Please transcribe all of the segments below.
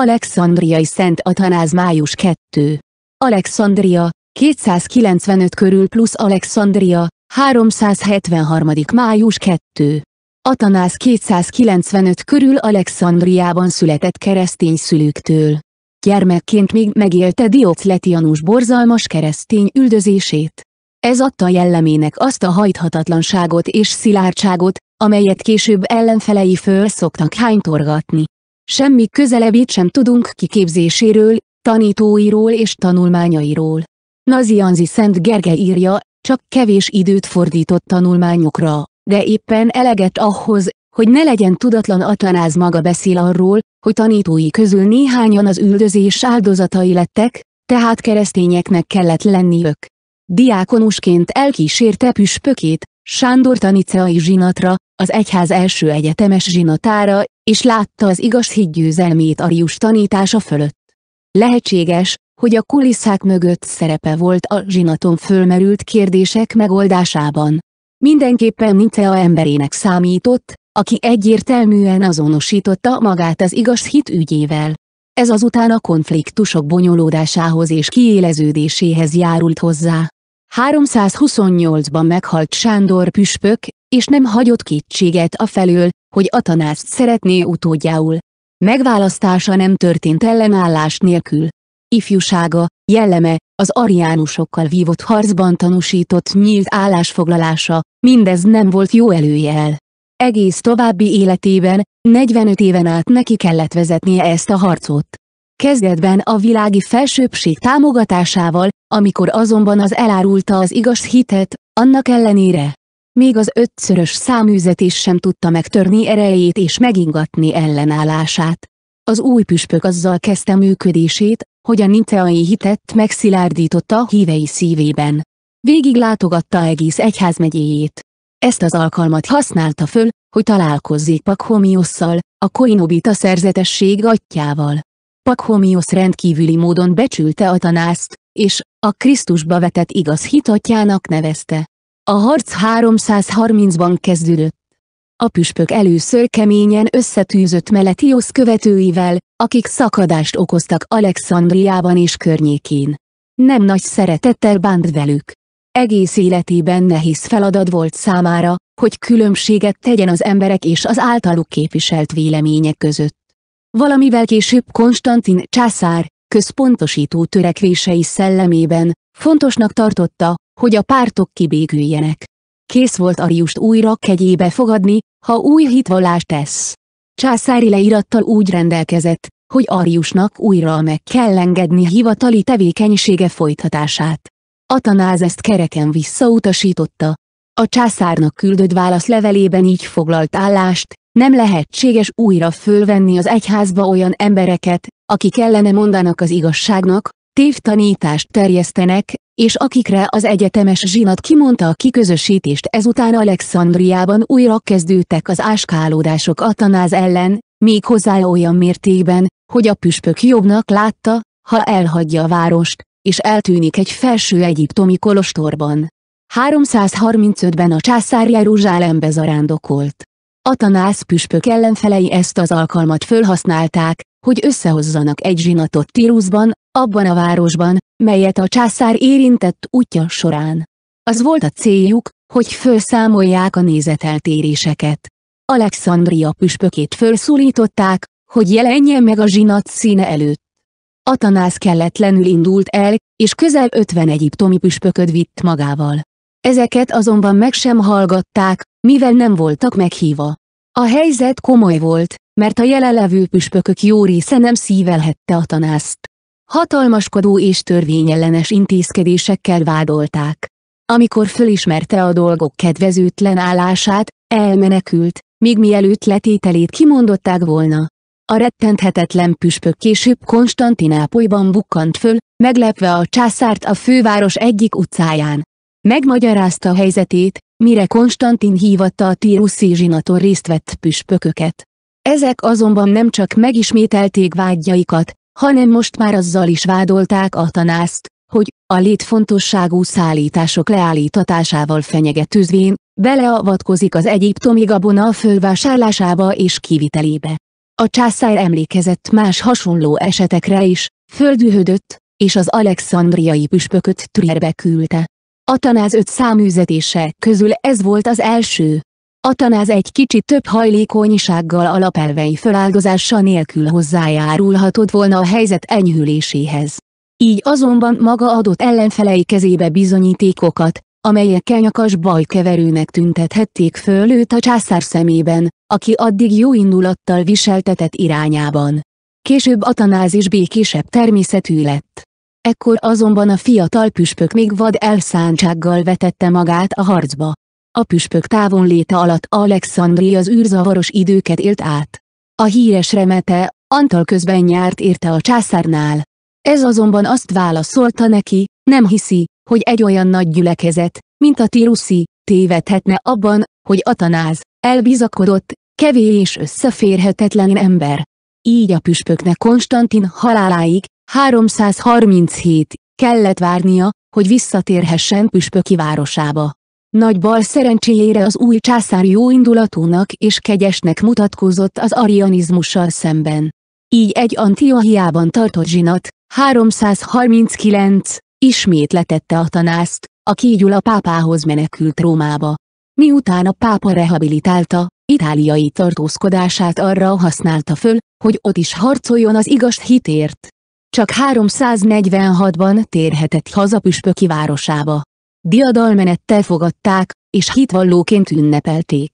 Alexandriai Szent Atanáz május 2. Alexandria, 295 körül plusz Alexandria, 373. május 2. Atanász 295 körül Alexandriában született keresztény szülőktől. Gyermekként még megélte Diocletianus borzalmas keresztény üldözését. Ez adta jellemének azt a hajthatatlanságot és szilárdságot, amelyet később ellenfelei föl szoktak hánytorgatni. Semmi közelebbit sem tudunk kiképzéséről, tanítóiról és tanulmányairól. Nazianzi Szent Gergely írja, csak kevés időt fordított tanulmányokra, de éppen eleget ahhoz, hogy ne legyen tudatlan Atanáz maga beszél arról, hogy tanítói közül néhányan az üldözés áldozatai lettek, tehát keresztényeknek kellett lenniük. Diákonusként elkísérte püspökét, Sándor taniceai zsinatra, az egyház első egyetemes zsinatára, és látta az igaz higgyőzelmét Arius tanítása fölött. Lehetséges, hogy a kulisszák mögött szerepe volt a zsinaton fölmerült kérdések megoldásában. Mindenképpen Nicea emberének számított, aki egyértelműen azonosította magát az igaz hit ügyével. Ez azután a konfliktusok bonyolódásához és kiéleződéséhez járult hozzá. 328-ban meghalt Sándor püspök, és nem hagyott kétséget a felől, hogy Atanászt szeretné utódjául. Megválasztása nem történt ellenállás nélkül. Ifjúsága, jelleme, az ariánusokkal vívott harcban tanúsított nyílt állásfoglalása, mindez nem volt jó előjel. Egész további életében, 45 éven át neki kellett vezetnie ezt a harcot. Kezdetben a világi felsőbbség támogatásával, amikor azonban az elárulta az igaz hitet, annak ellenére. Még az ötszörös száműzetés sem tudta megtörni erejét és megingatni ellenállását. Az új püspök azzal kezdte működését, hogy a ninteai hitet megszilárdította hívei szívében. Végig látogatta egész egyházmegyéjét. Ezt az alkalmat használta föl, hogy találkozzék Pakhomiosszal, a Koinobita szerzetesség atyával. Pakhomiosz rendkívüli módon becsülte Atanászt, és a Krisztusba vetett igaz hitatjának nevezte. A harc 330-ban kezdődött. A püspök először keményen összetűzött Meletiosz követőivel, akik szakadást okoztak Alexandriában és környékén. Nem nagy szeretettel bánt velük. Egész életében nehéz feladat volt számára, hogy különbséget tegyen az emberek és az általuk képviselt vélemények között. Valamivel később Konstantin császár, központosító törekvései szellemében, fontosnak tartotta, hogy a pártok kibéküljenek. Kész volt Ariust újra kegyébe fogadni, ha új hitvallást tesz. Császári leirattal úgy rendelkezett, hogy Ariusnak újra meg kell engedni hivatali tevékenysége folytatását. Atanáz ezt kereken visszautasította. A császárnak küldött válaszlevelében így foglalt állást, nem lehetséges újra fölvenni az egyházba olyan embereket, akik ellene mondanak az igazságnak, tévtanítást terjesztenek, és akikre az egyetemes zsinat kimondta a kiközösítést ezután Alexandriában újra kezdődtek az áskálódások Atanáz ellen, még hozzá olyan mértékben, hogy a püspök jobbnak látta, ha elhagyja a várost, és eltűnik egy felső egyiptomi kolostorban. 335-ben a császár Jeruzsálembe zarándokolt. Atanász püspök ellenfelei ezt az alkalmat fölhasználták, hogy összehozzanak egy zsinatot Tirusban, abban a városban, melyet a császár érintett útja során. Az volt a céljuk, hogy felszámolják a nézeteltéréseket. Alexandria püspökét felszólították, hogy jelenjen meg a zsinat színe előtt. Atanász kelletlenül indult el, és közel 50 egyiptomi püspököd vitt magával. Ezeket azonban meg sem hallgatták, mivel nem voltak meghívva. A helyzet komoly volt, mert a jelenlevő püspökök jó része nem szívelhette Atanászt. Hatalmaskodó és törvényellenes intézkedésekkel vádolták. Amikor fölismerte a dolgok kedvezőtlen állását, elmenekült, míg mielőtt letételét kimondották volna. A rettenthetetlen püspök később Konstantinápolyban bukkant föl, meglepve a császárt a főváros egyik utcáján. Megmagyarázta a helyzetét, mire Konstantin hívatta a tíruszi zsinaton részt vett püspököket. Ezek azonban nem csak megismételték vágyjaikat, hanem most már azzal is vádolták Atanászt, hogy, a létfontosságú szállítások leállítatásával fenyegetőzvén, beleavatkozik az egyiptomi gabona fölvásárlásába és kivitelébe. A császár emlékezett más hasonló esetekre is, földühödött, és az alexandriai püspököt Trierbe küldte. Atanáz öt száműzetése közül ez volt az első. Atanáz egy kicsit több hajlékonysággal alapelvei feláldozása nélkül hozzájárulhatott volna a helyzet enyhüléséhez. Így azonban maga adott ellenfelei kezébe bizonyítékokat, amelyekkel nyakas bajkeverőnek tüntethették föl őt a császár szemében, aki addig jó indulattal viseltetett irányában. Később Atanáz is békésebb természetű lett. Ekkor azonban a fiatal püspök még vad elszántsággal vetette magát a harcba. A püspök távon léte alatt Alexandria az űrzavaros időket élt át. A híres remete, Antal közben nyárt érte a császárnál. Ez azonban azt válaszolta neki, nem hiszi, hogy egy olyan nagy gyülekezet, mint a Tiruszi, tévedhetne abban, hogy Atanáz, elbizakodott, kevés és összeférhetetlen ember. Így a püspöknek Konstantin haláláig, 337, kellett várnia, hogy visszatérhessen püspöki városába. Nagy bal szerencséjére az új császár jóindulatúnak és kegyesnek mutatkozott az arianizmussal szemben. Így egy Antiohiában tartott zsinat, 339, ismét letette a tanászt, aki Gyula pápához menekült Rómába. Miután a pápa rehabilitálta, itáliai tartózkodását arra használta föl, hogy ott is harcoljon az igaz hitért. Csak 346-ban térhetett haza püspöki városába. Diadalmenettel fogadták, és hitvallóként ünnepelték.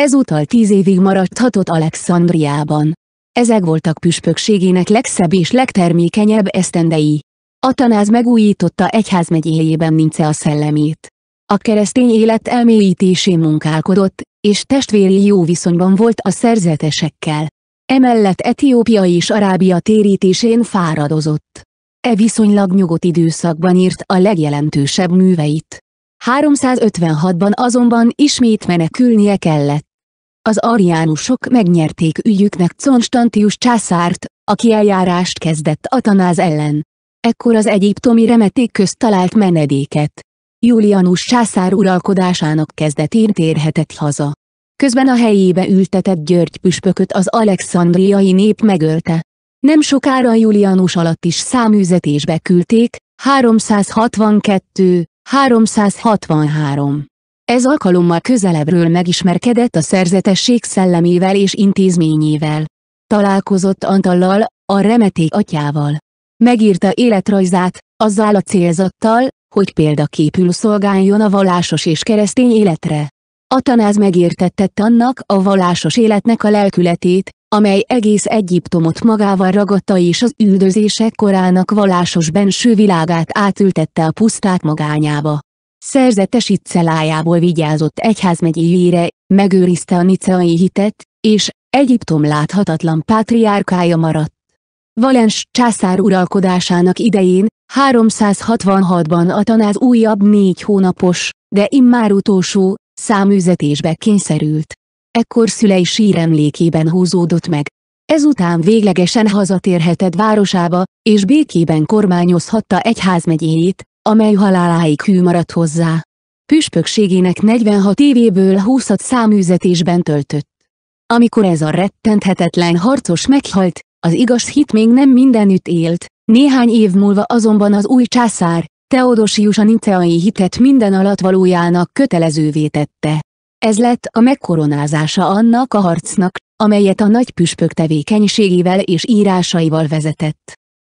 Ezúttal tíz évig maradhatott Alexandriában. Ezek voltak püspökségének legszebb és legtermékenyebb esztendei. Atanáz megújította egyházmegyéjében Nince a szellemét. A keresztény élet elmélyítésén munkálkodott, és testvéri jó viszonyban volt a szerzetesekkel. Emellett Etiópia és Arábia térítésén fáradozott. E viszonylag nyugodt időszakban írt a legjelentősebb műveit. 356-ban azonban ismét menekülnie kellett. Az ariánusok megnyerték ügyüknek Constantius császárt, aki eljárást kezdett Atanáz ellen. Ekkor az egyiptomi remeték közt talált menedéket. Julianus császár uralkodásának kezdetén térhetett haza. Közben a helyébe ültetett György püspököt az alexandriai nép megölte. Nem sokára Julianus alatt is száműzetésbe küldték, 362, 363. Ez alkalommal közelebbről megismerkedett a szerzetesség szellemével és intézményével. Találkozott Antallal, a remeték atyával. Megírta életrajzát, azzal a célzattal, hogy példaképül szolgáljon a vallásos és keresztény életre. Atanáz megértettett annak a vallásos életnek a lelkületét, amely egész Egyiptomot magával ragadta és az üldözések korának vallásos benső világát átültette a pusztát magányába. Szerzetes Itzelájából vigyázott egyházmegyéjére, megőrizte a niceai hitet, és Egyiptom láthatatlan pátriárkája maradt. Valens császár uralkodásának idején, 366-ban a tanáz újabb négy hónapos, de immár utolsó, száműzetésbe kényszerült. Ekkor szülei síremlékében húzódott meg. Ezután véglegesen hazatérhetett városába, és békében kormányozhatta egyházmegyéjét, amely haláláig hű maradt hozzá. Püspökségének 46 évéből 20 száműzetésben töltött. Amikor ez a rettenthetetlen harcos meghalt, az igaz hit még nem mindenütt élt, néhány év múlva azonban az új császár, Teodosius a niceai hitet minden alatt valójának kötelezővé tette. Ez lett a megkoronázása annak a harcnak, amelyet a nagy püspök tevékenységével és írásaival vezetett.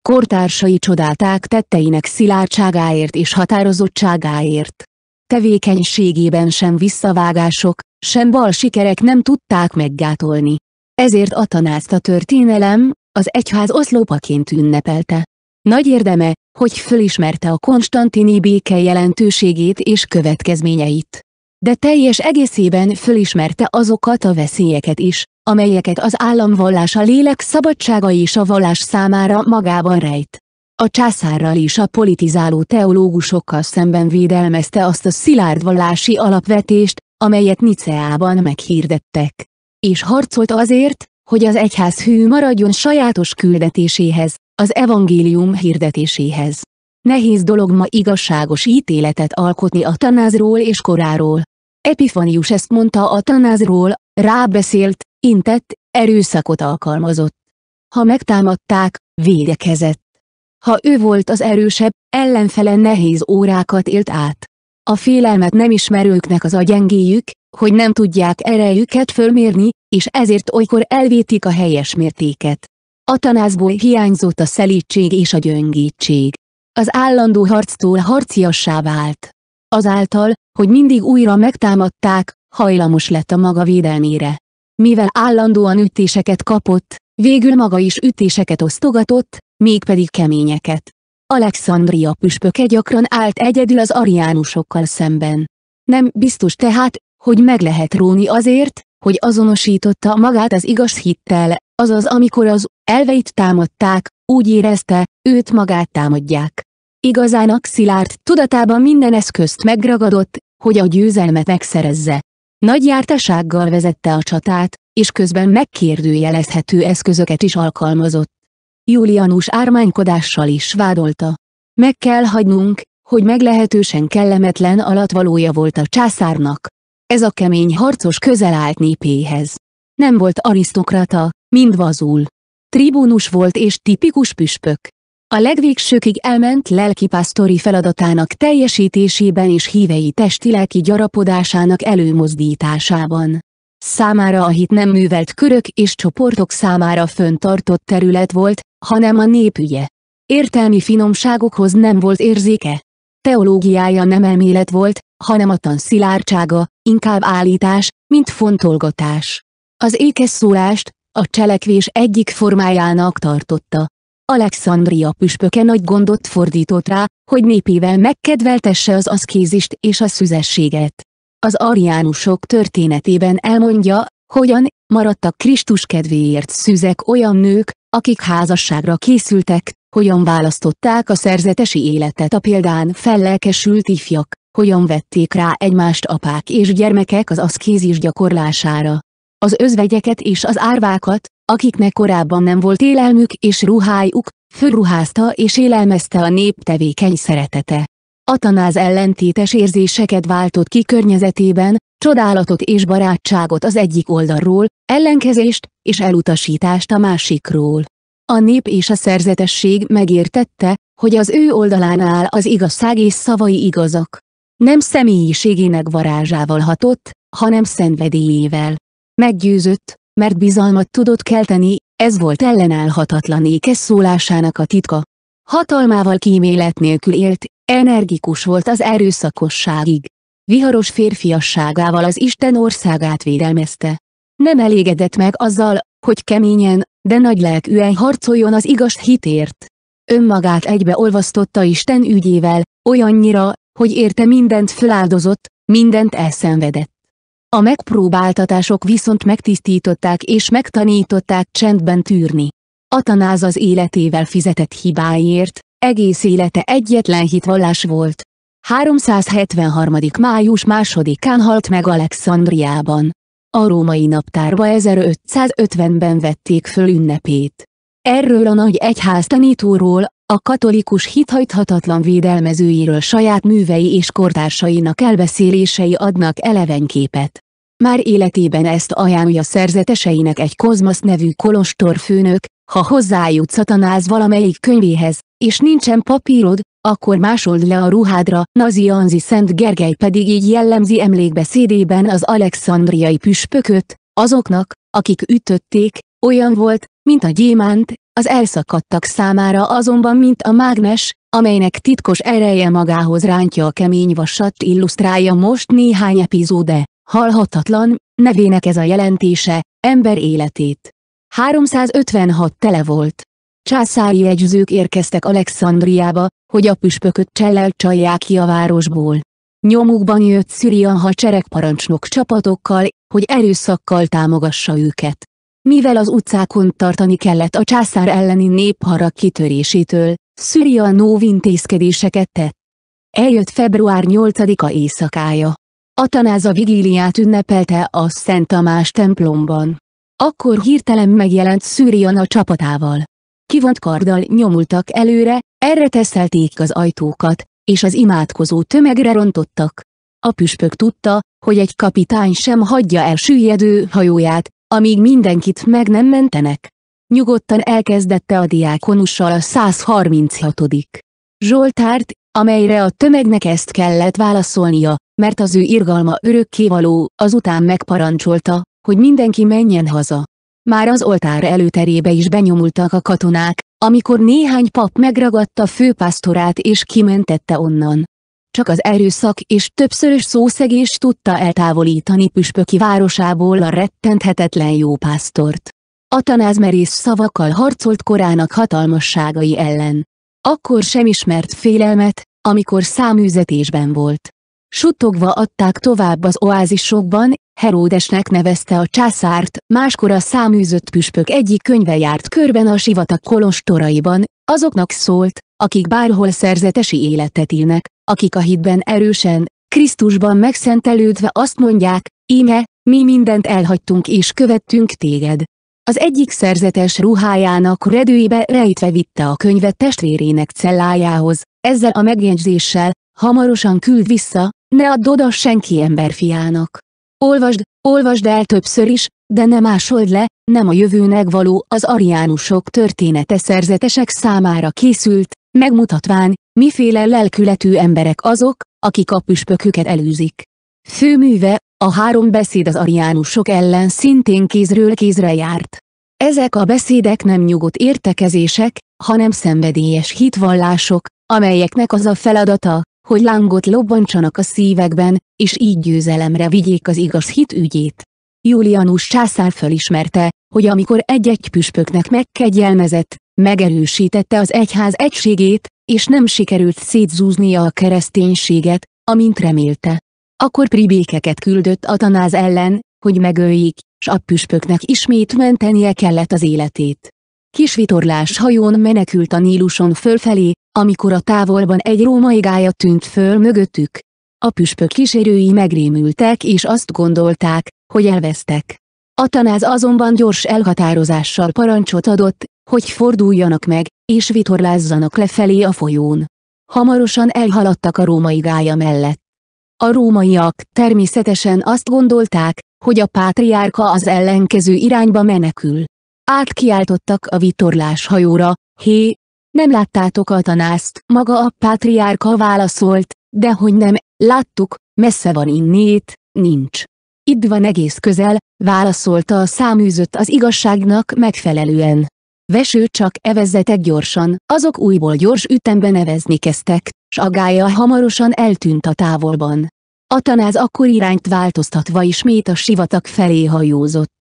Kortársai csodálták tetteinek szilárdságáért és határozottságáért. Tevékenységében sem visszavágások, sem bal sikerek nem tudták meggátolni. Ezért Atanászt a történelem, az egyház oszlopaként ünnepelte. Nagy érdeme, hogy fölismerte a konstantini béke jelentőségét és következményeit. De teljes egészében fölismerte azokat a veszélyeket is, amelyeket az államvallás a lélek szabadsága és a vallás számára magában rejt. A császárral és a politizáló teológusokkal szemben védelmezte azt a szilárd vallási alapvetést, amelyet Niceában meghirdettek. És harcolt azért, hogy az egyház hű maradjon sajátos küldetéséhez, az evangélium hirdetéséhez. Nehéz dolog ma igazságos ítéletet alkotni a tanázról és koráról. Epifanius ezt mondta a tanázról, rábeszélt, intett, erőszakot alkalmazott. Ha megtámadták, védekezett. Ha ő volt az erősebb, ellenfele nehéz órákat élt át. A félelmet nem ismerőknek az a gyengéjük, hogy nem tudják erejüket fölmérni, és ezért olykor elvétik a helyes mértéket. Atanázból hiányzott a szelítség és a gyöngítség. Az állandó harctól harciassá vált. Azáltal, hogy mindig újra megtámadták, hajlamos lett a maga védelmére. Mivel állandóan ütéseket kapott, végül maga is ütéseket osztogatott, mégpedig keményeket. Alexandria püspöke gyakran állt egyedül az ariánusokkal szemben. Nem biztos tehát, hogy meg lehet róni azért, hogy azonosította magát az igaz hittel, azaz amikor az elveit támadták, úgy érezte, őt magát támadják. Igazának szilárd tudatában minden eszközt megragadott, hogy a győzelmet megszerezze. Nagy jártasággal vezette a csatát, és közben megkérdőjelezhető eszközöket is alkalmazott. Julianus ármánykodással is vádolta. Meg kell hagynunk, hogy meglehetősen kellemetlen alatvalója volt a császárnak. Ez a kemény harcos közel állt népéhez. Nem volt arisztokrata, mind vazul. Tribúnus volt és tipikus püspök. A legvégsőkig elment lelkipásztori feladatának teljesítésében és hívei testi-lelki gyarapodásának előmozdításában. Számára a hit nem művelt körök és csoportok számára föntartott terület volt, hanem a népügye. Értelmi finomságokhoz nem volt érzéke. Teológiája nem elmélet volt, hanem a tan szilárdsága, inkább állítás, mint fontolgatás. Az ékes szólást, a cselekvés egyik formájának tartotta. Alexandria püspöke nagy gondot fordított rá, hogy népével megkedveltesse az aszkézist és a szüzességet. Az ariánusok történetében elmondja, hogyan maradtak Krisztus kedvéért szüzek olyan nők, akik házasságra készültek, hogyan választották a szerzetesi életet a példán fellelkesült ifjak, hogyan vették rá egymást apák és gyermekek az aszkézis gyakorlására. Az özvegyeket és az árvákat, akiknek korábban nem volt élelmük és ruhájuk, fölruházta és élelmezte a nép tevékeny szeretete. Atanáz ellentétes érzéseket váltott ki környezetében, csodálatot és barátságot az egyik oldalról, ellenkezést és elutasítást a másikról. A nép és a szerzetesség megértette, hogy az ő oldalán áll az igazság és szavai igazak. Nem személyiségének varázsával hatott, hanem szenvedélyével. Meggyőzött, mert bizalmat tudott kelteni, ez volt ellenállhatatlan ékes szólásának a titka. Hatalmával kímélet nélkül élt, energikus volt az erőszakosságig. Viharos férfiasságával az Isten országát védelmezte. Nem elégedett meg azzal, hogy keményen, de nagy lelkűen harcoljon az igaz hitért. Önmagát egybeolvasztotta Isten ügyével, olyannyira, hogy érte mindent föláldozott, mindent elszenvedett. A megpróbáltatások viszont megtisztították és megtanították csendben tűrni. Atanáz az életével fizetett hibáért, egész élete egyetlen hitvallás volt. 373. május másodikán halt meg Alexandriában. A római naptárba 1550-ben vették föl ünnepét. Erről a nagy egyház tanítóról, a katolikus hithajthatatlan védelmezőiről saját művei és kortársainak elbeszélései adnak elevenképet. Már életében ezt ajánlja szerzeteseinek egy Kozmasz nevű kolostorfőnök, ha hozzájut szatanáz valamelyik könyvéhez, és nincsen papírod, akkor másold le a ruhádra, Nazi Anzi Szent Gergely pedig így jellemzi emlékbeszédében az alexandriai püspököt, azoknak, akik ütötték, olyan volt, mint a gyémánt, az elszakadtak számára azonban mint a mágnes, amelynek titkos ereje magához rántja a kemény vasat illusztrálja most néhány epizóde, halhatatlan, nevének ez a jelentése, ember életét. 356 tele volt. Császári jegyzők érkeztek Alexandriába, hogy a püspököt csellel csalják ki a városból. Nyomukban jött Szürian hadsereg parancsnok csapatokkal, hogy erőszakkal támogassa őket. Mivel az utcákon tartani kellett a császár elleni népharag kitörésétől, Szürian nóvintézkedéseket tett. Eljött február 8-a éjszakája. Atanáza vigíliát ünnepelte a Szent Tamás templomban. Akkor hirtelen megjelent Szürian a csapatával. Kivont karddal nyomultak előre, erre teszelték az ajtókat, és az imádkozó tömegre rontottak. A püspök tudta, hogy egy kapitány sem hagyja el süllyedő hajóját, amíg mindenkit meg nem mentenek. Nyugodtan elkezdette a diákonussal a 136. Zsoltárt, amelyre a tömegnek ezt kellett válaszolnia, mert az ő irgalma örökkévaló, azután megparancsolta, hogy mindenki menjen haza. Már az oltár előterébe is benyomultak a katonák, amikor néhány pap megragadta főpásztorát és kimentette onnan. Csak az erőszak és többszörös szószegés tudta eltávolítani püspöki városából a rettenthetetlen jópásztort. Atanáz merész szavakkal harcolt korának hatalmasságai ellen. Akkor sem ismert félelmet, amikor száműzetésben volt. Suttogva adták tovább az oázisokban, Heródesnek nevezte a császárt, máskor a száműzött püspök egyik könyve járt körben a sivatag kolostoraiban, azoknak szólt, akik bárhol szerzetesi életet élnek, akik a hitben erősen, Krisztusban megszentelődve azt mondják, íme, mi mindent elhagytunk és követtünk téged. Az egyik szerzetes ruhájának redőibe rejtve vitte a könyvet testvérének cellájához, ezzel a megjegyzéssel, hamarosan küld vissza, ne add oda senki emberfiának. Olvasd, olvasd el többször is, de ne másold le, nem a jövőnek való az ariánusok története szerzetesek számára készült, megmutatván, miféle lelkületű emberek azok, akik a püspököket elűzik. Főműve, a három beszéd az ariánusok ellen szintén kézről kézre járt. Ezek a beszédek nem nyugodt értekezések, hanem szenvedélyes hitvallások, amelyeknek az a feladata, hogy lángot lobbantsanak a szívekben, és így győzelemre vigyék az igaz hit ügyét. Julianus császár felismerte, hogy amikor egy-egy püspöknek megkegyelmezett, megerősítette az egyház egységét, és nem sikerült szétzúznia a kereszténységet, amint remélte. Akkor pribékeket küldött a tanáz ellen, hogy megöljék, s a püspöknek ismét mentenie kellett az életét. Kis vitorlás hajón menekült a Níluson fölfelé, amikor a távolban egy római gálya tűnt föl mögöttük. A püspök kísérői megrémültek és azt gondolták, hogy elvesztek. Atanáz azonban gyors elhatározással parancsot adott, hogy forduljanak meg, és vitorlázzanak lefelé a folyón. Hamarosan elhaladtak a római gálya mellett. A rómaiak természetesen azt gondolták, hogy a pátriárka az ellenkező irányba menekül. Átkiáltottak a vitorlás hajóra, hé, nem láttátok a tanászt, maga a pátriárka válaszolt, de hogy nem, láttuk, messze van innét, nincs. Itt van egész közel, válaszolta a száműzött az igazságnak megfelelően. Veső csak evezzetek gyorsan, azok újból gyors ütemben evezni kezdtek, s a gája hamarosan eltűnt a távolban. Atanáz akkor irányt változtatva ismét a sivatag felé hajózott.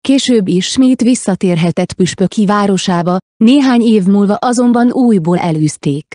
Később ismét visszatérhetett püspöki városába, néhány év múlva azonban újból elűzték.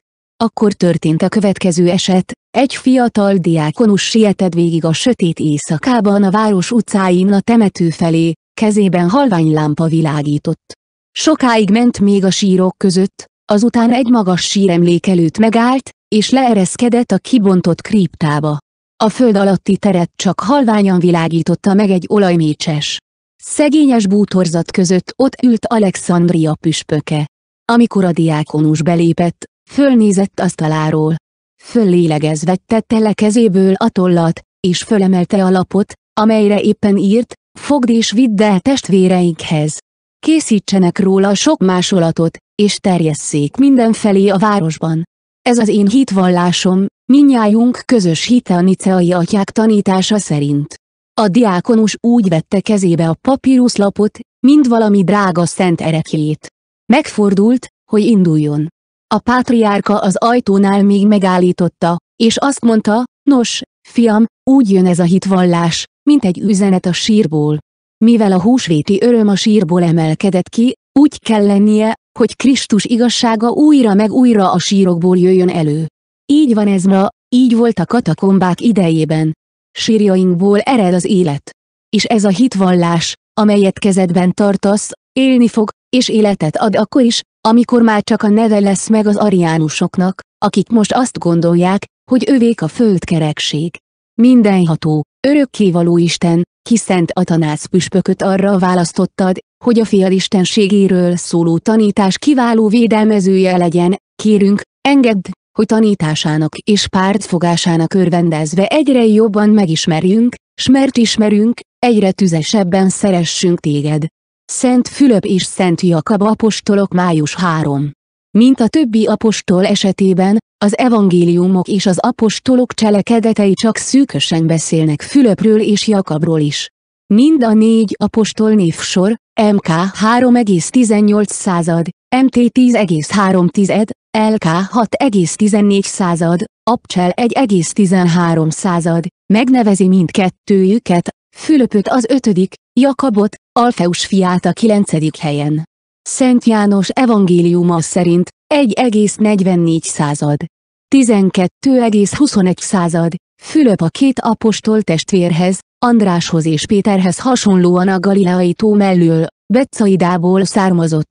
Akkor történt a következő eset, egy fiatal diákonus sietett végig a sötét éjszakában a város utcáin a temető felé, kezében halvány lámpa világított. Sokáig ment még a sírok között, azután egy magas síremlék előtt megállt, és leereszkedett a kibontott kriptába. A föld alatti teret csak halványan világította meg egy olajmécses. Szegényes bútorzat között ott ült Alexandria püspöke. Amikor a diákonus belépett, fölnézett asztaláról. Föllélegezve tette le kezéből a tollat, és fölemelte a lapot, amelyre éppen írt, fogd és vidd el testvéreinkhez. Készítsenek róla sok másolatot, és terjesszék mindenfelé a városban. Ez az én hitvallásom, minnyájunk közös hite a niceai atyák tanítása szerint. A diákonus úgy vette kezébe a papíruszlapot, mint valami drága szent erekjét. Megfordult, hogy induljon. A pátriárka az ajtónál még megállította, és azt mondta, nos, fiam, úgy jön ez a hitvallás, mint egy üzenet a sírból. Mivel a húsvéti öröm a sírból emelkedett ki, úgy kell lennie, hogy Krisztus igazsága újra meg újra a sírokból jöjjön elő. Így van ez ma, így volt a katakombák idejében. Sírjainkból ered az élet. És ez a hitvallás, amelyet kezedben tartasz, élni fog, és életet ad akkor is, amikor már csak a neve lesz meg az ariánusoknak, akik most azt gondolják, hogy övék a földkerekség. Mindenható, örökkévaló Isten, ki Szent Atanász püspököt arra választottad, hogy a fiad istenségéről szóló tanítás kiváló védelmezője legyen, kérünk, engedd, hogy tanításának és pártfogásának örvendezve egyre jobban megismerjünk, s mert ismerünk, egyre tüzesebben szeressünk téged. Szent Fülöp és Szent Jakab apostolok május 3. Mint a többi apostol esetében, az evangéliumok és az apostolok cselekedetei csak szűkösen beszélnek Fülöpről és Jakabról is. Mind a négy apostol névsor, MK 3,18 század, MT 10,3 tized, LK 6,14 század, Abcsel 1,13 század, megnevezi mindkettőjüket, Fülöpöt az ötödik, Jakabot, Alfeus fiát a kilencedik helyen. Szent János evangéliuma szerint 1,44 század. 12,21 század, Fülöp a két apostol testvérhez, Andráshoz és Péterhez hasonlóan a galileai tó mellől, Betszaidából származott.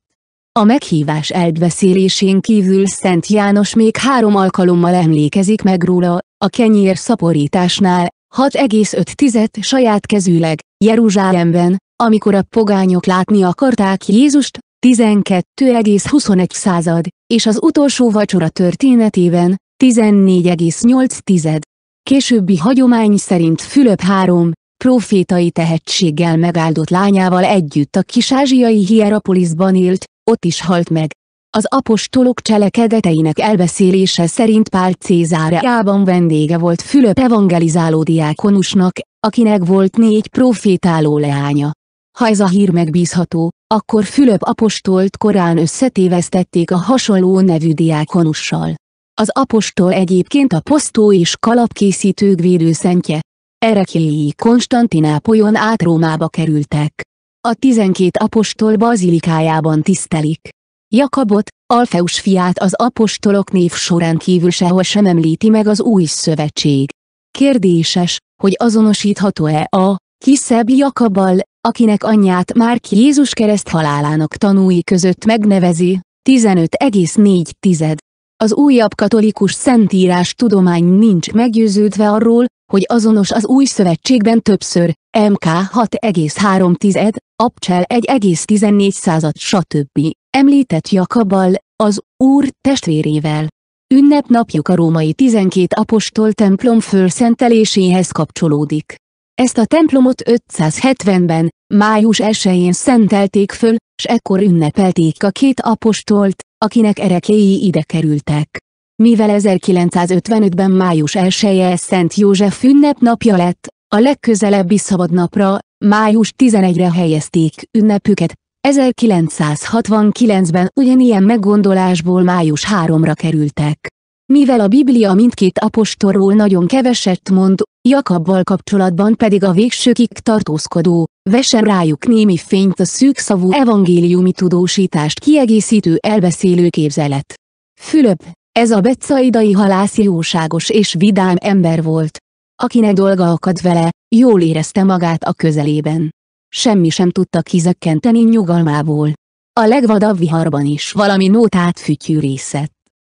A meghívás elbeszélésén kívül Szent János még három alkalommal emlékezik meg róla, a kenyér szaporításnál, 6,5 saját kezűleg, Jeruzsálemben, amikor a pogányok látni akarták Jézust, 12,21 század, és az utolsó vacsora történetében, 14,8 Későbbi hagyomány szerint Fülöp három, profétai tehetséggel megáldott lányával együtt a kisázsiai Hierapolisban élt, ott is halt meg. Az apostolok cselekedeteinek elbeszélése szerint Pál Cézáreában vendége volt Fülöp evangelizáló diákonusnak, akinek volt négy profétáló leánya. Ha ez a hír megbízható, akkor Fülöp apostolt korán összetévesztették a hasonló nevű diákonussal. Az apostol egyébként a posztó és kalapkészítők védőszentje. Erekéi Konstantinápolyon át Rómába kerültek. A tizenkét apostol bazilikájában tisztelik. Jakabot, Alfeus fiát az apostolok név során kívül sehol sem említi meg az új szövetség. Kérdéses, hogy azonosítható-e a kiszebb Jakabbal, akinek anyját már Jézus kereszt halálának tanúi között megnevezi, 15,4 Az újabb katolikus szentírás tudomány nincs meggyőződve arról, hogy azonos az új szövetségben többször, MK 6,3, Abcsel 1,14 század stb. Említett Jakabal, az Úr testvérével. Ünnepnapjuk a római 12 apostol templom fölszenteléséhez kapcsolódik. Ezt a templomot 570-ben, május 1-én szentelték föl, s ekkor ünnepelték a két apostolt, akinek erekéi ide kerültek. Mivel 1955-ben május 1 -e Szent József ünnepnapja lett, a legközelebbi szabadnapra, május 11-re helyezték ünnepüket, 1969-ben ugyanilyen meggondolásból május 3-ra kerültek. Mivel a Biblia mindkét apostolról nagyon keveset mond, Jakabbal kapcsolatban pedig a végsőkig tartózkodó, vesen rájuk némi fényt a szűkszavú evangéliumi tudósítást kiegészítő elbeszélő képzelet. Fülöp, ez a betsaidai halász jóságos és vidám ember volt. Akinek dolga akadt vele, jól érezte magát a közelében. Semmi sem tudta kizökkenteni nyugalmából. A legvadabb viharban is valami nótát fütyűrészett.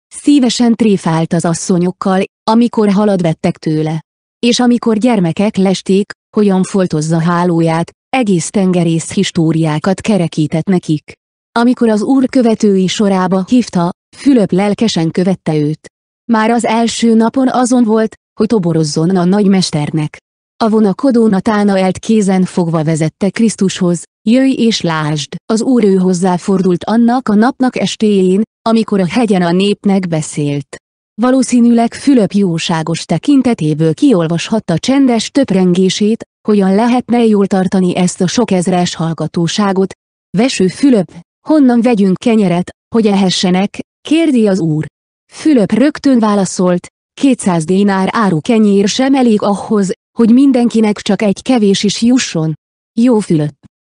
Szívesen tréfált az asszonyokkal, amikor halad vettek tőle. És amikor gyermekek lesték, hogyan foltozza hálóját, egész tengerész históriákat kerekített nekik. Amikor az úr követői sorába hívta, Fülöp lelkesen követte őt. Már az első napon azon volt, hogy toborozzon a nagymesternek. A vonakodó Natánaelt kézen fogva vezette Krisztushoz, jöjj és lásd! Az úr ő hozzáfordult annak a napnak estéjén, amikor a hegyen a népnek beszélt. Valószínűleg Fülöp jóságos tekintetéből kiolvashatta csendes töprengését, hogyan lehetne jól tartani ezt a sok ezres hallgatóságot. Veső Fülöp, honnan vegyünk kenyeret, hogy ehessenek, kérdi az úr. Fülöp rögtön válaszolt, 200 dénár áru kenyér sem elég ahhoz, hogy mindenkinek csak egy kevés is jusson. Jó Fülöp.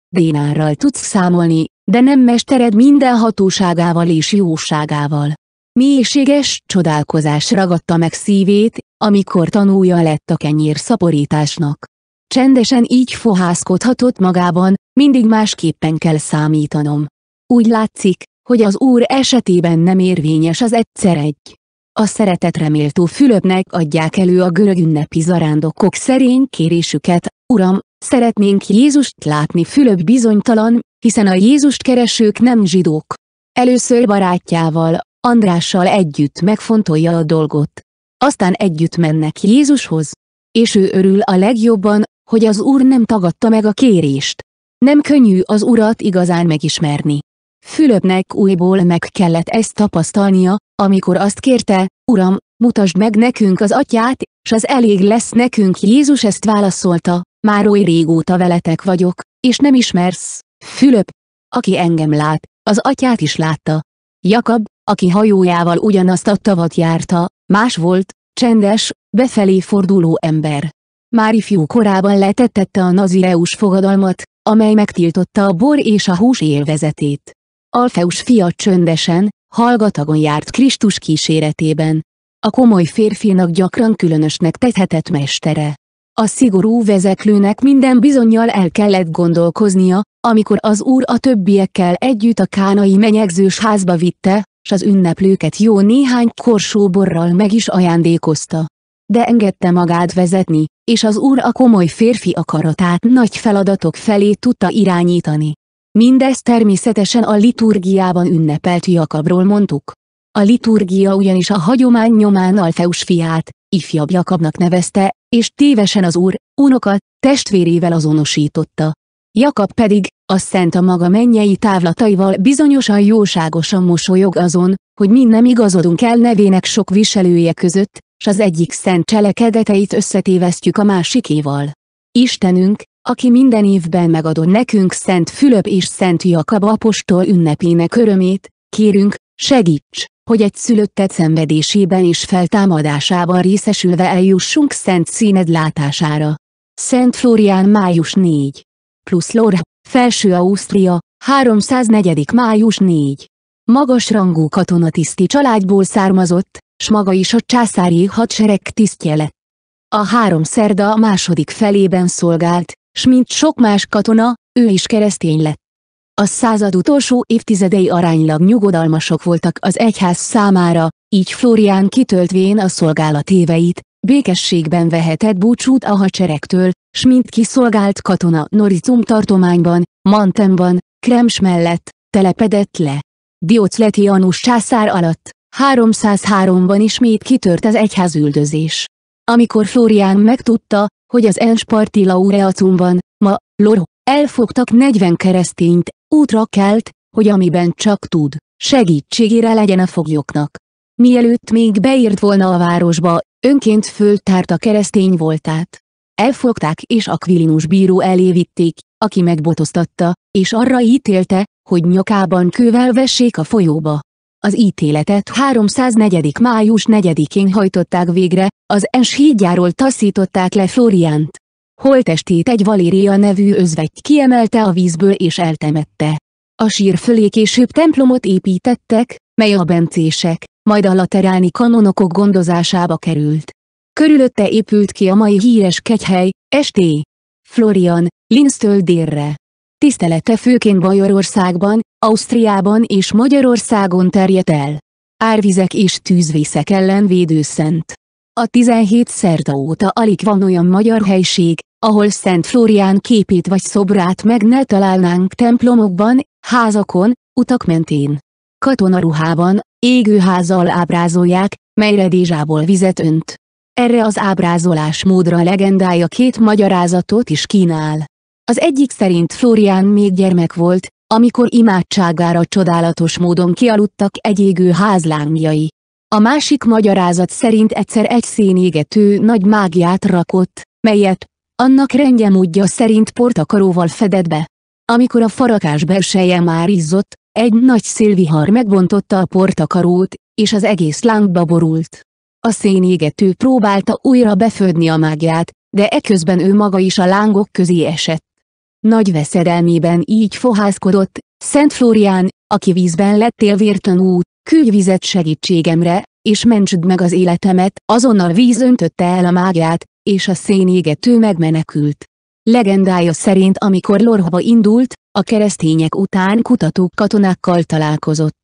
Dénárral tudsz számolni, de nem mestered minden hatóságával és jóságával. Mélységes csodálkozás ragadta meg szívét, amikor tanúja lett a kenyér szaporításnak. Csendesen így fohászkodhatott magában, mindig másképpen kell számítanom. Úgy látszik, hogy az úr esetében nem érvényes az egyszer egy. A szeretetre méltó Fülöpnek adják elő a görög ünnepi zarándokok szerény kérésüket, Uram, szeretnénk Jézust látni Fülöp bizonytalan, hiszen a Jézust keresők nem zsidók. Először barátjával, Andrással együtt megfontolja a dolgot. Aztán együtt mennek Jézushoz. És ő örül a legjobban, hogy az úr nem tagadta meg a kérést. Nem könnyű az urat igazán megismerni. Fülöpnek újból meg kellett ezt tapasztalnia, amikor azt kérte, Uram, mutasd meg nekünk az atyát, s az elég lesz nekünk Jézus ezt válaszolta, már oly régóta veletek vagyok, és nem ismersz, Fülöp, aki engem lát, az atyát is látta. Jakab, aki hajójával ugyanazt a tavat járta, más volt, csendes, befelé forduló ember. Már ifjú korában letettette a nazireus fogadalmat, amely megtiltotta a bor és a hús élvezetét. Alfeus fia csöndesen, hallgatagon járt Krisztus kíséretében. A komoly férfinak gyakran különösnek tethetett mestere. A szigorú vezeklőnek minden bizonyal el kellett gondolkoznia, amikor az úr a többiekkel együtt a kánai menyegzős házba vitte, s az ünneplőket jó néhány korsó borral meg is ajándékozta. De engedte magát vezetni, és az úr a komoly férfi akaratát nagy feladatok felé tudta irányítani. Mindezt természetesen a liturgiában ünnepelt Jakabról mondtuk. A liturgia ugyanis a hagyomány nyomán Alfeus fiát, ifjabb Jakabnak nevezte, és tévesen az úr, unokat, testvérével azonosította. Jakab pedig, a szent a maga mennyei távlataival bizonyosan jóságosan mosolyog azon, hogy mi nem igazodunk el nevének sok viselője között, s az egyik szent cselekedeteit összetévesztjük a másikéval. Istenünk, aki minden évben megadod nekünk Szent Fülöp és Szent Jakab apostol ünnepének örömét, kérünk, segíts, hogy egy szülöttet szenvedésében és feltámadásában részesülve eljussunk Szent színed látására. Szent Florián május 4. Plusz Lorh, Felső Ausztria, 304. május 4. Magas rangú katonatiszti családból származott, s maga is a császári hadsereg tisztje lett. A három szerda a második felében szolgált, s mint sok más katona, ő is keresztény lett. A század utolsó évtizedei aránylag nyugodalmasok voltak az egyház számára, így Florián kitöltvén a szolgálat éveit, békességben vehetett búcsút a hadseregtől, s mint kiszolgált katona Noricum tartományban, Mantemban, Krems mellett, telepedett le. Diocletianus császár alatt, 303-ban ismét kitört az egyházüldözés. Amikor Florián megtudta, hogy az Ensparti Laureacumban, ma, Loro, elfogtak 40 keresztényt, útra kelt, hogy amiben csak tud, segítségére legyen a foglyoknak. Mielőtt még beírt volna a városba, önként föltárta keresztény voltát. Elfogták és Aquilinus bíró elé vitték, aki megbotoztatta, és arra ítélte, hogy nyakában kővel vessék a folyóba. Az ítéletet 304. május 4-én hajtották végre, az Ens hídjáról taszították le Floriánt. Holtestét egy Valéria nevű özvegy kiemelte a vízből és eltemette. A sír fölé később templomot építettek, mely a bencések, majd a lateráni kanonokok gondozásába került. Körülötte épült ki a mai híres kegyhely, St. Florian, Linztől délre. Tisztelete főként Bajorországban, Ausztriában és Magyarországon terjedt el. Árvizek és tűzvészek ellen védőszent. A 17 szerda óta alig van olyan magyar helység, ahol Szent Florián képét vagy szobrát meg ne találnánk templomokban, házakon, utak mentén. Katonaruhában, égőházzal ábrázolják, melyre Dézsából vizet önt. Erre az ábrázolás módra legendája két magyarázatot is kínál. Az egyik szerint Florián még gyermek volt, amikor imádságára csodálatos módon kialudtak egy égő házlángjai. A másik magyarázat szerint egyszer egy szénégető nagy mágiát rakott, melyet, annak rendjemódja szerint portakaróval fedett be. Amikor a farakás belseje már izzott, egy nagy szélvihar megbontotta a portakarót, és az egész lángba borult. A szénégető próbálta újra befödni a mágiát, de eközben ő maga is a lángok közé esett. Nagy veszedelmében így fohászkodott, Szent Flórián, aki vízben lettél vértanú, küldj vizet segítségemre, és mentsd meg az életemet, azonnal víz öntötte el a mágiát, és a szénégető megmenekült. Legendája szerint amikor Lorhaba indult, a keresztények után kutatók katonákkal találkozott.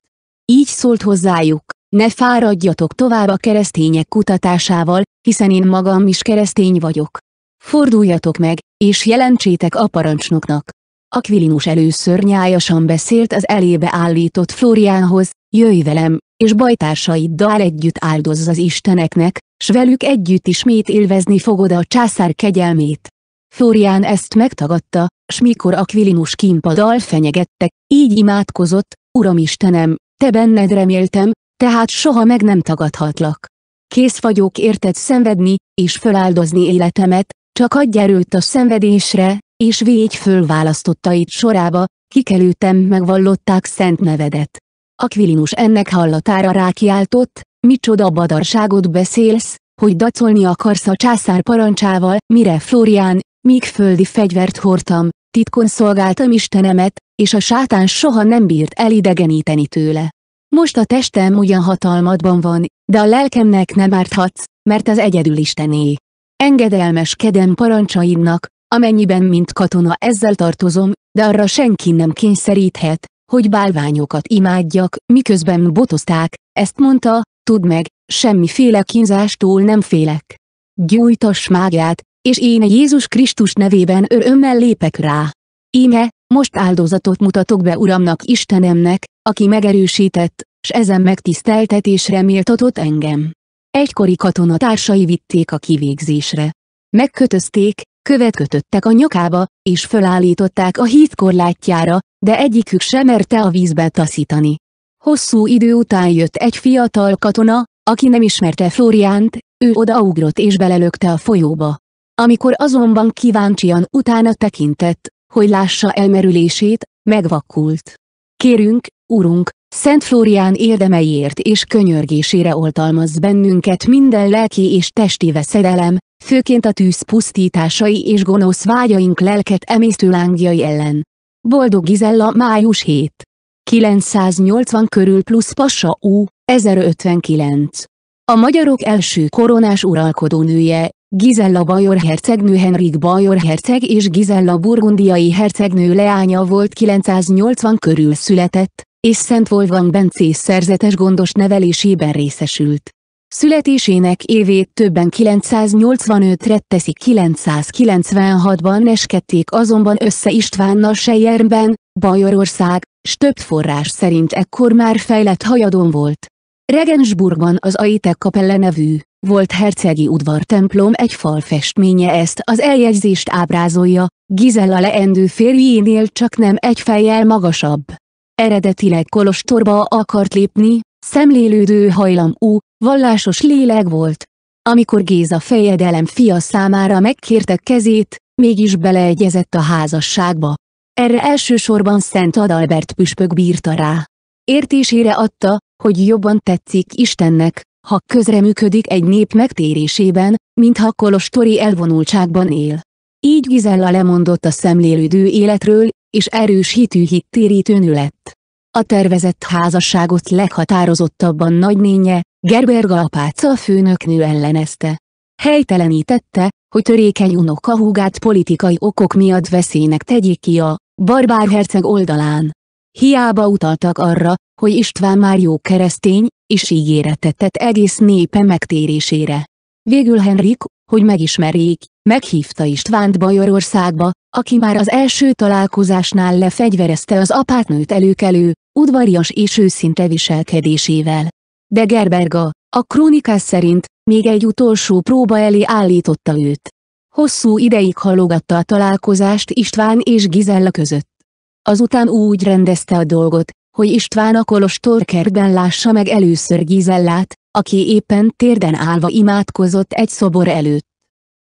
Így szólt hozzájuk, ne fáradjatok tovább a keresztények kutatásával, hiszen én magam is keresztény vagyok. Forduljatok meg, és jelentsétek a parancsnoknak. Aquilinus először nyájasan beszélt az elébe állított Floriánhoz, jöjj velem, és bajtársaiddal együtt áldozz az isteneknek, s velük együtt ismét élvezni fogod a császár kegyelmét. Florián ezt megtagadta, s mikor Aquilinus kimpaddal fenyegette, így imádkozott, Uram Istenem, te benned reméltem, tehát soha meg nem tagadhatlak. Kész vagyok érted szenvedni, és föláldozni életemet, csak adj erőt a szenvedésre, és végy föl választottait sorába, kik előttem megvallották szent nevedet. Aquilinus ennek hallatára rákiáltott, micsoda badarságot beszélsz, hogy dacolni akarsz a császár parancsával, mire Florián, míg földi fegyvert hordtam, titkon szolgáltam Istenemet, és a sátán soha nem bírt elidegeníteni tőle. Most a testem ugyan hatalmadban van, de a lelkemnek nem árthatsz, mert az egyedül Istené. Engedelmeskedem parancsaidnak, amennyiben mint katona ezzel tartozom, de arra senki nem kényszeríthet, hogy bálványokat imádjak, miközben botozták, ezt mondta, tudd meg, semmiféle kínzástól nem félek. Gyújtass mágját, és én Jézus Krisztus nevében örömmel lépek rá. Íme, most áldozatot mutatok be Uramnak Istenemnek, aki megerősített, s ezen megtiszteltetésre méltatott engem. Egykori katonatársai vitték a kivégzésre. Megkötözték, követ kötöttek a nyakába, és fölállították a híd korlátjára, de egyikük sem merte a vízbe taszítani. Hosszú idő után jött egy fiatal katona, aki nem ismerte Floriánt, ő odaugrott és belelökte a folyóba. Amikor azonban kíváncsian utána tekintett, hogy lássa elmerülését, megvakult. Kérünk, Urunk, Szent Flórián érdemeiért és könyörgésére oltalmaz bennünket minden lelki és testi veszedelem, főként a tűz pusztításai és gonosz vágyaink lelket emésztő lángjai ellen. Boldog Gizella május 7. 980 körül plusz Passa U, 1059. A magyarok első koronás uralkodónője, Gizella Bajor hercegnő Henrik Bajor herceg és Gizella burgundiai hercegnő leánya volt 980 körül született, és Szent Wolfgang Bencés szerzetes gondos nevelésében részesült. Születésének évét többen 985-re teszik 996-ban eskedték azonban össze Istvánnal Sejjerben, Bajorország, s több forrás szerint ekkor már fejlett hajadon volt. Regensburgban az Aitek kapelle nevű, volt hercegi udvartemplom egy fal festménye ezt az eljegyzést ábrázolja, Gizella leendő férjénél csak nem egy fejjel magasabb. Eredetileg kolostorba akart lépni, szemlélődő hajlamú, vallásos lélek volt. Amikor Géza fejedelem fia számára megkérte kezét, mégis beleegyezett a házasságba. Erre elsősorban Szent Adalbert püspök bírta rá. Értésére adta, hogy jobban tetszik Istennek, ha közreműködik egy nép megtérésében, mintha kolostori elvonultságban él. Így Gizella lemondott a szemlélődő életről, és erős hitű hittérítőnő lett. A tervezett házasságot leghatározottabban nagynénye, Gerberga apáca főnöknő ellenezte. Helytelenítette, hogy törékeny unokahúgát politikai okok miatt veszélynek tegyék ki a barbár herceg oldalán. Hiába utaltak arra, hogy István már jó keresztény, és ígéretet tett egész népe megtérésére. Végül Henrik, hogy megismerjék, meghívta Istvánt Bajorországba, aki már az első találkozásnál lefegyverezte az apátnőt előkelő, udvarias és őszinte viselkedésével. De Gerberga, a krónikás szerint, még egy utolsó próba elé állította őt. Hosszú ideig halogatta a találkozást István és Gizella között. Azután úgy rendezte a dolgot, hogy István a kolostorkertben lássa meg először Gizellát, aki éppen térden állva imádkozott egy szobor előtt.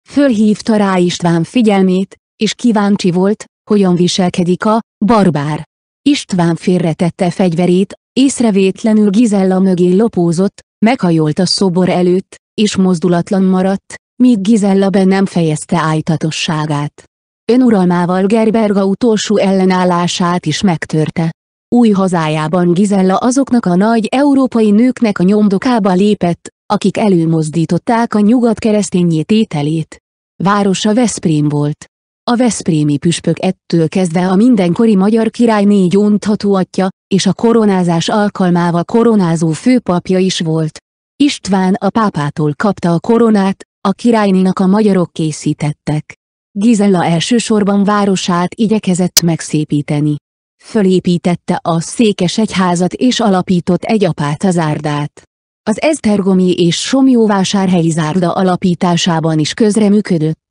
Fölhívta rá István figyelmét, és kíváncsi volt, hogyan viselkedik a barbár. István félretette fegyverét, észrevétlenül Gizella mögé lopózott, meghajolt a szobor előtt, és mozdulatlan maradt, míg Gizella be nem fejezte ájtatosságát. Önuralmával Gerberga utolsó ellenállását is megtörte. Új hazájában Gizella azoknak a nagy európai nőknek a nyomdokába lépett, akik előmozdították a nyugat keresztényé tételét. Városa Veszprém volt. A Veszprémi püspök ettől kezdve a mindenkori magyar király négy ontható atya, és a koronázás alkalmával koronázó főpapja is volt. István a pápától kapta a koronát, a királynénak a magyarok készítettek. Gizella elsősorban városát igyekezett megszépíteni. Fölépítette a székes egyházat és alapított egy apát az árdát. Az Esztergomi és Somjóvásárhelyi zárda alapításában is közreműködött.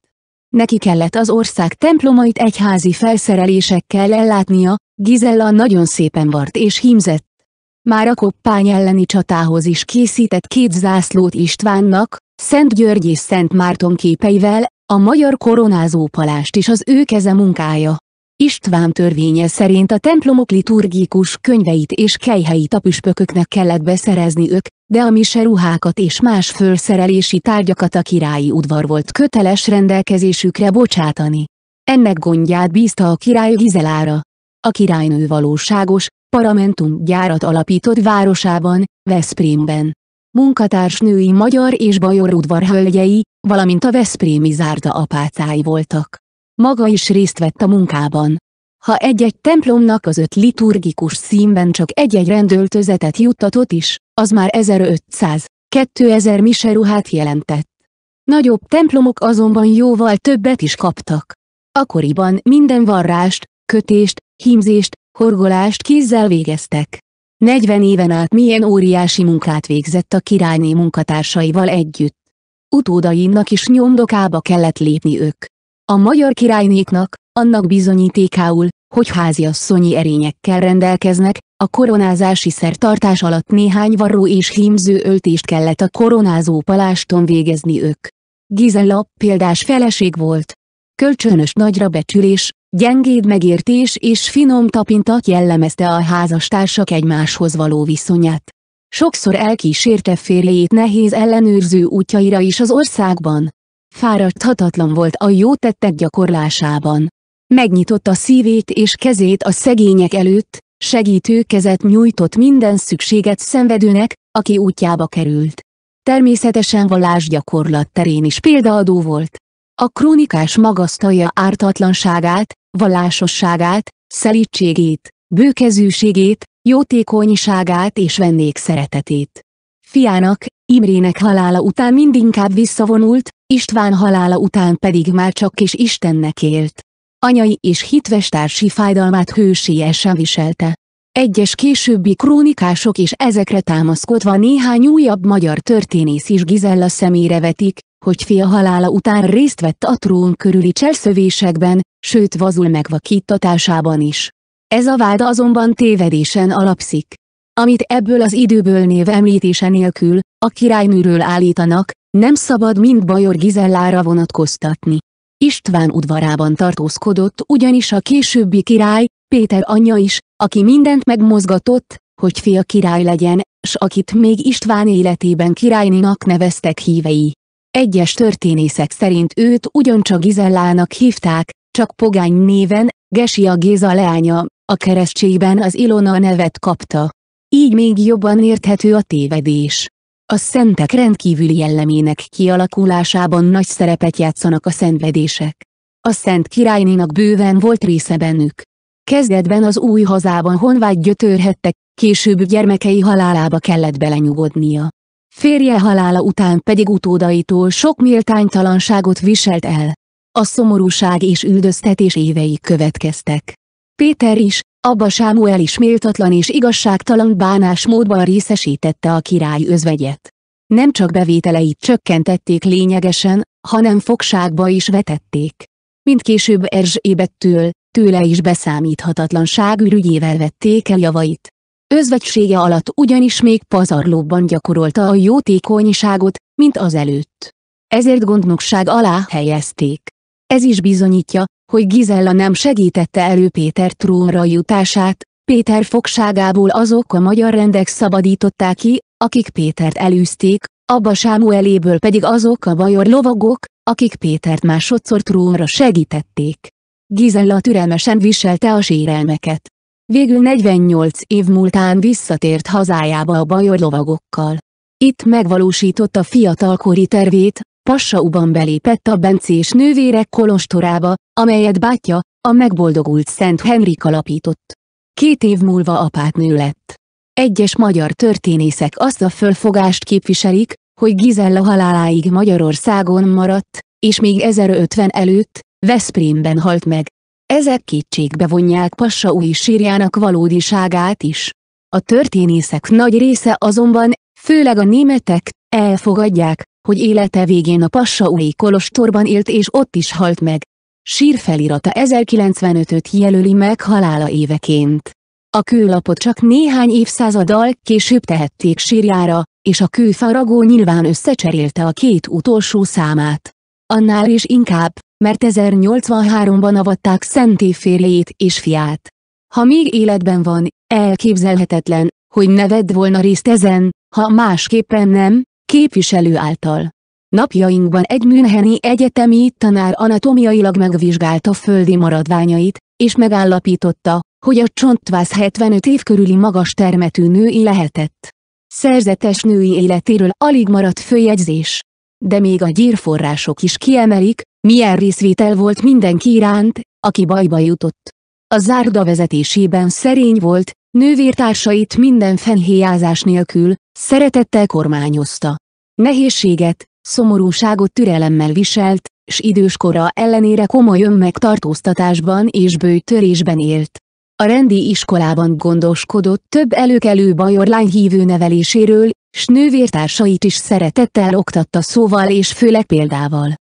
Neki kellett az ország templomait egyházi felszerelésekkel ellátnia, Gizella nagyon szépen vart és hímzett. Már a koppány elleni csatához is készített két zászlót Istvánnak, Szent György és Szent Márton képeivel, a magyar koronázó palást is az ő keze munkája. István törvénye szerint a templomok liturgikus könyveit és kejheit a kellett beszerezni ők, de a miseruhákat és más fölszerelési tárgyakat a királyi udvar volt köteles rendelkezésükre bocsátani. Ennek gondját bízta a király Gizelára. A királynő valóságos, paramentum gyárat alapított városában, Veszprémben. Munkatársnői magyar és bajor udvarhölgyei, valamint a Veszprémi zárta apácái voltak. Maga is részt vett a munkában. Ha egy-egy templomnak az öt liturgikus színben csak egy-egy rendöltözetet juttatott is, az már 1500-2000 miseruhát jelentett. Nagyobb templomok azonban jóval többet is kaptak. Akkoriban minden varrást, kötést, hímzést, horgolást kézzel végeztek. 40 éven át milyen óriási munkát végzett a királyné munkatársaival együtt. Utódainak is nyomdokába kellett lépni ők. A magyar királynéknak, annak bizonyítékául, hogy háziasszonyi erényekkel rendelkeznek, a koronázási szertartás alatt néhány varró és hímző öltést kellett a koronázó paláston végezni ők. Gizella példás feleség volt. Kölcsönös nagyra becsülés, gyengéd megértés és finom tapintat jellemezte a házastársak egymáshoz való viszonyát. Sokszor elkísérte férjeit nehéz ellenőrző útjaira is az országban. Fáradhatatlan volt a jó tettek gyakorlásában. Megnyitotta szívét és kezét a szegények előtt, segítő kezet nyújtott minden szükséget szenvedőnek, aki útjába került. Természetesen vallásgyakorlat terén is példaadó volt. A krónikás magasztalja ártatlanságát, vallásosságát, szelítségét, bőkezűségét, jótékonyságát és vendégszeretetét. Fiának, Imrének halála után mindinkább visszavonult, István halála után pedig már csak kis Istennek élt. Anyai és hitvestársi fájdalmát hősiesen viselte. Egyes későbbi krónikások is ezekre támaszkodva néhány újabb magyar történész is Gizella szemére vetik, hogy fia halála után részt vett a trón körüli cselszövésekben, sőt vazul megvakítatásában is. Ez a vád azonban tévedésen alapszik. Amit ebből az időből név említése nélkül, a királynőről állítanak, nem szabad mind Bajor Gizellára vonatkoztatni. István udvarában tartózkodott ugyanis a későbbi király, Péter anyja is, aki mindent megmozgatott, hogy fia király legyen, s akit még István életében királyninak neveztek hívei. Egyes történészek szerint őt ugyancsak Gizellának hívták, csak pogány néven, Gesia Géza leánya, a keresztségben az Ilona nevet kapta. Így még jobban érthető a tévedés. A szentek rendkívüli jellemének kialakulásában nagy szerepet játszanak a szenvedések. A szent királynénak bőven volt része bennük. Kezdetben az új hazában honvágy gyötörhettek, később gyermekei halálába kellett belenyugodnia. Férje halála után pedig utódaitól sok méltánytalanságot viselt el. A szomorúság és üldöztetés évei következtek. Péter is, Abba Sámuel is méltatlan és igazságtalan bánásmódban részesítette a király özvegyet. Nem csak bevételeit csökkentették lényegesen, hanem fogságba is vetették. Mint később Erzsébettől, tőle is beszámíthatatlanság ürügyével vették el javait. Özvegysége alatt ugyanis még pazarlóbban gyakorolta a jótékonyságot, mint az előtt. Ezért gondnokság alá helyezték. Ez is bizonyítja, hogy Gizella nem segítette elő Péter trónra jutását, Péter fogságából azok a magyar rendek szabadították ki, akik Pétert elűzték, Abba Sámueléből pedig azok a bajor lovagok, akik Pétert másodszor trónra segítették. Gizella türelmesen viselte a sérelmeket. Végül 48 év múltán visszatért hazájába a bajor lovagokkal. Itt megvalósította fiatalkori tervét, Passauban belépett a bencés nővérek kolostorába, amelyet bátyja, a megboldogult Szent Henrik alapított. Két év múlva apátnő lett. Egyes magyar történészek azt a fölfogást képviselik, hogy Gizella haláláig Magyarországon maradt, és még 1050 előtt, Veszprémben halt meg. Ezek kétségbe vonják Passa új sírjának valódiságát is. A történészek nagy része azonban, főleg a németek, elfogadják, hogy élete végén a Passaui Kolostorban élt és ott is halt meg. Sírfelirata 1095-öt jelöli meg halála éveként. A kőlapot csak néhány évszázaddal később tehették sírjára, és a kőfaragó nyilván összecserélte a két utolsó számát. Annál is inkább, mert 1083-ban avatták szenté férjét és fiát. Ha még életben van, elképzelhetetlen, hogy ne vedd volna részt ezen, ha másképpen nem, képviselő által. Napjainkban egy Müncheni egyetemi tanár anatomiailag megvizsgálta földi maradványait, és megállapította, hogy a csontvász 75 év körüli magas termetű női lehetett. Szerzetes női életéről alig maradt följegyzés. De még a gyírforrások is kiemelik, milyen részvétel volt mindenki iránt, aki bajba jutott. A zárda vezetésében szerény volt, nővértársait minden fenhéjázás nélkül, szeretettel kormányozta. Nehézséget, szomorúságot türelemmel viselt, s időskora ellenére komoly önmegtartóztatásban és bőjtörésben élt. A rendi iskolában gondoskodott több előkelő bajorlány hívő neveléséről, s nővértársait is szeretettel oktatta szóval és főleg példával.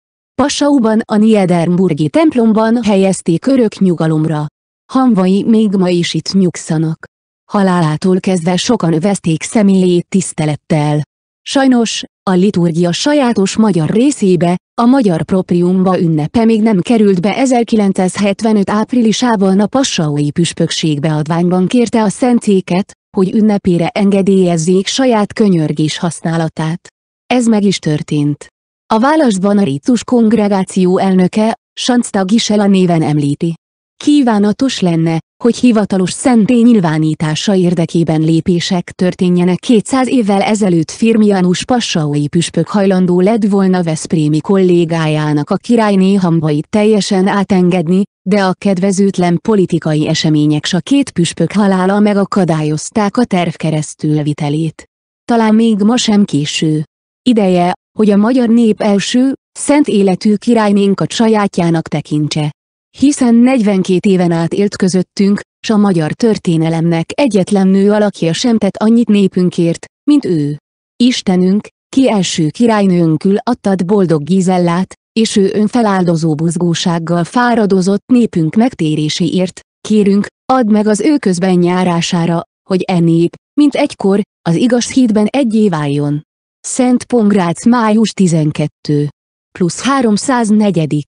Passauban a Niederburgi templomban helyezték örök nyugalomra. Hamvai még ma is itt nyugszanak. Halálától kezdve sokan övezték személyét tisztelettel. Sajnos, a liturgia sajátos magyar részébe, a magyar propriumba ünnepe még nem került be 1975 áprilisában a passaui püspökség adványban kérte a szentszéket, hogy ünnepére engedélyezzék saját könyörgés használatát. Ez meg is történt. A válaszban a Ritus kongregáció elnöke, Sancta Gisela néven említi. Kívánatos lenne, hogy hivatalos szentély nyilvánítása érdekében lépések történjenek 200 évvel ezelőtt Firmianus passaui püspök hajlandó lett volna Veszprémi kollégájának a királyné hambait teljesen átengedni, de a kedvezőtlen politikai események s a két püspök halála megakadályozták a terv keresztülvitelét. Talán még ma sem késő. Ideje, hogy a magyar nép első, szent életű királynénkat sajátjának tekintse hiszen 42 éven át élt közöttünk, s a magyar történelemnek egyetlen nő alakja sem tett annyit népünkért, mint ő. Istenünk, ki első királynőnkül adtad boldog Gizellát, és ő önfeláldozó buzgósággal fáradozott népünk megtéréséért, kérünk, add meg az ő közben járására, hogy e nép, mint egykor, az igaz hídben egyé váljon. Szent Pongrác május 12. Plusz 304.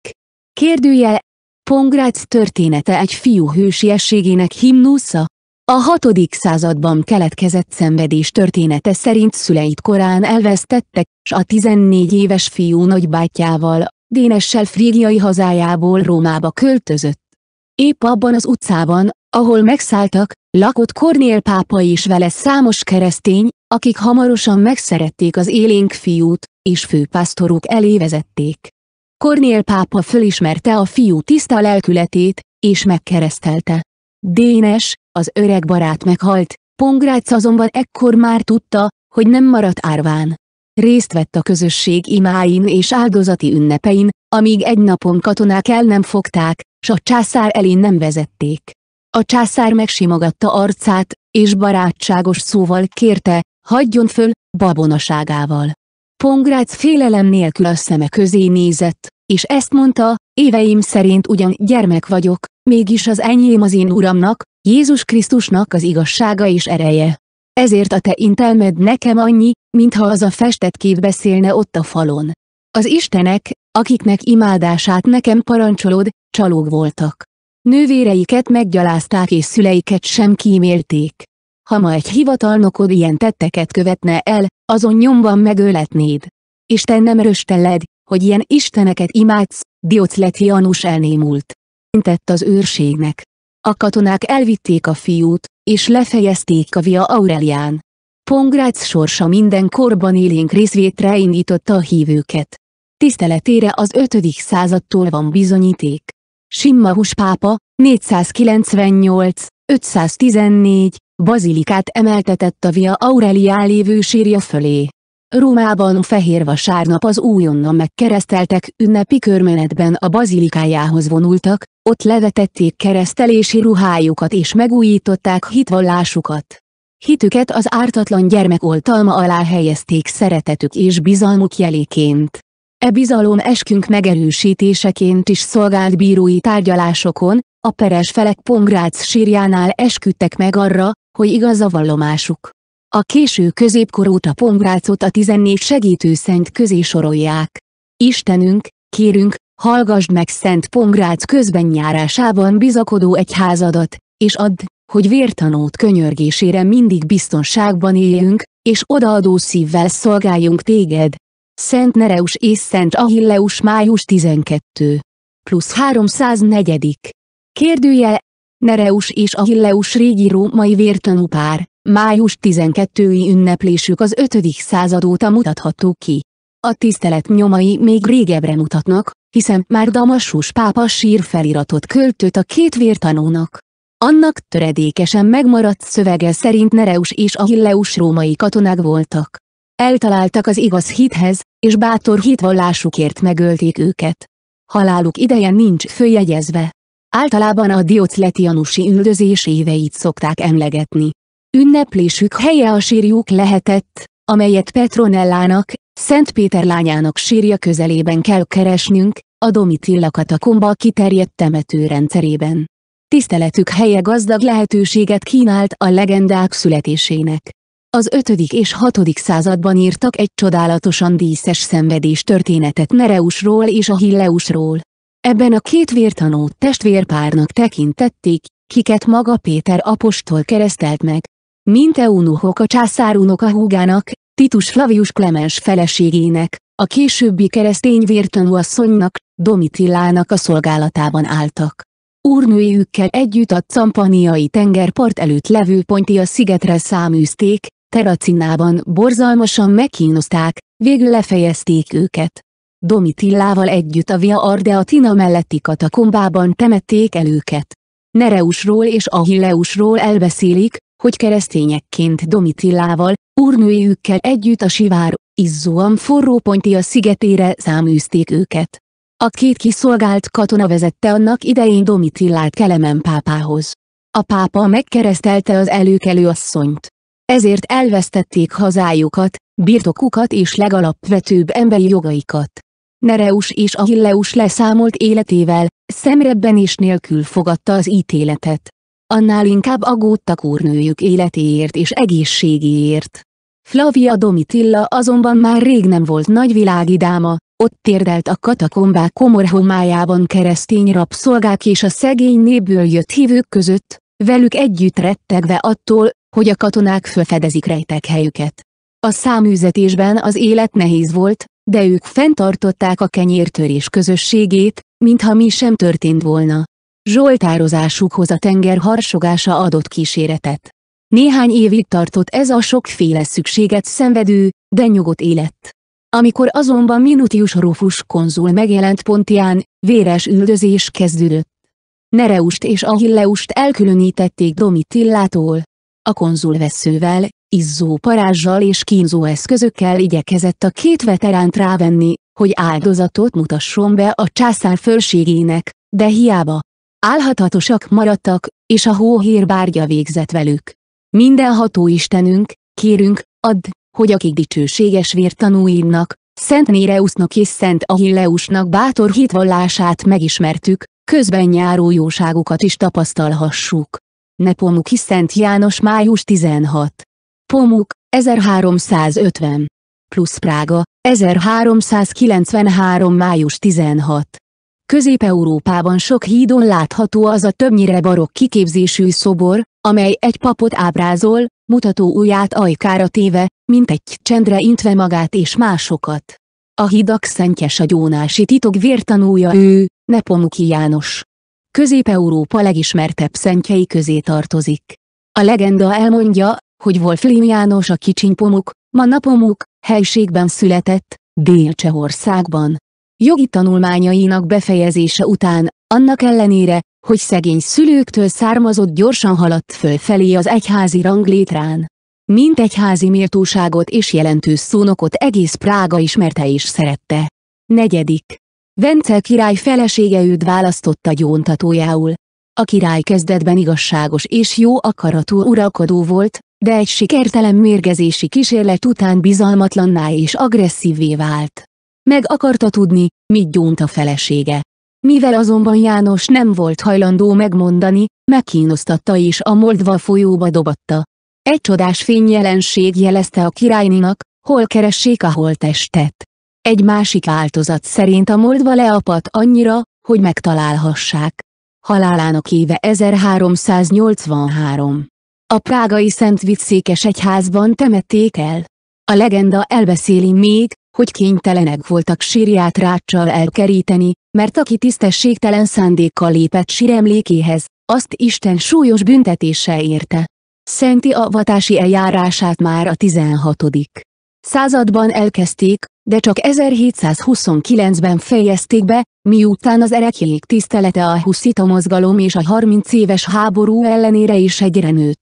Kérdője Pongrác története egy fiú hősiességének himnusza. A hatodik században keletkezett szenvedés története szerint szüleit korán elvesztettek, s a 14 éves fiú nagybátyjával, Dénessel frígiai hazájából Rómába költözött. Épp abban az utcában, ahol megszálltak, lakott Kornél pápa és vele számos keresztény, akik hamarosan megszerették az élénk fiút, és főpásztoruk elé vezették. Kornél pápa fölismerte a fiú tiszta lelkületét, és megkeresztelte. Dénes, az öreg barát meghalt, Pongrác azonban ekkor már tudta, hogy nem maradt árván. Részt vett a közösség imáin és áldozati ünnepein, amíg egy napon katonák el nem fogták, s a császár elé nem vezették. A császár megsimogatta arcát, és barátságos szóval kérte, hagyjon föl, babonaságával. Pongrác félelem nélkül a szeme közé nézett, és ezt mondta, éveim szerint ugyan gyermek vagyok, mégis az enyém az én Uramnak, Jézus Krisztusnak az igazsága és ereje. Ezért a te intelmed nekem annyi, mintha az a festett kép beszélne ott a falon. Az Istenek, akiknek imádását nekem parancsolod, csalók voltak. Nővéreiket meggyalázták és szüleiket sem kímélték. Ha ma egy hivatalnokod ilyen tetteket követne el, azon nyomban megöletnéd. Isten nem röstelled, hogy ilyen isteneket imádsz, Diocletianus elnémult. Intett az őrségnek. A katonák elvitték a fiút, és lefejezték a Via Aurelián. Pongrác sorsa minden korban élénk részvétre indította a hívőket. Tiszteletére az 5. századtól van bizonyíték. Simmahus pápa, 498, 514, bazilikát emeltetett a Via Aurelia lévő sírja fölé. Rómában fehér vasárnap az újonnan megkereszteltek ünnepi körmenetben a bazilikájához vonultak, ott levetették keresztelési ruhájukat és megújították hitvallásukat. Hitüket az ártatlan gyermek oltalma alá helyezték szeretetük és bizalmuk jeléként. E bizalom eskünk megerősítéseként is szolgált bírói tárgyalásokon, a peres felek Pongrác sírjánál esküdtek meg arra, hogy igaz a vallomásuk. A késő középkor óta Pongrácot a 14 segítőszent közé sorolják. Istenünk, kérünk, hallgasd meg Szent Pongrác közben nyárásában bizakodó egyházadat, és add, hogy vértanót könyörgésére mindig biztonságban éljünk, és odaadó szívvel szolgáljunk téged. Szent Nereus és Szent Ahilleus május 12. Plusz 304. Kérdője Nereus és Ahilleus régi római vértanú pár, május 12-i ünneplésük az 5. század óta mutatható ki. A tisztelet nyomai még régebbre mutatnak, hiszen már Damassus pápa sír feliratot költött a két vértanúnak. Annak töredékesen megmaradt szövege szerint Nereus és Ahilleus római katonák voltak. Eltaláltak az igaz hithez, és bátor hitvallásukért megölték őket. Haláluk ideje nincs följegyezve. Általában a diocletianusi üldözés éveit szokták emlegetni. Ünneplésük helye a sírjuk lehetett, amelyet Petronellának, Szent Péter lányának sírja közelében kell keresnünk, a Domitilla katakomba kiterjedt temető rendszerében. Tiszteletük helye gazdag lehetőséget kínált a legendák születésének. Az 5. és 6. században írtak egy csodálatosan díszes szenvedés történetet Nereusról és a Hilleusról. Ebben a két vértanú testvérpárnak tekintették, kiket maga Péter apostol keresztelt meg. Mint eunuchok a császárunoka húgának, Titus Flavius Clemens feleségének, a későbbi keresztény vértanú asszonynak, Domitillának a szolgálatában álltak. Úrnőjükkel együtt a campaniai tengerpart előtt levő Pontia szigetre száműzték, Teracinában borzalmasan megkínozták, végül lefejezték őket. Domitillával együtt a Via Ardeatina melletti katakombában temették el őket. Nereusról és Ahilleusról elbeszélik, hogy keresztényekként Domitillával, úrnőjükkel együtt a Sivár, izzóan forró Pontia szigetére száműzték őket. A két kiszolgált katona vezette annak idején Domitillát Kelemen pápához. A pápa megkeresztelte az előkelő asszonyt. Ezért elvesztették hazájukat, birtokukat és legalapvetőbb emberi jogaikat. Nereus és Ahilleus leszámolt életével, szemrebbenés nélkül fogadta az ítéletet. Annál inkább aggódtak úrnőjük életéért és egészségéért. Flavia Domitilla azonban már rég nem volt nagyvilági dáma, ott térdelt a katakombák komorhomájában keresztény rabszolgák és a szegény népből jött hívők között, velük együtt rettegve attól, hogy a katonák fölfedezik rejtek helyüket. A száműzetésben az élet nehéz volt, de ők fenntartották a kenyértörés közösségét, mintha mi sem történt volna. Zsoltározásukhoz a tenger harsogása adott kíséretet. Néhány évig tartott ez a sokféle szükséget szenvedő, de nyugodt élet. Amikor azonban Minutius Rufus konzul megjelent Pontián, véres üldözés kezdődött. Nereust és Achilleust elkülönítették Domitillától. A konzul veszővel, izzó parázsal és kínzó eszközökkel igyekezett a két veteránt rávenni, hogy áldozatot mutasson be a császár fölségének, de hiába. Álhatatosak maradtak, és a hóhér bárgya végzett velük. Mindenható Istenünk, kérünk, add, hogy akik dicsőséges vértanúinak, Szent Néreusnak és Szent Ahilleusnak bátor hitvallását megismertük, közben nyáró jóságukat is tapasztalhassuk. Nepomuki Szent János május 16. Pomuk, 1350. Plusz Prága, 1393. május 16. Közép-Európában sok hídon látható az a többnyire barokk kiképzésű szobor, amely egy papot ábrázol, mutató ujját ajkára téve, mint egy csendre intve magát és másokat. A hidak szentjes a gyónási titok vértanúja ő, Nepomuki János. Közép-Európa legismertebb szentjei közé tartozik. A legenda elmondja, hogy Wolflim János a Kicsinypomuk, Manapomuk, helységben született, Dél-Csehországban. Jogi tanulmányainak befejezése után, annak ellenére, hogy szegény szülőktől származott gyorsan haladt fölfelé az egyházi ranglétrán. Mint egyházi méltóságot és jelentős szónokot egész Prága ismerte és szerette. Negyedik. Vence király felesége őt választotta gyóntatójául. A király kezdetben igazságos és jó akaratú uralkodó volt, de egy sikertelen mérgezési kísérlet után bizalmatlanná és agresszívvé vált. Meg akarta tudni, mit gyónt a felesége. Mivel azonban János nem volt hajlandó megmondani, megkínosztatta és a Moldva folyóba dobatta. Egy csodás fényjelenség jelezte a királyninak, hol keressék a holtestet. Egy másik áltozat szerint a Moldva leapadt annyira, hogy megtalálhassák. Halálának éve 1383. A prágai Szent Vicszékes egyházban temették el. A legenda elbeszéli még, hogy kénytelenek voltak sírját ráccsal elkeríteni, mert aki tisztességtelen szándékkal lépett síremlékéhez, azt Isten súlyos büntetéssel érte. Szenti avatási eljárását már a 16. században elkezdték, de csak 1729-ben fejezték be, miután az erekjék tisztelete a huszita mozgalom és a 30 éves háború ellenére is egyre nőtt.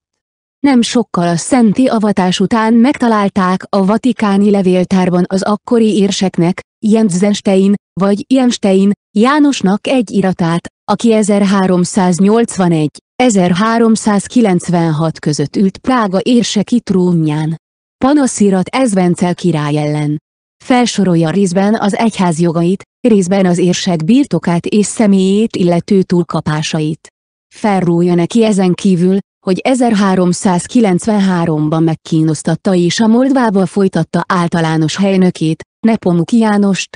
Nem sokkal a szenti avatás után megtalálták a vatikáni levéltárban az akkori érseknek, Jensenstein, vagy Jenstein, Jánosnak egy iratát, aki 1381-1396 között ült Prága érseki trónján. Panaszirat Ezvencel király ellen. Felsorolja részben az egyház jogait, részben az érsek birtokát és személyét illető túlkapásait. Felrója neki ezen kívül, hogy 1393-ban megkínosztatta és a Moldvába folytatta általános helynökét, Nepomuki Jánost.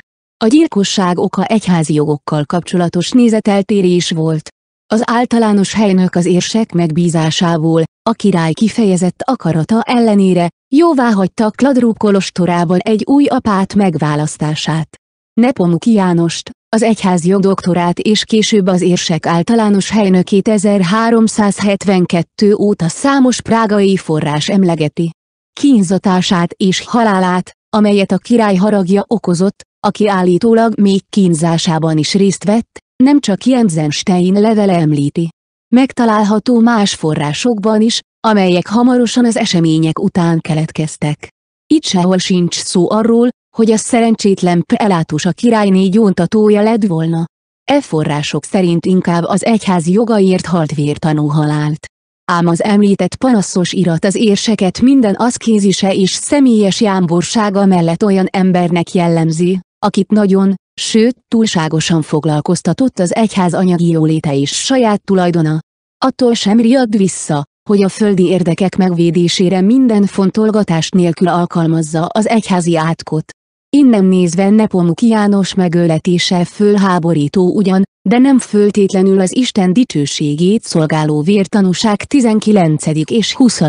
A gyilkosság oka egyházi jogokkal kapcsolatos nézeteltérés volt. Az általános helynök az érsek megbízásából, a király kifejezett akarata ellenére, jóvá hagyta Kladró kolostorában egy új apát megválasztását. Nepomuki Jánost, az egyház jogdoktorát és később az érsek általános helynökét 1372 óta számos prágai forrás emlegeti. Kínzatását és halálát, amelyet a király haragja okozott, aki állítólag még kínzásában is részt vett, nem csak Jensenstein levele említi. Megtalálható más forrásokban is, amelyek hamarosan az események után keletkeztek. Itt sehol sincs szó arról, hogy a szerencsétlen Pelátus a királyné gyóntatója lett volna. E források szerint inkább az egyházi jogaért halt vértanú halált. Ám az említett panaszos irat az érseket minden aszkézise és személyes jámborsága mellett olyan embernek jellemzi, akit nagyon, sőt túlságosan foglalkoztatott az egyház anyagi jóléte és saját tulajdona. Attól sem riad vissza, hogy a földi érdekek megvédésére minden fontolgatás nélkül alkalmazza az egyházi átkot. Innen nézve Nepomuki János megöletése fölháborító ugyan, de nem föltétlenül az Isten dicsőségét szolgáló vértanúság 19. és 20.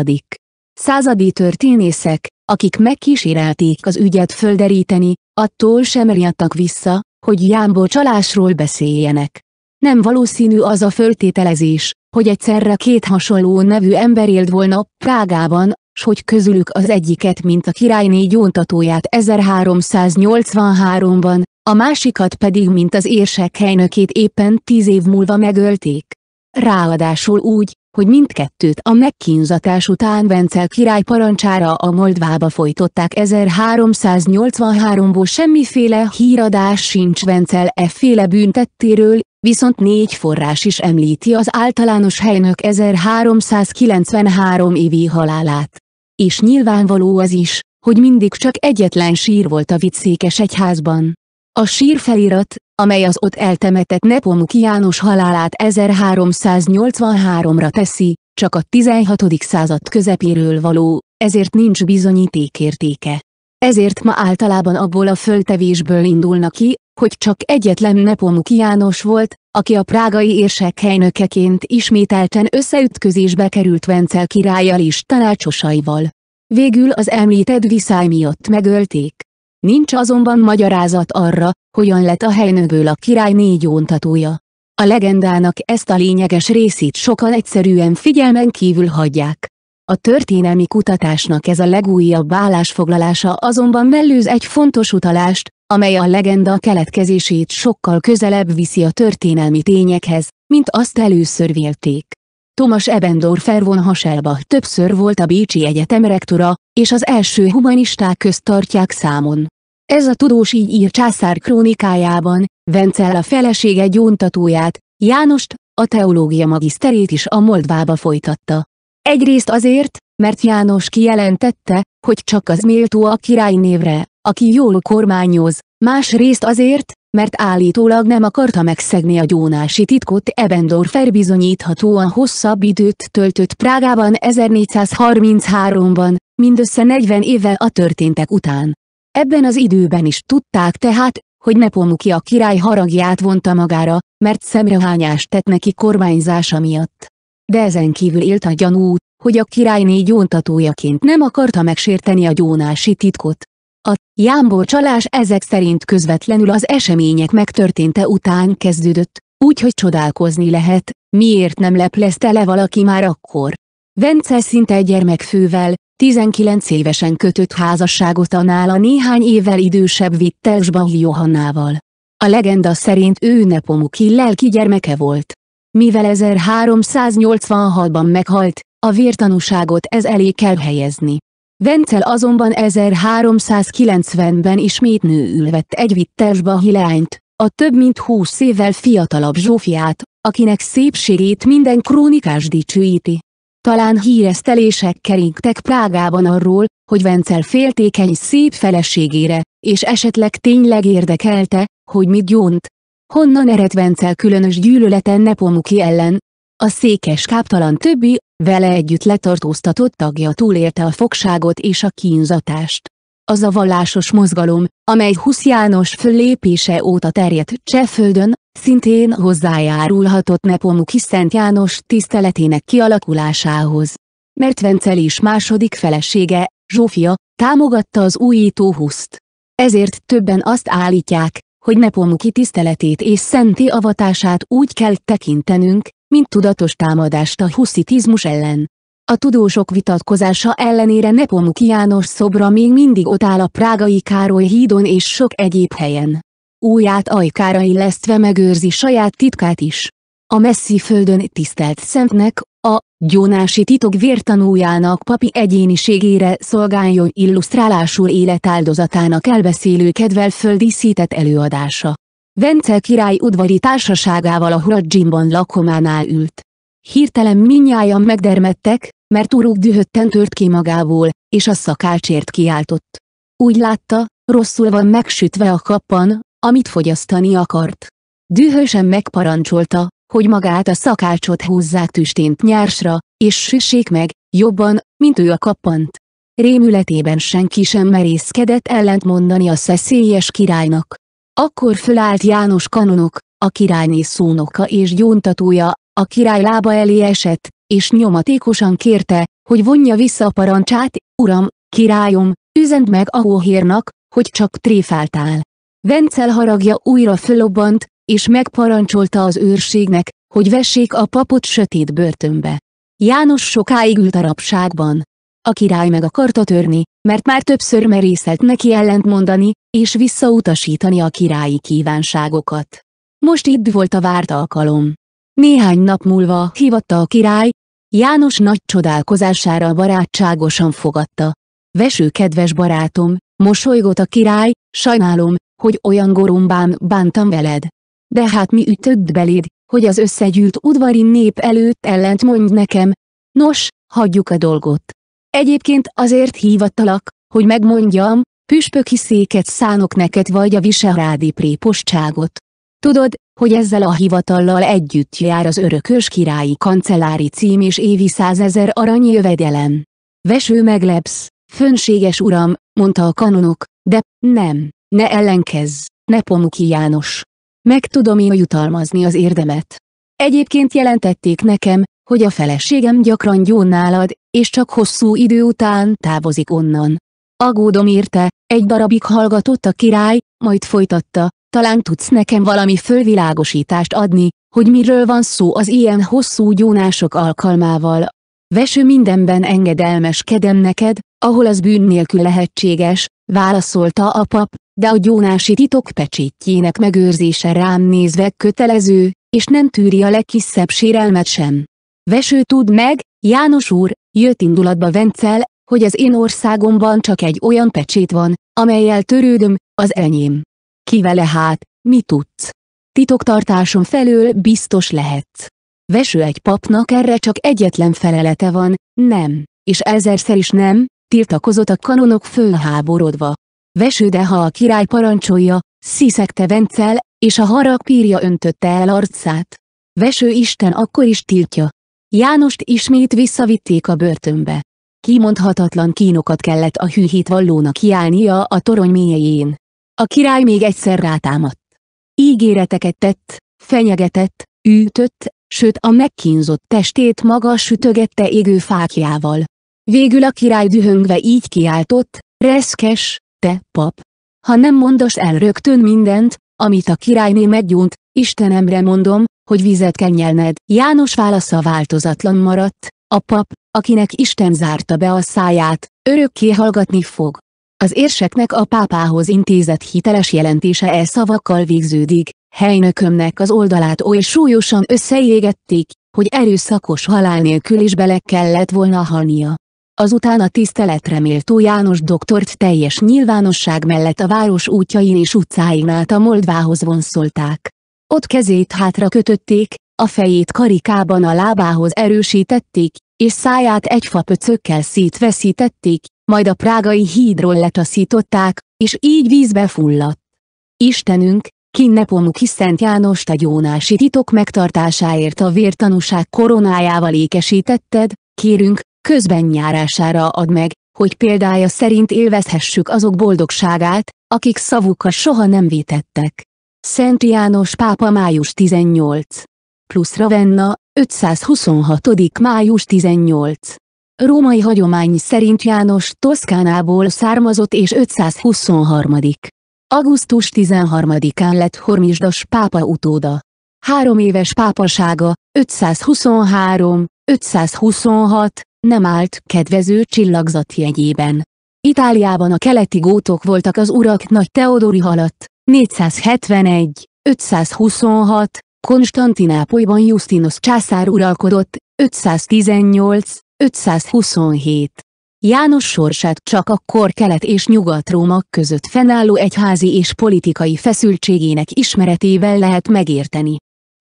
századi történészek, akik megkísérelték az ügyet földeríteni, attól sem riadtak vissza, hogy Jámbor csalásról beszéljenek. Nem valószínű az a föltételezés, hogy egyszerre két hasonló nevű ember élt volna Prágában, s hogy közülük az egyiket mint a királyné gyóntatóját 1383-ban, a másikat pedig mint az érsek helynökét éppen tíz év múlva megölték. Ráadásul úgy, hogy mindkettőt a megkínzatás után Vencel király parancsára a Moldvába folytották 1383-ból semmiféle híradás sincs Vencel efféle büntettéről, viszont négy forrás is említi az általános helynök 1393 évi halálát. És nyilvánvaló az is, hogy mindig csak egyetlen sír volt a vicszékes egyházban. A sír felirat, amely az ott eltemetett Nepomuki János halálát 1383-ra teszi, csak a 16. század közepéről való, ezért nincs bizonyítékértéke. Ezért ma általában abból a föltevésből indulnak ki, hogy csak egyetlen Nepomuki János volt, aki a prágai érsek helynökeként ismételten összeütközésbe került Vencel királlyal és tanácsosaival. Végül az említett viszály miatt megölték. Nincs azonban magyarázat arra, hogyan lett a helynökből a király négy óntatója. A legendának ezt a lényeges részét sokan egyszerűen figyelmen kívül hagyják. A történelmi kutatásnak ez a legújabb állásfoglalása azonban mellőz egy fontos utalást, amely a legenda keletkezését sokkal közelebb viszi a történelmi tényekhez, mint azt először vélték. Thomas Ebendorfer von Haselbach többször volt a Bécsi Egyetem rektora, és az első humanisták közt tartják számon. Ez a tudós így ír császár krónikájában, Vencel a felesége gyóntatóját, Jánost, a teológia magiszterét is a Moldvába folytatta. Egyrészt azért, mert János kijelentette, hogy csak az méltó a király névre, aki jól kormányoz, másrészt azért, mert állítólag nem akarta megszegni a gyónási titkot Ebendorfer bizonyíthatóan hosszabb időt töltött Prágában 1433-ban, mindössze 40 évvel a történtek után. Ebben az időben is tudták tehát, hogy Nepomuki a király haragját vonta magára, mert szemrehányást tett neki kormányzása miatt. De ezen kívül élt a gyanú, hogy a királyné gyóntatójaként nem akarta megsérteni a gyónási titkot. A jámbor csalás ezek szerint közvetlenül az események megtörténte után kezdődött, úgyhogy csodálkozni lehet, miért nem leplezte le valaki már akkor. Vence szinte egy gyermekfővel, 19 évesen kötött házasságot a nála néhány évvel idősebb Wittelsbach Johannával. A legenda szerint ő Nepomuki lelki gyermeke volt. Mivel 1386-ban meghalt, a vértanúságot ez elé kell helyezni. Vencel azonban 1390-ben ismét nőül vett egy Wittelsbachi leányt, a több mint húsz évvel fiatalabb Zsófiát, akinek szépségét minden krónikás dicsőíti. Talán híresztelések keringtek Prágában arról, hogy Vencel féltékeny szép feleségére, és esetleg tényleg érdekelte, hogy mit gyónt. Honnan ered Vencel különös gyűlöleten Nepomuki ellen? A székes káptalan többi, vele együtt letartóztatott tagja túlélte a fogságot és a kínzatást. Az a vallásos mozgalom, amely Husz János föllépése óta terjedt Csehföldön, szintén hozzájárulhatott Nepomuki Szent János tiszteletének kialakulásához. Mert Vencel is második felesége, Zsófia, támogatta az újító Huszt. Ezért többen azt állítják, hogy Nepomuki tiszteletét és szenti avatását úgy kell tekintenünk, mint tudatos támadást a huszitizmus ellen. A tudósok vitatkozása ellenére Nepomuki János szobra még mindig ott áll a prágai Károly hídon és sok egyéb helyen. Úját ajkára illesztve megőrzi saját titkát is. A messzi földön tisztelt szentnek, a gyónási titok vértanújának papi egyéniségére szolgáljon illusztrálásul életáldozatának elbeszélő kedvel földíszített előadása. Vence király udvari társaságával a Huradzsimban lakománál ült. Hirtelen minnyájan megdermedtek, mert uruk dühötten tört ki magából, és a szakácsért kiáltott. Úgy látta, rosszul van megsütve a kappan, amit fogyasztani akart. Dühösen megparancsolta, hogy magát a szakácsot húzzák tüstént nyársra, és süssék meg, jobban, mint ő a kappant. Rémületében senki sem merészkedett ellent mondani a szeszélyes királynak. Akkor fölállt János kanonok, a királyné szónoka és gyóntatója, a király lába elé esett, és nyomatékosan kérte, hogy vonja vissza a parancsát, uram, királyom, üzent meg a hóhérnak, hogy csak tréfáltál. Vencel haragja újra fölobbant, és megparancsolta az őrségnek, hogy vessék a papot sötét börtönbe. János sokáig ült a rabságban. A király meg akarta törni, mert már többször merészelt neki ellent mondani, és visszautasítani a királyi kívánságokat. Most itt volt a várt alkalom. Néhány nap múlva hívatta a király, János nagy csodálkozására barátságosan fogadta. Veső kedves barátom, mosolygott a király, sajnálom, hogy olyan gorombán bántam veled. De hát mi ütött beléd, hogy az összegyűlt udvari nép előtt ellent mondj nekem. Nos, hagyjuk a dolgot. Egyébként azért hívattalak, hogy megmondjam, püspöki széket szánok neked vagy a visehrádi prépostságot. Tudod, hogy ezzel a hivatallal együtt jár az örökös királyi kancellári cím és évi százezer arany jövedelem. Veső meglepsz, fönséges uram, mondta a kanonok, de, nem, ne ellenkezz, ne Pomuki János. Meg tudom én jutalmazni az érdemet. Egyébként jelentették nekem, hogy a feleségem gyakran gyón nálad, és csak hosszú idő után távozik onnan. Agódom érte, egy darabig hallgatott a király, majd folytatta, talán tudsz nekem valami fölvilágosítást adni, hogy miről van szó az ilyen hosszú gyónások alkalmával. Veső mindenben engedelmeskedem neked, ahol az bűn nélkül lehetséges, válaszolta a pap, de a gyónási titok pecsétjének megőrzése rám nézve kötelező, és nem tűri a legkisebb sérelmet sem. Veső tud meg, János úr, jött indulatba Vencel, hogy az én országomban csak egy olyan pecsét van, amelyel törődöm, az enyém. Ki vele hát, mi tudsz? Titoktartásom felől biztos lehetsz. Veső egy papnak erre csak egyetlen felelete van, nem, és ezerszer is nem, tiltakozott a kanonok fölháborodva. Veső de ha a király parancsolja, sziszegte Vencel, és a harag pírja öntötte el arcát. Veső Isten akkor is tiltja. Jánost ismét visszavitték a börtönbe. Kimondhatatlan kínokat kellett a hűhít vallónak kiállnia a torony mélyén. A király még egyszer rátámadt. Ígéreteket tett, fenyegetett, ütött, sőt a megkínzott testét maga sütögette égő fákjával. Végül a király dühöngve így kiáltott, reszkes, te, pap. Ha nem mondasz el rögtön mindent, amit a királyné meggyúnt, Istenemre mondom, hogy vizet kell nyelned. János válasza változatlan maradt, a pap, akinek Isten zárta be a száját, örökké hallgatni fog. Az érseknek a pápához intézett hiteles jelentése e szavakkal végződik, helynökömnek az oldalát oly súlyosan összeégették, hogy erőszakos halál nélkül is bele kellett volna halnia. Azután a tiszteletre méltó János doktort teljes nyilvánosság mellett a város útjain és utcáin át a Moldvához vonszolták. Ott kezét hátra kötötték, a fejét karikában a lábához erősítették, és száját egy fapöcökkel szétveszítették, majd a prágai hídról letaszították, és így vízbe fulladt. Istenünk, Kinnepomuki Szent Jánost a gyónási titok megtartásáért a vértanúság koronájával ékesítetted, kérünk, közben nyárására ad meg, hogy példája szerint élvezhessük azok boldogságát, akik szavukkal soha nem vétettek. Szent János pápa május 18. Plusz Ravenna, 526. május 18. Római hagyomány szerint János Toszkánából származott és 523. Augusztus 13-án lett Hormisdas pápa utóda. Három éves pápasága, 523, 526, nem állt kedvező csillagzatjegyében. Itáliában a keleti gótok voltak az urak nagy Teodori alatt, 471, 526, Konstantinápolyban Justinus császár uralkodott, 518, 527. János sorsát csak akkor kelet és nyugat-Róma között fennálló egyházi és politikai feszültségének ismeretével lehet megérteni.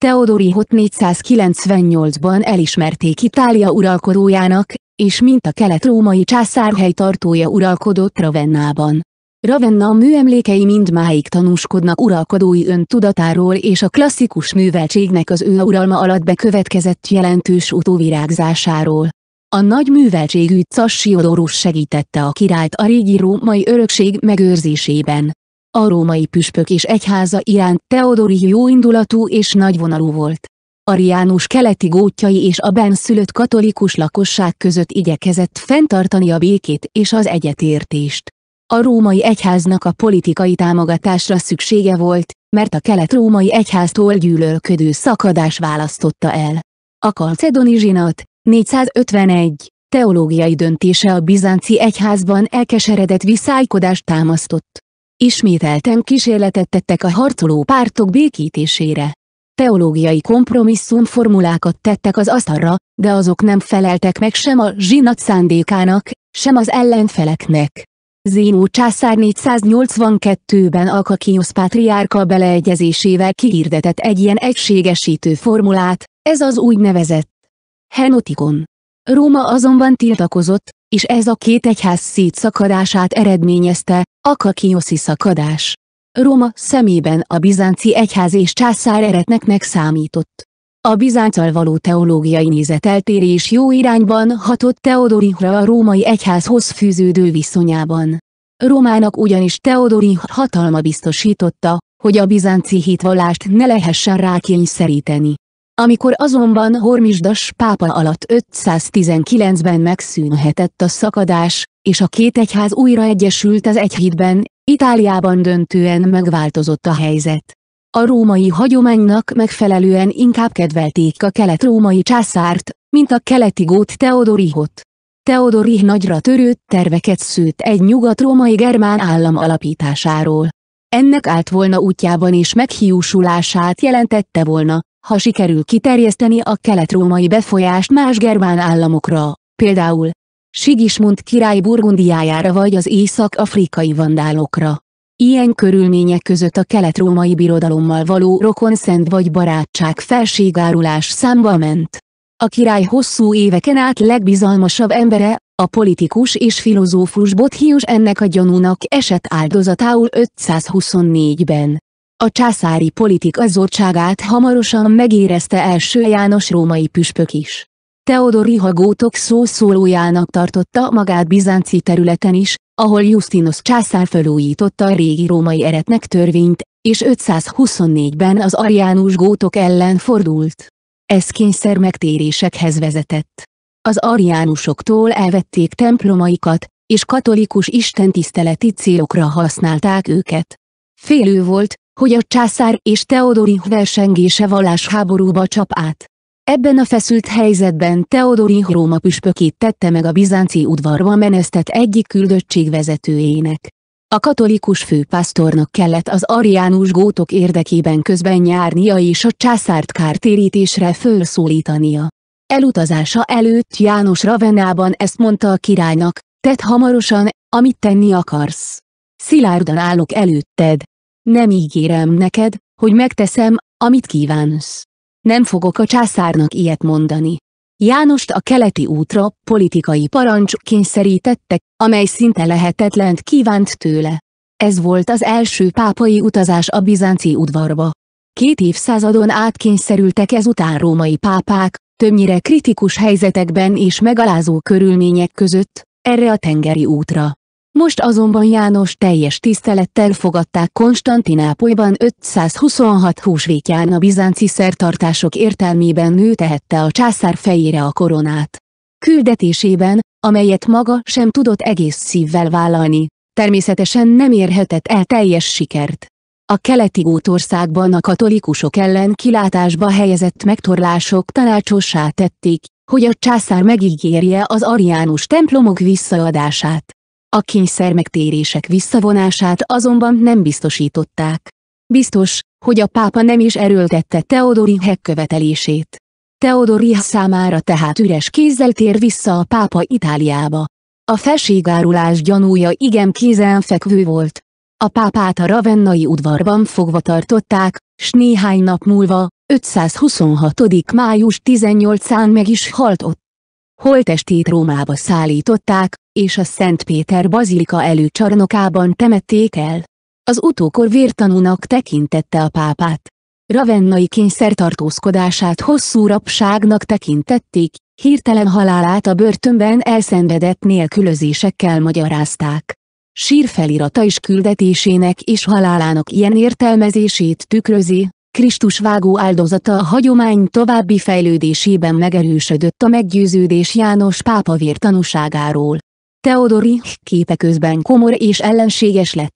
Teodorihot 498-ban elismerték Itália uralkodójának, és mint a kelet-római császárhely tartója uralkodott Ravennában. Ravenna műemlékei mindmáig tanúskodnak uralkodói öntudatáról és a klasszikus műveltségnek az ő uralma alatt bekövetkezett jelentős utóvirágzásáról. A nagy műveltségű Cassiodorus segítette a királyt a régi római örökség megőrzésében. A római püspök és egyháza iránt Teodori jóindulatú és nagyvonalú volt. Ariánus keleti gótjai és a benszülött katolikus lakosság között igyekezett fenntartani a békét és az egyetértést. A római egyháznak a politikai támogatásra szüksége volt, mert a kelet-római egyháztól gyűlölködő szakadás választotta el. A kalcedoni zsinat, 451, teológiai döntése a bizánci egyházban elkeseredett viszálykodást támasztott. Ismételten kísérletet tettek a harcoló pártok békítésére. Teológiai kompromisszum formulákat tettek az asztalra, de azok nem feleltek meg sem a zsinat szándékának, sem az ellenfeleknek. Zénó császár 482-ben Alkakiosz pátriárka beleegyezésével kihirdetett egy ilyen egységesítő formulát, ez az úgynevezett Henotikon. Róma azonban tiltakozott, és ez a két egyház szétszakadását eredményezte, Akakioszi szakadás. Róma szemében a bizánci egyház és császár eretnek számított. A bizánccal való teológiai nézeteltérés jó irányban hatott Teodorihra a római egyházhoz fűződő viszonyában. Rómának ugyanis Teodori hatalma biztosította, hogy a bizánci hitvallást ne lehessen rákényszeríteni. Amikor azonban Hormisdas pápa alatt 519-ben megszűnhetett a szakadás, és a két egyház újra egyesült az egyhídben, Itáliában döntően megváltozott a helyzet. A római hagyománynak megfelelően inkább kedvelték a kelet-római császárt, mint a keleti gót Teodorihot. Teodorih nagyra törőtt terveket szőtt egy nyugat-római germán állam alapításáról. Ennek állt volna útjában és meghiúsulását jelentette volna, ha sikerül kiterjeszteni a kelet-római befolyást más germán államokra, például Sigismund király Burgundiájára vagy az észak-afrikai vandálokra. Ilyen körülmények között a kelet-római birodalommal való rokonszent vagy barátság felségárulás számba ment. A király hosszú éveken át legbizalmasabb embere, a politikus és filozófus Bothius ennek a gyanúnak esett áldozatául 524-ben. A császári politika zottságát hamarosan megérezte első János római püspök is. Teodoriha gótok szószólójának tartotta magát Bizánci területen is, ahol Justinus császár felújította a régi római eretnek törvényt, és 524-ben az ariánus gótok ellen fordult. Ez kényszer megtérésekhez vezetett. Az ariánusoktól elvették templomaikat, és katolikus istentiszteleti célokra használták őket. Félő volt, hogy a császár és Teodori versengése vallásháborúba csap át. Ebben a feszült helyzetben Teodori Róma püspökét tette meg a bizánci udvarba menesztett egyik küldöttség vezetőjének. A katolikus főpásztornak kellett az ariánus gótok érdekében közben járnia és a császárt kártérítésre fölszólítania. Elutazása előtt János Ravenában ezt mondta a királynak, tedd hamarosan, amit tenni akarsz. Szilárdan állok előtted. Nem ígérem neked, hogy megteszem, amit kívánsz. Nem fogok a császárnak ilyet mondani. Jánost a keleti útra politikai parancs kényszerítette, amely szinte lehetetlent kívánt tőle. Ez volt az első pápai utazás a bizánci udvarba. Két évszázadon át kényszerültek ezután római pápák, többnyire kritikus helyzetekben és megalázó körülmények között, erre a tengeri útra. Most azonban János teljes tisztelettel fogadták Konstantinápolyban 526 húsvétján a bizánci szertartások értelmében nő tehette a császár fejére a koronát. Küldetésében, amelyet maga sem tudott egész szívvel vállalni, természetesen nem érhetett el teljes sikert. A keleti útországban a katolikusok ellen kilátásba helyezett megtorlások tanácsossá tették, hogy a császár megígérje az ariánus templomok visszaadását. A kényszer megtérések visszavonását azonban nem biztosították. Biztos, hogy a pápa nem is erőltette Teodori Heck követelését. Teodori számára tehát üres kézzel tér vissza a pápa Itáliába. A felségárulás gyanúja igen kézenfekvő volt. A pápát a ravennai udvarban fogva tartották, s néhány nap múlva, 526. május 18-án meg is halt ott. Holtestét Rómába szállították, és a Szent Péter bazilika előcsarnokában temették el. Az utókor vértanúnak tekintette a pápát. Ravennai kényszertartózkodását hosszú rabságnak tekintették, hirtelen halálát a börtönben elszenvedett nélkülözésekkel magyarázták. Sírfelirata is küldetésének és halálának ilyen értelmezését tükrözi, Krisztus vágó áldozata a hagyomány további fejlődésében megerősödött a meggyőződés János pápa vértanúságáról. Teodori képe közben komor és ellenséges lett.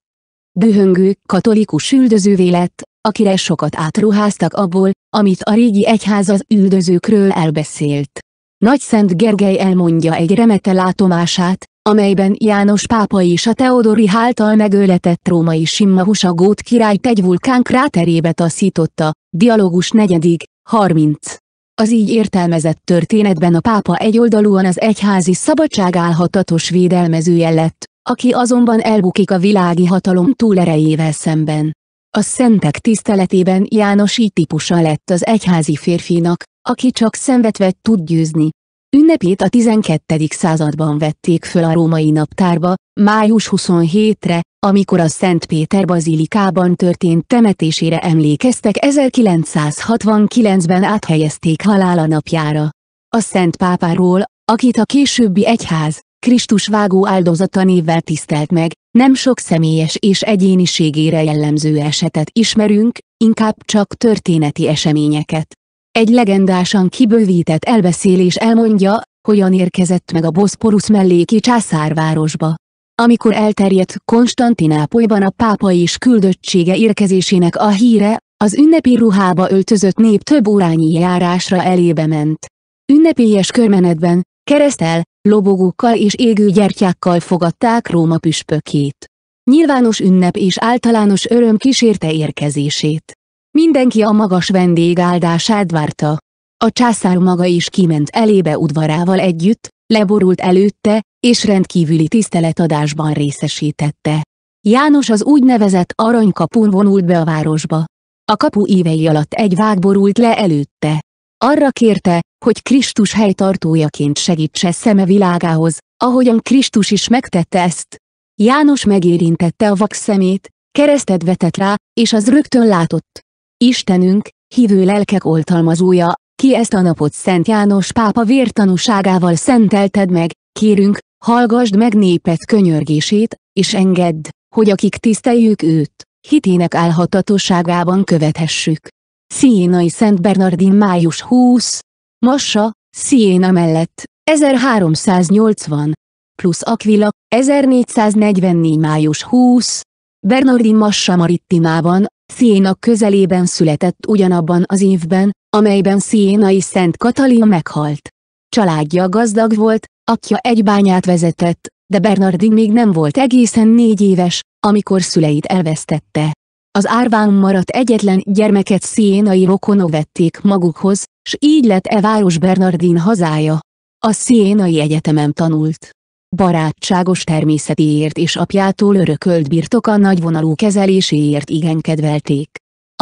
Dühöngő, katolikus üldözővé lett, akire sokat átruháztak abból, amit a régi egyház az üldözőkről elbeszélt. Nagy Szent Gergely elmondja egy remete látomását, amelyben János pápa és a Teodori által megöletett római Simmahus a gót királyt egy vulkán kráterébe taszította, dialógus negyedik, 30. Az így értelmezett történetben a pápa egyoldalúan az egyházi szabadság állhatatos védelmezője lett, aki azonban elbukik a világi hatalom túlerejével szemben. A szentek tiszteletében János így típusa lett az egyházi férfinak, aki csak szenvedve tud győzni, Ünnepét a 12. században vették föl a római naptárba, május 27-re, amikor a Szent Péter bazilikában történt temetésére emlékeztek 1969-ben áthelyezték halála napjára. A Szent Pápáról, akit a későbbi egyház, Krisztus vágó áldozata névvel tisztelt meg, nem sok személyes és egyéniségére jellemző esetet ismerünk, inkább csak történeti eseményeket. Egy legendásan kibővített elbeszélés elmondja, hogyan érkezett meg a Boszporusz melléki császárvárosba. Amikor elterjedt Konstantinápolyban a pápa és küldöttsége érkezésének a híre, az ünnepi ruhába öltözött nép több órányi járásra elébe ment. Ünnepélyes körmenetben, keresztel, lobogókkal és égő gyertyákkal fogadták Róma püspökét. Nyilvános ünnep és általános öröm kísérte érkezését. Mindenki a magas vendég áldását várta. A császár maga is kiment elébe udvarával együtt, leborult előtte, és rendkívüli tiszteletadásban részesítette. János az úgynevezett aranykapun vonult be a városba. A kapu évei alatt egy vág borult le előtte. Arra kérte, hogy Krisztus helytartójaként segítse szeme világához, ahogyan Krisztus is megtette ezt. János megérintette a vak szemét, keresztet vetett rá, és az rögtön látott. Istenünk, hívő lelkek oltalmazója, ki ezt a napot Szent János pápa vértanúságával szentelted meg, kérünk, hallgasd meg népet könyörgését, és engedd, hogy akik tiszteljük őt, hitének álhatatosságában követhessük. Sziénai Szent Bernardin május 20. Massa, Sziéna mellett, 1380. Plusz Aquila, 1444 május 20. Bernardin Massa Marittimában, Sziéna közelében született ugyanabban az évben, amelyben Sziénai Szent Katalin meghalt. Családja gazdag volt, apja egy bányát vezetett, de Bernardin még nem volt egészen négy éves, amikor szüleit elvesztette. Az árván maradt egyetlen gyermeket Sziénai rokonok vették magukhoz, s így lett e város Bernardin hazája. A Sziénai Egyetemen tanult. Barátságos természetéért és apjától örökölt birtoka nagyvonalú kezeléséért igen kedvelték.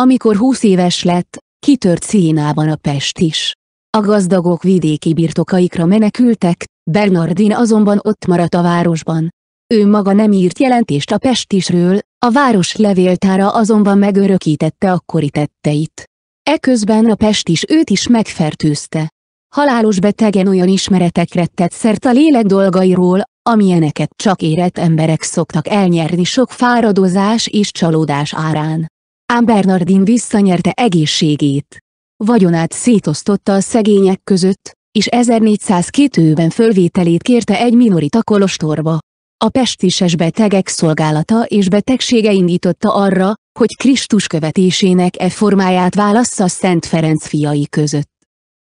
Amikor húsz éves lett, kitört Szénában a Pest is. A gazdagok vidéki birtokaikra menekültek, Bernardin azonban ott maradt a városban. Ő maga nem írt jelentést a pestisről, a város levéltára azonban megörökítette akkori tetteit. Eközben a pestis őt is megfertőzte. Halálos betegen olyan ismeretekre tett szert a lélek dolgairól, amilyeneket csak érett emberek szoktak elnyerni sok fáradozás és csalódás árán. Ám Bernardin visszanyerte egészségét. Vagyonát szétosztotta a szegények között, és 1402-ben fölvételét kérte egy minorita kolostorba. A pestises betegek szolgálata és betegsége indította arra, hogy Krisztus követésének e formáját válassza Szent Ferenc fiai között.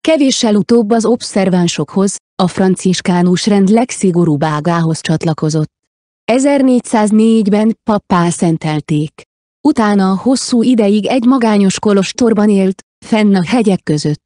Kevéssel utóbb az obszervánsokhoz, a franciskánus rend legszigorúbb ágához csatlakozott. 1404-ben pappá szentelték. Utána hosszú ideig egy magányos kolostorban élt, fenn a hegyek között.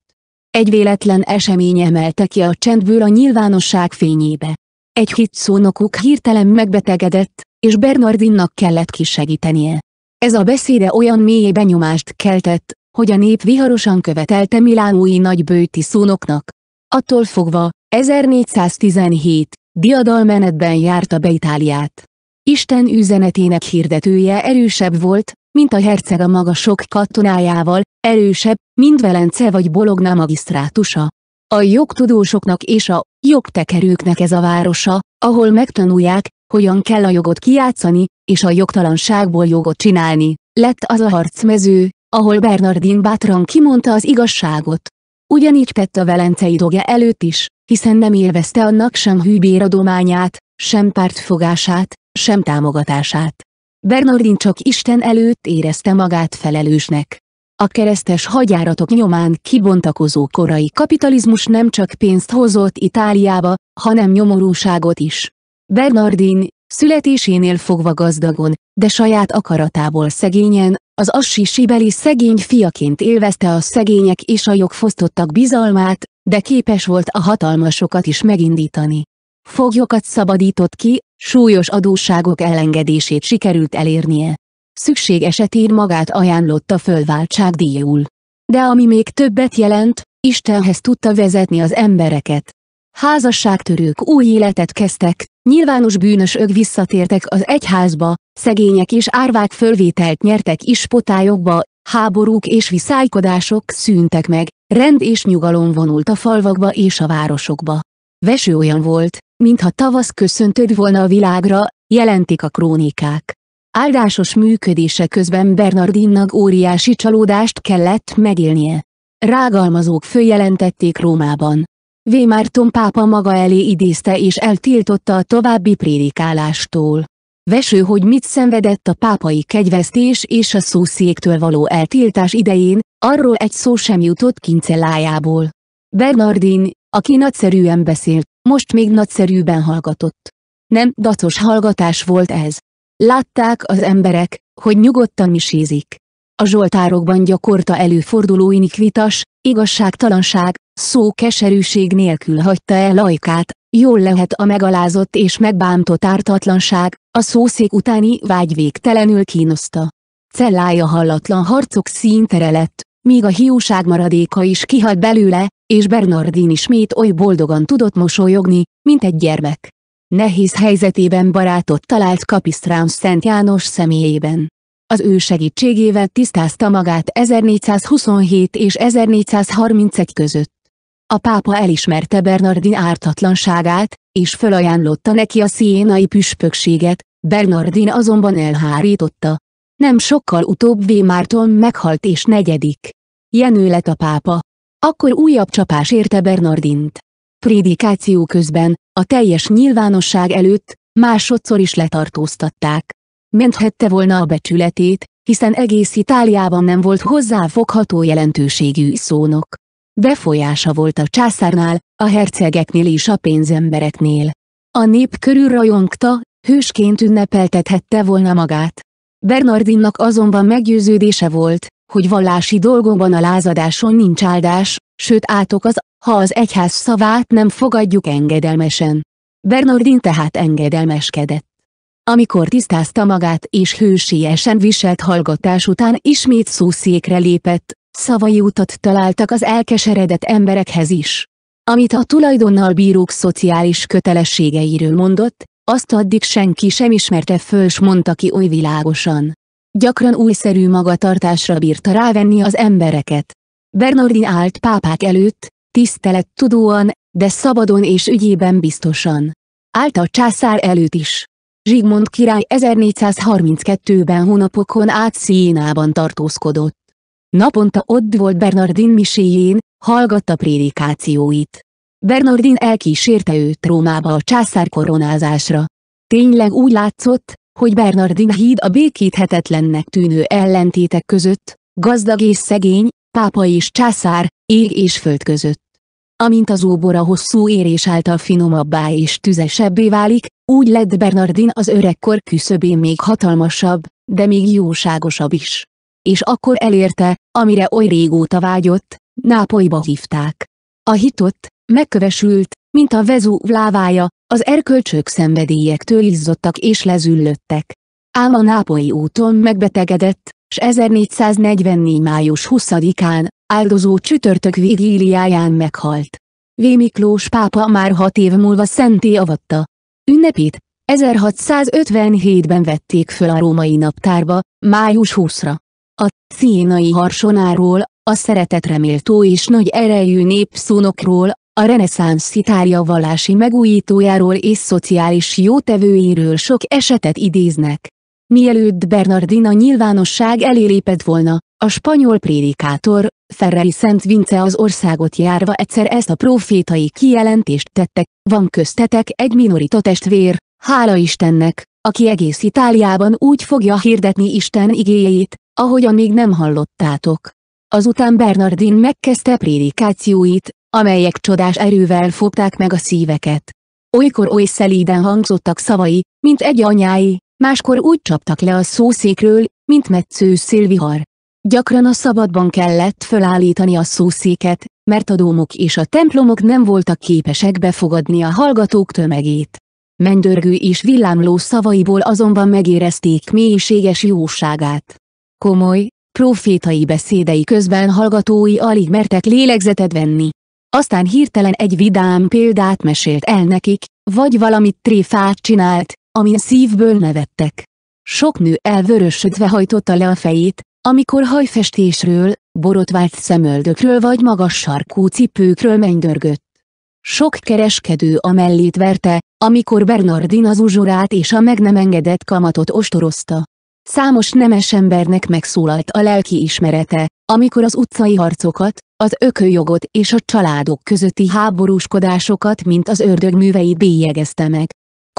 Egy véletlen esemény emelte ki a csendből a nyilvánosság fényébe. Egy hitszónokuk hirtelen megbetegedett, és Bernardinnak kellett kisegítenie. Ez a beszéde olyan mély benyomást keltett, hogy a nép viharosan követelte Milánói nagybőti szónoknak. Attól fogva, 1417, diadalmenetben járta be Itáliát. Isten üzenetének hirdetője erősebb volt, mint a herceg a maga sok katonájával, erősebb, mint Velence vagy Bologna magisztrátusa. A jogtudósoknak és a jogtekerőknek ez a városa, ahol megtanulják, hogyan kell a jogot kijátszani, és a jogtalanságból jogot csinálni, lett az a harcmező, ahol Bernardin bátran kimondta az igazságot. Ugyanígy tett a velencei doge előtt is, hiszen nem élvezte annak sem hűbéradományát, sem pártfogását, sem támogatását. Bernardin csak Isten előtt érezte magát felelősnek. A keresztes hagyáratok nyomán kibontakozó korai kapitalizmus nem csak pénzt hozott Itáliába, hanem nyomorúságot is. Bernardin, születésénél fogva gazdagon, de saját akaratából szegényen, az assisi szegény fiaként élvezte a szegények és a jogfosztottak bizalmát, de képes volt a hatalmasokat is megindítani. Foglyokat szabadított ki, súlyos adósságok elengedését sikerült elérnie. Szükség esetén magát ajánlotta díjul. De ami még többet jelent, Istenhez tudta vezetni az embereket. Házasságtörők új életet kezdtek, nyilvános bűnösök visszatértek az egyházba, szegények és árvák fölvételt nyertek ispotályokba, háborúk és viszálykodások szűntek meg, rend és nyugalom vonult a falvakba és a városokba. Veső olyan volt, mintha tavasz köszöntöd volna a világra, jelentik a krónikák. Áldásos működése közben Bernardinnak óriási csalódást kellett megélnie. Rágalmazók följelentették Rómában. V. Márton pápa maga elé idézte és eltiltotta a további prédikálástól. Veső hogy mit szenvedett a pápai kegyvesztés és a szószéktől való eltiltás idején, arról egy szó sem jutott kincellájából. Bernardin, aki nagyszerűen beszélt, most még nagyszerűben hallgatott. Nem dacos hallgatás volt ez. Látták az emberek, hogy nyugodtan misézik. A zsoltárokban gyakorta előforduló inikvitas, igazságtalanság, szó keserűség nélkül hagyta el Lajkát, jól lehet a megalázott és megbántott ártatlanság, a szószék utáni vágy végtelenül kínoszta. Cellája hallatlan harcok színtere lett, míg a hiúság maradéka is kihalt belőle, és Bernardin ismét oly boldogan tudott mosolyogni, mint egy gyermek. Nehéz helyzetében barátot talált Kapisztrán Szent János személyében. Az ő segítségével tisztázta magát 1427 és 1431 között. A pápa elismerte Bernardin ártatlanságát, és fölajánlotta neki a szénai püspökséget, Bernardin azonban elhárította. Nem sokkal utóbb Vémárton meghalt és negyedik. Jenő lett a pápa. Akkor újabb csapás érte Bernardint. Prédikáció közben, a teljes nyilvánosság előtt, másodszor is letartóztatták. Menthette volna a becsületét, hiszen egész Itáliában nem volt hozzáfogható jelentőségű szónok. Befolyása volt a császárnál, a hercegeknél és a pénzembereknél. A nép körül rajongta, hősként ünnepeltethette volna magát. Bernardinnak azonban meggyőződése volt, hogy vallási dolgokban a lázadáson nincs áldás, sőt átok az, ha az egyház szavát nem fogadjuk engedelmesen. Bernardin tehát engedelmeskedett. Amikor tisztázta magát és hősiesen viselt hallgatás után ismét szószékre lépett, szavai utat találtak az elkeseredett emberekhez is. Amit a tulajdonnal bírók szociális kötelességeiről mondott, azt addig senki sem ismerte föl s mondta ki oly világosan. Gyakran újszerű magatartásra bírta rávenni az embereket. Bernardin állt pápák előtt, tisztelet tudóan, de szabadon és ügyében biztosan. Állt a császár előtt is. Zsigmond király 1432-ben hónapokon át Szénában tartózkodott. Naponta ott volt Bernardin miséjén, hallgatta prédikációit. Bernardin elkísérte őt Rómába a császár koronázásra. Tényleg úgy látszott, hogy Bernardin híd a békíthetetlennek tűnő ellentétek között, gazdag és szegény, pápa és császár, ég és föld között. Amint az óbora hosszú érés által finomabbá és tüzesebbé válik, úgy lett Bernardin az öregkor küszöbén még hatalmasabb, de még jóságosabb is. És akkor elérte, amire oly régóta vágyott, Nápolyba hívták. A hitott, megkövesült, mint a Vezúv lávája, az erkölcsök szenvedélyektől izzottak és lezüllöttek. Ám a nápolyi úton megbetegedett, s 1444. május 20-án, áldozó csütörtök vigíliáján meghalt. V. Miklós pápa már hat év múlva szenté avatta. Ünnepét 1657-ben vették föl a római naptárba, május 20-ra. A színai harsonáról, a szeretetreméltó és nagy erejű népszónokról, a reneszánsz Itália vallási megújítójáról és szociális jótevőjéről sok esetet idéznek. Mielőtt Bernardina nyilvánosság elé lépett volna, a spanyol prédikátor, Ferrari Szent Vince az országot járva egyszer ezt a profétai kijelentést tette, van köztetek egy minorita testvér, hála Istennek, aki egész Itáliában úgy fogja hirdetni Isten igéjét, ahogyan még nem hallottátok. Azután Bernardin megkezdte prédikációit, amelyek csodás erővel fogták meg a szíveket. Olykor oly szelíden hangzottak szavai, mint egy anyái, máskor úgy csaptak le a szószékről, mint metsző szélvihar. Gyakran a szabadban kellett fölállítani a szószéket, mert a dómok és a templomok nem voltak képesek befogadni a hallgatók tömegét. Mendörgő és villámló szavaiból azonban megérezték mélységes jóságát. Komoly, profétai beszédei közben hallgatói alig mertek lélegzetet venni. Aztán hirtelen egy vidám példát mesélt el nekik, vagy valamit tréfát csinált, amin szívből nevettek. Sok nő elvörösödve hajtotta le a fejét, amikor hajfestésről, borotvált szemöldökről vagy magas sarkú cipőkről mennydörgött. Sok kereskedő a mellét verte, amikor Bernardin az uzsorát és a meg nem engedett kamatot ostorozta. Számos nemes embernek megszólalt a lelki ismerete, amikor az utcai harcokat, az ököjogot és a családok közötti háborúskodásokat mint az ördög műveit bélyegezte meg.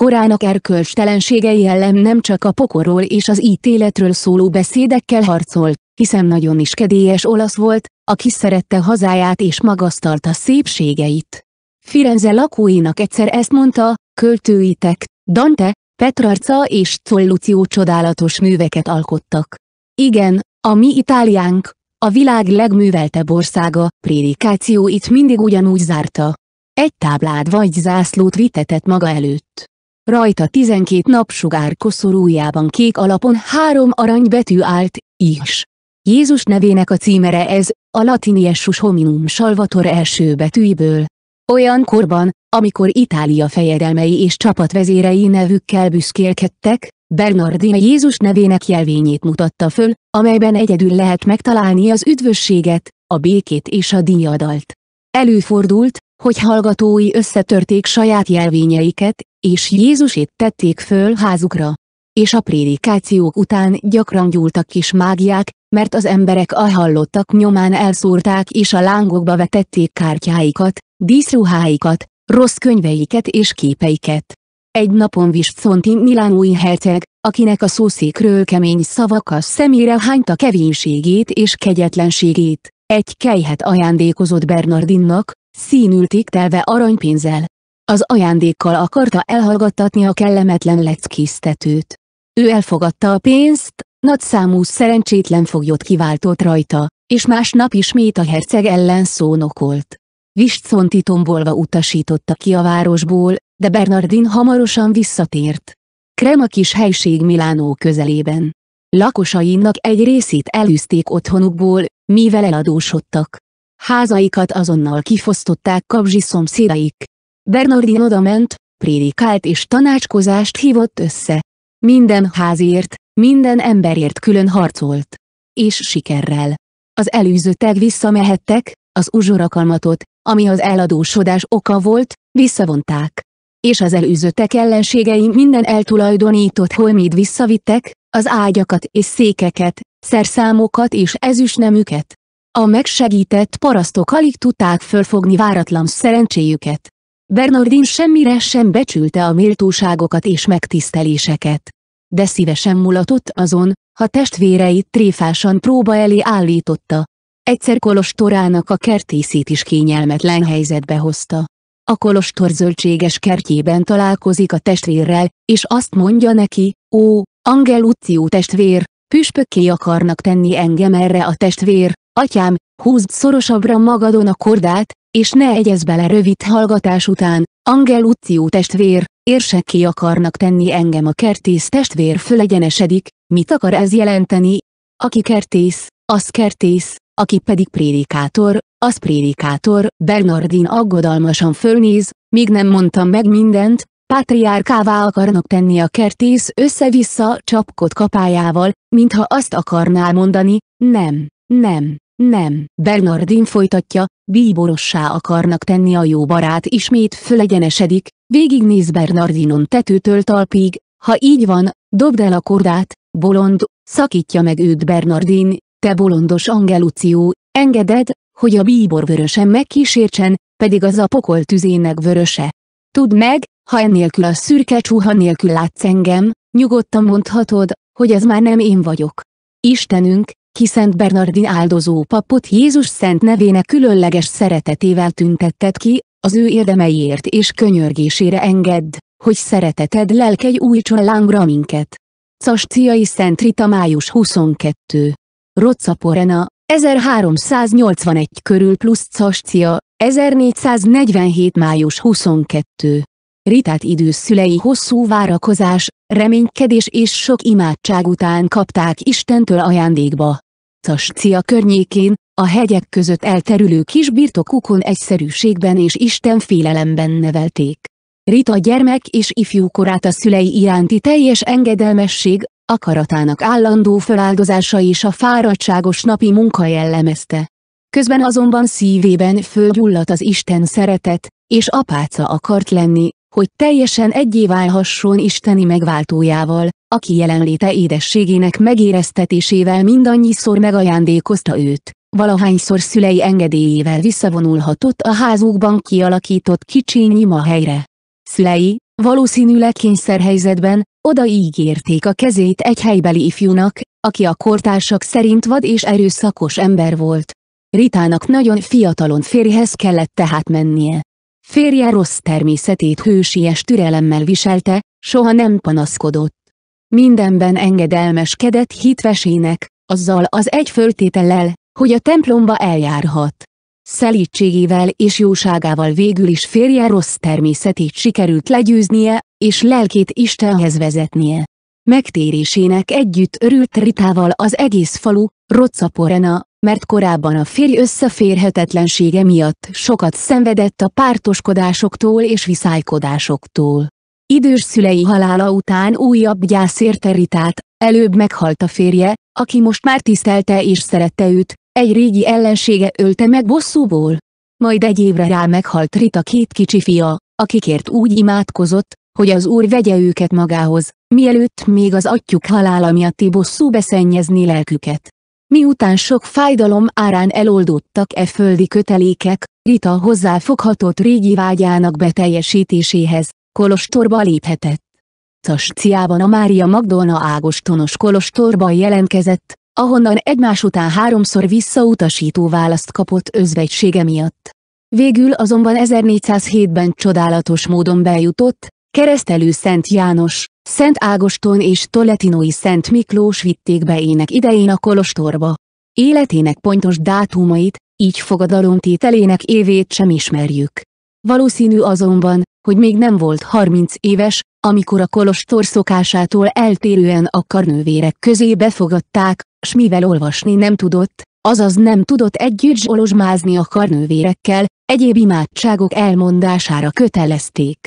Korának erkölcstelensége jellem nem csak a pokorról és az ítéletről szóló beszédekkel harcol, hiszen nagyon is kedélyes olasz volt, aki szerette hazáját és magasztalta szépségeit. Firenze lakóinak egyszer ezt mondta, költőitek, Dante, Petrarca és Czollució csodálatos műveket alkottak. Igen, a mi Itáliánk, a világ legműveltebb országa, prédikációit mindig ugyanúgy zárta. Egy táblát vagy zászlót vitetett maga előtt. Rajta 12 napsugár koszorújában kék alapon három aranybetű állt, is. Jézus nevének a címere ez, a latin Jessus hominum salvator első betűiből. Olyan korban, amikor Itália fejedelmei és csapatvezérei nevükkel büszkélkedtek, Bernardino Jézus nevének jelvényét mutatta föl, amelyben egyedül lehet megtalálni az üdvösséget, a békét és a díjadalt. Előfordult, hogy hallgatói összetörték saját jelvényeiket, és Jézusét tették föl házukra. És a prédikációk után gyakran gyúltak kis mágiák, mert az emberek a hallottak nyomán elszórták és a lángokba vetették kártyáikat, díszruháikat, rossz könyveiket és képeiket. Egy napon Visconti Milánói herceg, akinek a szószékről kemény szavak a szemére hányta kevénységét és kegyetlenségét, egy kejhet ajándékozott Bernardinnak, színülték telve aranypénzzel. Az ajándékkal akarta elhallgattatni a kellemetlen leckésztetőt. Ő elfogadta a pénzt, nagyszámú szerencsétlen foglyot kiváltott rajta, és másnap ismét a herceg ellen szónokolt. Visconti tombolva utasította ki a városból, de Bernardin hamarosan visszatért. Krema kis helység Milánó közelében. Lakosainak egy részét elűzték otthonukból, mivel eladósodtak. Házaikat azonnal kifosztották kapzsi szomszédaik. Bernardin odament, prédikált és tanácskozást hívott össze. Minden házért, minden emberért külön harcolt. És sikerrel. Az előzöttek visszamehettek, az uzsorakalmatot, ami az eladósodás oka volt, visszavonták. És az előzöttek ellenségei minden eltulajdonított holmid visszavittek, az ágyakat és székeket, szerszámokat és ezüstnemüket. A megsegített parasztok alig tudták fölfogni váratlan szerencséjüket. Bernardin semmire sem becsülte a méltóságokat és megtiszteléseket. De szívesen mulatott azon, ha testvéreit tréfásan próba elé állította. Egyszer kolostorának a kertészét is kényelmetlen helyzetbe hozta. A kolostor zöldséges kertjében találkozik a testvérrel, és azt mondja neki, ó, Angeluccio testvér, püspökké akarnak tenni engem erre a testvér, atyám, húzd szorosabbra magadon a kordát, és ne egyez bele rövid hallgatás után, Angeluccio testvér, érsekké akarnak tenni engem a kertész testvér fölegyenesedik, mit akar ez jelenteni? Aki kertész, az kertész, aki pedig prédikátor, az prédikátor, Bernardin aggodalmasan fölnéz, míg nem mondtam meg mindent, pátriárkává akarnak tenni a kertész össze-vissza csapkod kapájával, mintha azt akarná mondani, nem, nem, nem. Bernardin folytatja, bíborossá akarnak tenni a jó barát ismét fölegyenesedik, végignéz Bernardinon tetőtől talpig, ha így van, dobd el a kordát, bolond, szakítja meg őt Bernardin, te bolondos Angelució, engeded, hogy a bíbor vörösen megkísértsen, pedig az a pokol tüzének vöröse. Tudd meg, ha ennélkül a szürke csuha nélkül látsz engem, nyugodtan mondhatod, hogy ez már nem én vagyok. Istenünk, ki Szent Bernardin áldozó papot Jézus szent nevének különleges szeretetével tüntetted ki, az ő érdemeiért és könyörgésére engedd, hogy szereteted lelkei újtson lángra minket. Casciai Szent Rita május 22 Roccaporena, 1381 körül plusz Cascia, 1447 május 22. Ritát időszülei hosszú várakozás, reménykedés és sok imádság után kapták Istentől ajándékba. Cascia környékén, a hegyek között elterülő kis birtokukon egyszerűségben és Isten félelemben nevelték. Rita gyermek és ifjúkorát a szülei iránti teljes engedelmesség, akaratának állandó feláldozása és a fáradtságos napi munka jellemezte. Közben azonban szívében fölgyulladt az Isten szeretet, és apáca akart lenni, hogy teljesen egyé válhasson Isteni megváltójával, aki jelenléte édességének megéreztetésével mindannyiszor megajándékozta őt, valahányszor szülei engedélyével visszavonulhatott a házukban kialakított kicsiny helyre. Szülei, valószínűleg kényszerhelyzetben, oda ígérték a kezét egy helybeli ifjúnak, aki a kortársak szerint vad és erőszakos ember volt. Ritának nagyon fiatalon férjhez kellett tehát mennie. Férje rossz természetét hősies türelemmel viselte, soha nem panaszkodott. Mindenben engedelmeskedett hitvesének, azzal az egy föltétellel, hogy a templomba eljárhat. Szelítségével és jóságával végül is férje rossz természetét sikerült legyőznie, és lelkét Istenhez vezetnie. Megtérésének együtt örült Ritával az egész falu, Roccaporena, mert korábban a férj összeférhetetlensége miatt sokat szenvedett a pártoskodásoktól és viszálykodásoktól. Idős szülei halála után újabb gyász érte Ritát, előbb meghalt a férje, aki most már tisztelte és szerette őt, egy régi ellensége ölte meg bosszúból. Majd egy évre rá meghalt Rita két kicsi fia, akikért úgy imádkozott, hogy az úr vegye őket magához, mielőtt még az atyuk halála miatti bosszú beszennyezni lelküket. Miután sok fájdalom árán eloldottak e földi kötelékek, Rita hozzáfoghatott régi vágyának beteljesítéséhez, kolostorba léphetett. Casciában a Mária Magdolna Ágostonos kolostorba jelentkezett, ahonnan egymás után háromszor visszautasító választ kapott özvegysége miatt. Végül azonban 1407-ben csodálatos módon bejutott, keresztelő Szent János, Szent Ágoston és Toletinói Szent Miklós vitték be ének idején a kolostorba. Életének pontos dátumait, így fogadalomtételének évét sem ismerjük. Valószínű azonban, hogy még nem volt 30 éves, amikor a kolostor szokásától eltérően a karnővérek közé befogadták, s mivel olvasni nem tudott, azaz nem tudott együtt zsolozsmázni a karnővérekkel, egyéb imádságok elmondására kötelezték.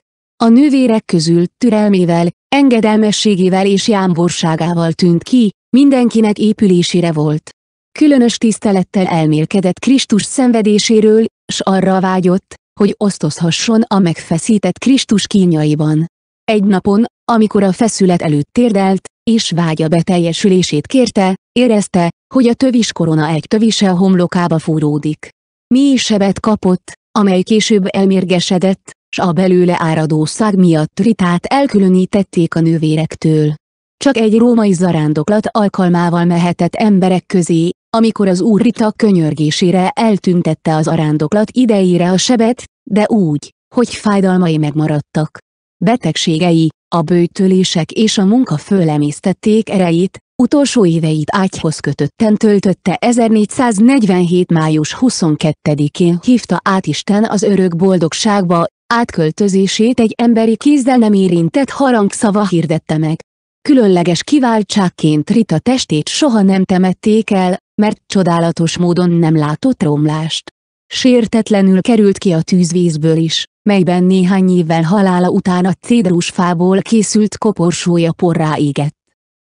A nővérek közül türelmével, engedelmességével és jámborságával tűnt ki, mindenkinek épülésére volt. Különös tisztelettel elmélkedett Krisztus szenvedéséről, s arra vágyott, hogy osztozhasson a megfeszített Krisztus kínjaiban. Egy napon, amikor a feszület előtt térdelt, és vágya beteljesülését kérte, érezte, hogy a tövis korona egy tövise a homlokába fúródik. Mély sebet kapott, amely később elmérgesedett, s a belőle áradó szág miatt Ritát elkülönítették a nővérektől. Csak egy római zarándoklat alkalmával mehetett emberek közé, amikor az úr Rita könyörgésére eltüntette az arándoklat idejére a sebet, de úgy, hogy fájdalmai megmaradtak. Betegségei, a bőtölések és a munka fölemésztették erejét, utolsó éveit ágyhoz kötötten töltötte 1447. május 22-én hívta át Isten az örök boldogságba, átköltözését egy emberi kézzel nem érintett harangszava hirdette meg. Különleges kiváltságként Rita testét soha nem temették el, mert csodálatos módon nem látott romlást. Sértetlenül került ki a tűzvízből is, melyben néhány évvel halála után a cédrusfából készült koporsója porrá égett.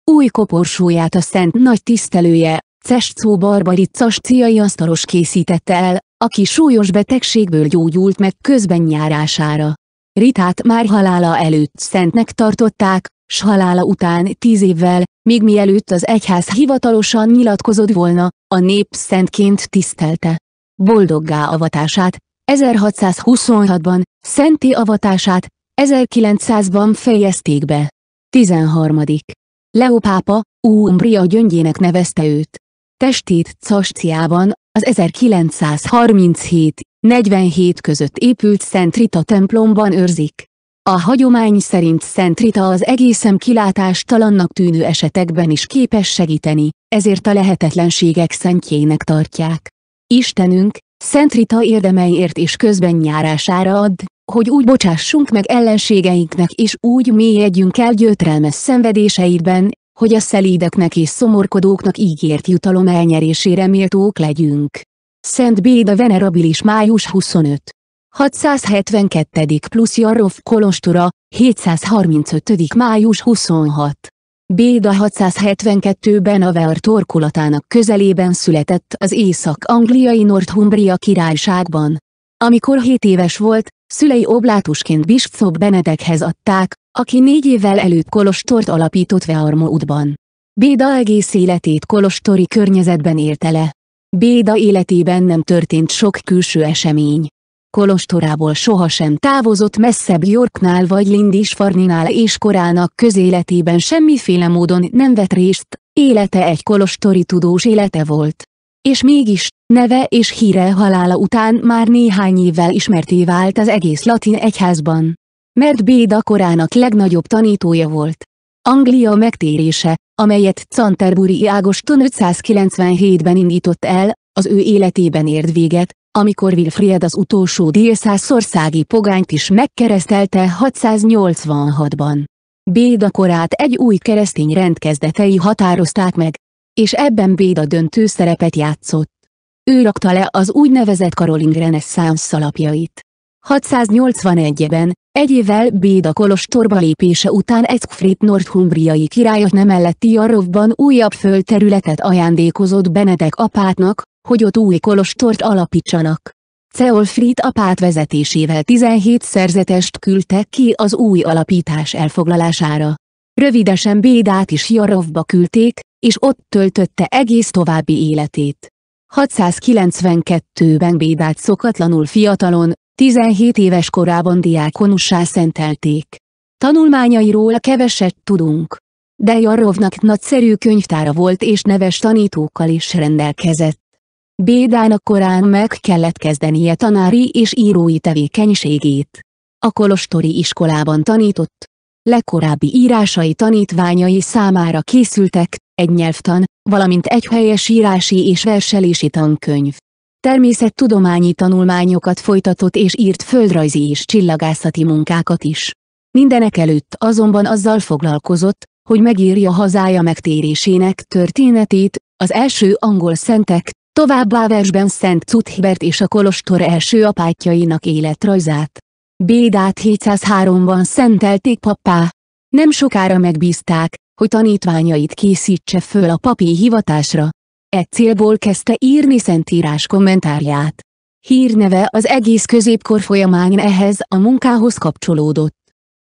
Új koporsóját a szent nagy tisztelője, Cestszó Barbarica ciai asztalos készítette el, aki súlyos betegségből gyógyult meg közben nyárására. Ritát már halála előtt szentnek tartották, s halála után tíz évvel, még mielőtt az egyház hivatalosan nyilatkozott volna, a nép szentként tisztelte. Boldoggá avatását, 1626-ban, szenti avatását, 1900-ban fejezték be. 13. Leo pápa, Umbria gyöngyének nevezte őt. Testét Casciában, az 1937-47 között épült Szent Rita templomban őrzik. A hagyomány szerint Szent Rita az egészen kilátástalannak tűnő esetekben is képes segíteni, ezért a lehetetlenségek szentjének tartják. Istenünk, Szent Rita érdemeiért és közben nyárására ad, hogy úgy bocsássunk meg ellenségeinknek és úgy mélyedjünk el gyötrelmes szenvedéseidben, hogy a szelídeknek és szomorkodóknak ígért jutalom elnyerésére méltók legyünk. Szent Béda Venerabilis május 25. 672. plusz Jarrov Kolostora, 735. május 26. Béda 672-ben a Ver torkolatának közelében született az észak-angliai Northumbria királyságban. Amikor 7 éves volt, szülei oblátusként Bischop Benedekhez adták, aki négy évvel előtt kolostort alapított Vearmoudban. Béda egész életét kolostori környezetben élte le. Béda életében nem történt sok külső esemény. Kolostorából sohasem távozott messzebb Yorknál vagy Lindisfarninál és korának közéletében semmiféle módon nem vett részt, élete egy kolostori tudós élete volt. És mégis, neve és híre halála után már néhány évvel ismerté vált az egész latin egyházban mert Béda korának legnagyobb tanítója volt. Anglia megtérése, amelyet Canterbury Ágoston 597-ben indított el, az ő életében ért véget, amikor Wilfried az utolsó délszászországi pogányt is megkeresztelte 686-ban. Béda korát egy új keresztény rendkezdetei határozták meg, és ebben Béda döntő szerepet játszott. Ő rakta le az úgynevezett Karoling reneszánsz alapjait. 681-ben, egy évvel Béda kolostorba lépése után Ecgfrit Northumbriai királyok nem melletti Jarrovban újabb földterületet ajándékozott Benedek apátnak, hogy ott új kolostort alapítsanak. Ceolfrit apát vezetésével 17 szerzetest küldtek ki az új alapítás elfoglalására. Rövidesen Bédát is Jarovba küldték, és ott töltötte egész további életét. 692-ben Bédát szokatlanul fiatalon, 17 éves korában diákonussá szentelték. Tanulmányairól keveset tudunk. De Jarovnak nagyszerű könyvtára volt és neves tanítókkal is rendelkezett. Bédának korán meg kellett kezdenie tanári és írói tevékenységét. A kolostori iskolában tanított. Legkorábbi írásai tanítványai számára készültek, egy nyelvtan, valamint egy helyes írási és verselési tankönyv. Természettudományi tanulmányokat folytatott és írt földrajzi és csillagászati munkákat is. Mindenek előtt azonban azzal foglalkozott, hogy megírja hazája megtérésének történetét, az első angol szentek, továbbá versben Szent Cuthibert és a Kolostor első apátjainak életrajzát. Bédát 703-ban szentelték pappá. Nem sokára megbízták, hogy tanítványait készítse föl a papi hivatásra. E célból kezdte írni Szentírás kommentárját. Hírneve az egész középkor folyamán ehhez a munkához kapcsolódott.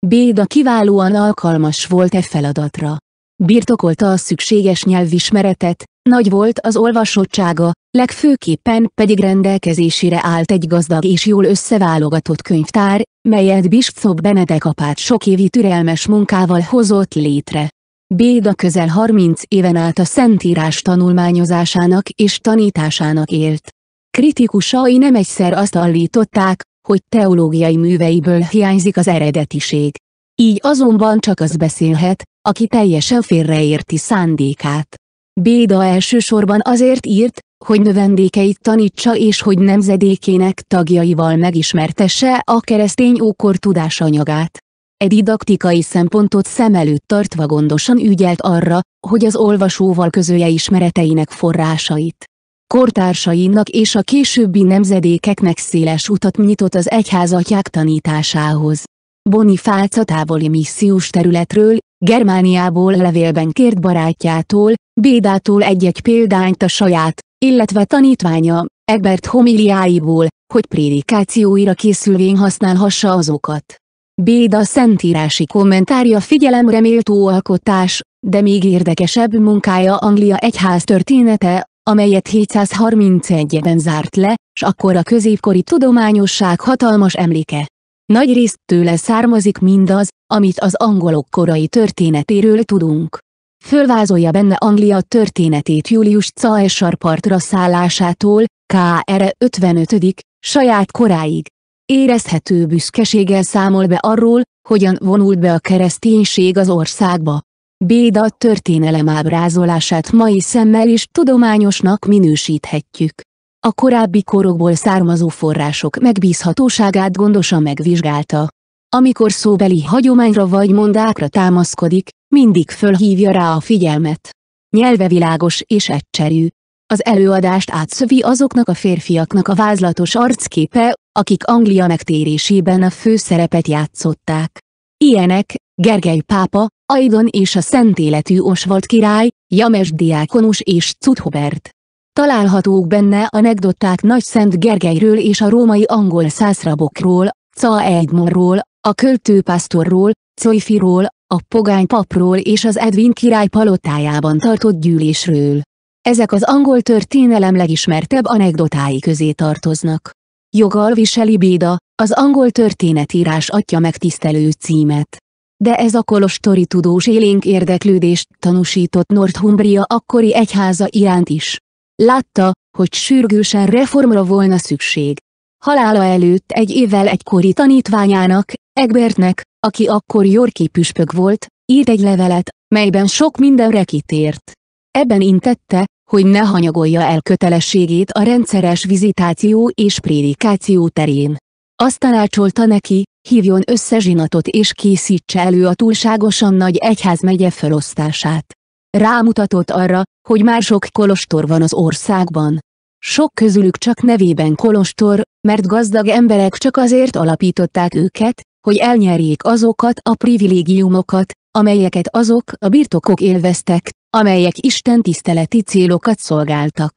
Béda kiválóan alkalmas volt e feladatra. Birtokolta a szükséges nyelvismeretet, nagy volt az olvasottsága, legfőképpen pedig rendelkezésére állt egy gazdag és jól összeválogatott könyvtár, melyet Biscop Benedek apát sok évi türelmes munkával hozott létre. Béda közel 30 éven át a Szentírás tanulmányozásának és tanításának élt. Kritikusai nem egyszer azt állították, hogy teológiai műveiből hiányzik az eredetiség. Így azonban csak az beszélhet, aki teljesen félreérti szándékát. Béda elsősorban azért írt, hogy növendékeit tanítsa és hogy nemzedékének tagjaival megismertesse a keresztény ókor tudásanyagát. E didaktikai szempontot szem előtt tartva gondosan ügyelt arra, hogy az olvasóval közölje ismereteinek forrásait. Kortársainak és a későbbi nemzedékeknek széles utat nyitott az egyházatják tanításához. Bonifác távoli missziós területről, Germániából levélben kért barátjától, Bédától egy-egy példányt a saját, illetve tanítványa, Egbert homiliáiból, hogy prédikációira készülvén használhassa azokat. Béda szentírási kommentárja figyelemre méltó alkotás, de még érdekesebb munkája Anglia egyház története, amelyet 731-ben zárt le, s akkor a középkori tudományosság hatalmas emléke. Nagy részt tőle származik mindaz, amit az angolok korai történetéről tudunk. Fölvázolja benne Anglia történetét Julius Caesar partra szállásától, K.R. 55. saját koráig. Érezhető büszkeséggel számol be arról, hogyan vonult be a kereszténység az országba. Béda történelem ábrázolását mai szemmel is tudományosnak minősíthetjük. A korábbi korokból származó források megbízhatóságát gondosan megvizsgálta. Amikor szóbeli hagyományra vagy mondákra támaszkodik, mindig fölhívja rá a figyelmet. Nyelve világos és egyszerű. Az előadást átszövi azoknak a férfiaknak a vázlatos arcképe, akik Anglia megtérésében a főszerepet játszották. Ilyenek, Gergely pápa, Aidon és a szentéletű Oswald király, James diákonus és Cuthobert. Találhatók benne anekdoták Nagy Szent Gergelyről és a római angol szászrabokról, Ca Egmorról, a költőpásztorról, Coifiról, a pogány papról és az Edwin király palotájában tartott gyűlésről. Ezek az angol történelem legismertebb anekdotái közé tartoznak. Joggal viseli Béda, az angol történetírás atya megtisztelő címet. De ez a kolostori tudós élénk érdeklődést tanúsított Northumbria akkori egyháza iránt is. Látta, hogy sürgősen reformra volna szükség. Halála előtt egy évvel egykori tanítványának, Egbertnek, aki akkor Yorki püspök volt, írt egy levelet, melyben sok mindenre kitért. Ebben intette, hogy ne hanyagolja el kötelességét a rendszeres vizitáció és prédikáció terén. Azt tanácsolta neki, hívjon össze zsinatot és készítse elő a túlságosan nagy egyházmegye felosztását. Rámutatott arra, hogy már sok kolostor van az országban. Sok közülük csak nevében kolostor, mert gazdag emberek csak azért alapították őket, hogy elnyerjék azokat a privilégiumokat, amelyeket azok a birtokok élveztek, amelyek Isten tiszteleti célokat szolgáltak.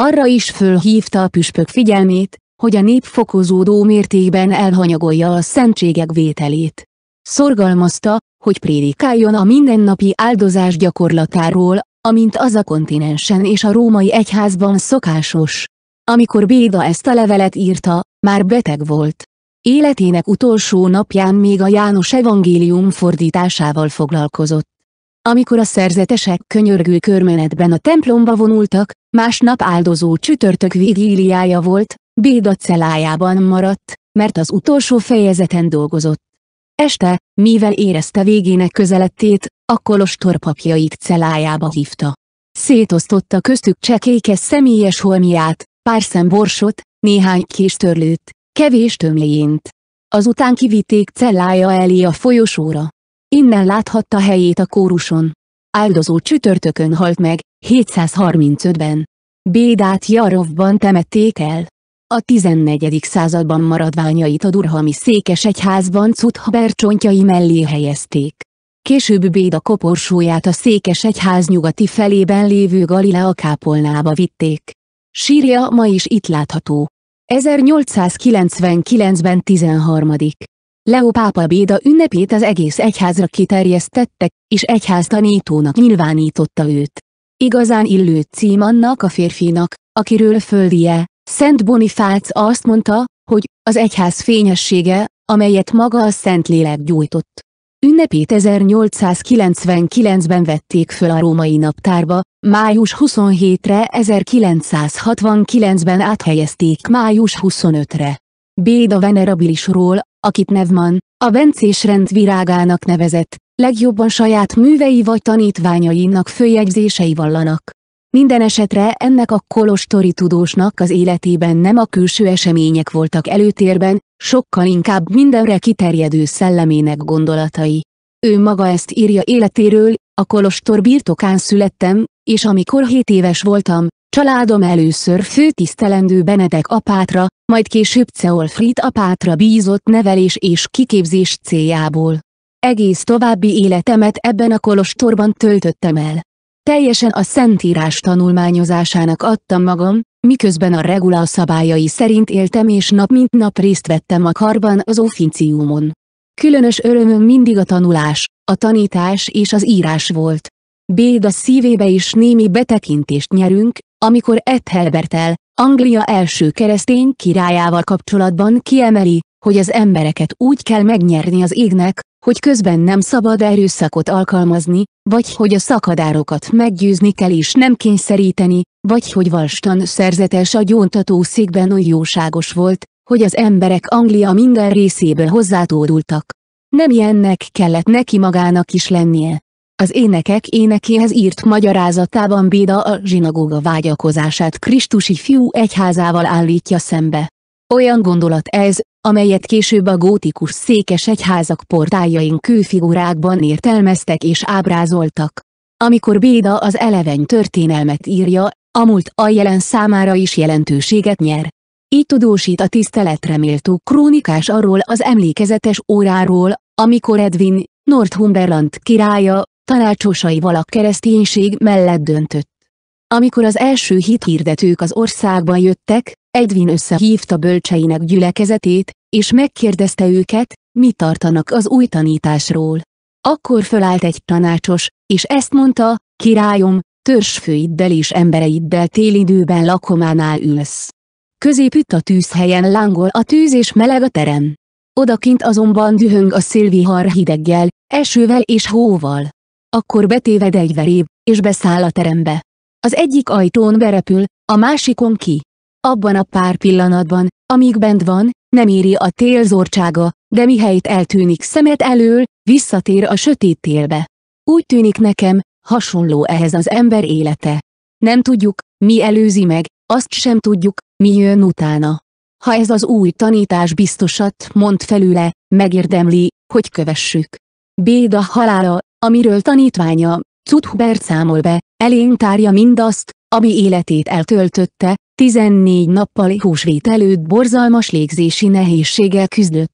Arra is fölhívta a püspök figyelmét, hogy a nép fokozódó mértékben elhanyagolja a szentségek vételét. Szorgalmazta, hogy prédikáljon a mindennapi áldozás gyakorlatáról, amint az a kontinensen és a római egyházban szokásos. Amikor Béda ezt a levelet írta, már beteg volt. Életének utolsó napján még a János evangélium fordításával foglalkozott. Amikor a szerzetesek könyörgő körmenetben a templomba vonultak, másnap áldozó csütörtök vigíliája volt, Béda celájában maradt, mert az utolsó fejezeten dolgozott. Este, mivel érezte végének közelettét, a kolostor papjait celájába hívta. Szétosztotta köztük csekékes személyes holmiát, pár szem borsot, néhány késtörlőt, kevés tömléjént. Azután kivitték cellája elé a folyosóra. Innen láthatta helyét a kóruson. Áldozó csütörtökön halt meg, 735-ben. Bédát Jarovban temették el. A 14. században maradványait a Durhami székesegyházban Cuthaber csontjai mellé helyezték. Később Béda koporsóját a székesegyház nyugati felében lévő Galilea kápolnába vitték. Sírja ma is itt látható. 1899-ben 13. Leo pápa Béda ünnepét az egész egyházra kiterjesztettek, és egyház tanítónak nyilvánította őt. Igazán illő cím annak a férfinak, akiről földie, Szent Bonifác azt mondta, hogy az egyház fényessége, amelyet maga a Szentlélek gyújtott. Ünnepét 1899-ben vették föl a római naptárba, május 27-re 1969-ben áthelyezték május 25-re. Béda venerabilisról, akit Nevman, a Bencés rend virágának nevezett, legjobban saját művei vagy tanítványainak főjegyzései vallanak. Minden esetre ennek a kolostori tudósnak az életében nem a külső események voltak előtérben, sokkal inkább mindenre kiterjedő szellemének gondolatai. Ő maga ezt írja életéről, a kolostor birtokán születtem, és amikor hét éves voltam, családom először főtisztelendő Benedek apátra, majd később Ceolfrit apátra bízott nevelés és kiképzés céljából. Egész további életemet ebben a kolostorban töltöttem el. Teljesen a Szentírás tanulmányozásának adtam magam, miközben a regula szabályai szerint éltem és nap mint nap részt vettem a karban az oficiumon. Különös örömöm mindig a tanulás, a tanítás és az írás volt. Béda szívébe is némi betekintést nyerünk, amikor Ed Helbertel, Anglia első keresztény királyával kapcsolatban kiemeli, hogy az embereket úgy kell megnyerni az égnek, hogy közben nem szabad erőszakot alkalmazni, vagy hogy a szakadárokat meggyőzni kell és nem kényszeríteni, vagy hogy valstan szerzetes a gyóntató székben oly jóságos volt, hogy az emberek Anglia minden részéből hozzátódultak. Nem ilyennek kellett neki magának is lennie. Az énekek énekéhez írt magyarázatában Béda a zsinagóga vágyakozását Krisztusi fiú egyházával állítja szembe. Olyan gondolat ez, amelyet később a gótikus székes egyházak portáljain kőfigurákban értelmeztek és ábrázoltak. Amikor Béda az eleveny történelmet írja, a múlt a jelen számára is jelentőséget nyer. Így tudósít a tiszteletre méltó krónikás arról az emlékezetes óráról, amikor Edwin, Northumberland királya, tanácsosaival a kereszténység mellett döntött. Amikor az első hit hirdetők az országba jöttek, Edwin összehívta bölcseinek gyülekezetét, és megkérdezte őket, mit tartanak az új tanításról. Akkor fölállt egy tanácsos, és ezt mondta, királyom, törzsfőiddel és embereiddel télidőben lakománál ülsz. Középütt a tűzhelyen lángol a tűz és meleg a terem. Odakint azonban dühöng a szélvihar hideggel, esővel és hóval. Akkor betéved egy veréb, és beszáll a terembe. Az egyik ajtón berepül, a másikon ki. Abban a pár pillanatban, amíg bent van, nem éri a tél zorcsága, de mihelyt eltűnik szemet elől, visszatér a sötét télbe. Úgy tűnik nekem, hasonló ehhez az ember élete. Nem tudjuk, mi előzi meg, azt sem tudjuk, mi jön utána. Ha ez az új tanítás biztosat mond felüle, megérdemli, hogy kövessük. Béda halála, amiről tanítványa, Cuthbert számol be, elénk tárja mindazt, ami életét eltöltötte, 14 nappal húsvét előtt borzalmas légzési nehézséggel küzdött.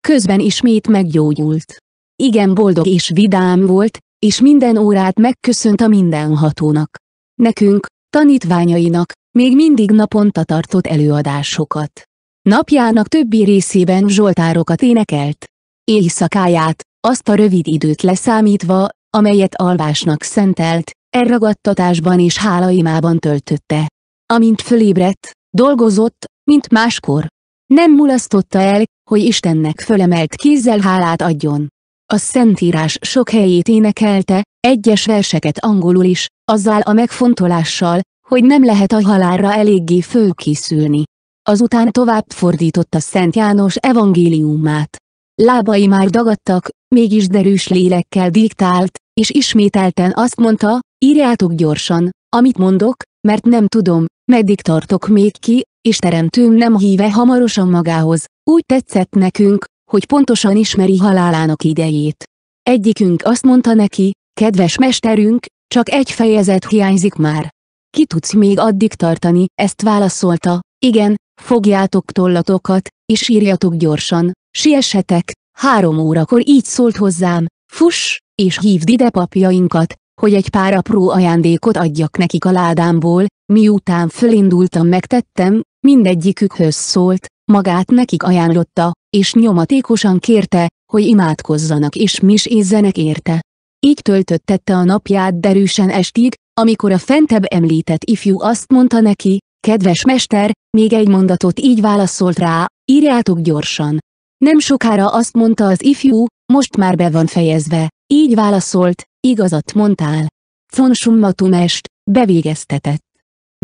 Közben ismét meggyógyult. Igen boldog és vidám volt, és minden órát megköszönt a mindenhatónak. Nekünk, tanítványainak, még mindig naponta tartott előadásokat. Napjának többi részében zsoltárokat énekelt. Éjszakáját, azt a rövid időt leszámítva, amelyet alvásnak szentelt, elragadtatásban és hálaimában töltötte. Amint fölébredt, dolgozott, mint máskor. Nem mulasztotta el, hogy Istennek fölemelt kézzel hálát adjon. A Szentírás sok helyét énekelte, egyes verseket angolul is, azzal a megfontolással, hogy nem lehet a halálra eléggé fölkészülni. Azután tovább fordította Szent János evangéliumát. Lábai már dagadtak, mégis derűs lélekkel diktált, és ismételten azt mondta, írjátok gyorsan, amit mondok, mert nem tudom, meddig tartok még ki, és teremtőm nem híve hamarosan magához, úgy tetszett nekünk, hogy pontosan ismeri halálának idejét. Egyikünk azt mondta neki, kedves mesterünk, csak egy fejezet hiányzik már. Ki tudsz még addig tartani? Ezt válaszolta, igen, fogjátok tollatokat, és írjatok gyorsan, siessetek, három órakor így szólt hozzám, fuss, és hívd ide papjainkat, hogy egy pár apró ajándékot adjak nekik a ládámból, miután fölindultam megtettem, mindegyikükhöz szólt, magát nekik ajánlotta, és nyomatékosan kérte, hogy imádkozzanak és ézzenek érte. Így töltöttette a napját derűsen estig, amikor a fentebb említett ifjú azt mondta neki, kedves mester, még egy mondatot így válaszolt rá, írjátok gyorsan. Nem sokára azt mondta az ifjú, most már be van fejezve, így válaszolt, igazat mondtál. Fonsummatumest, bevégeztetett.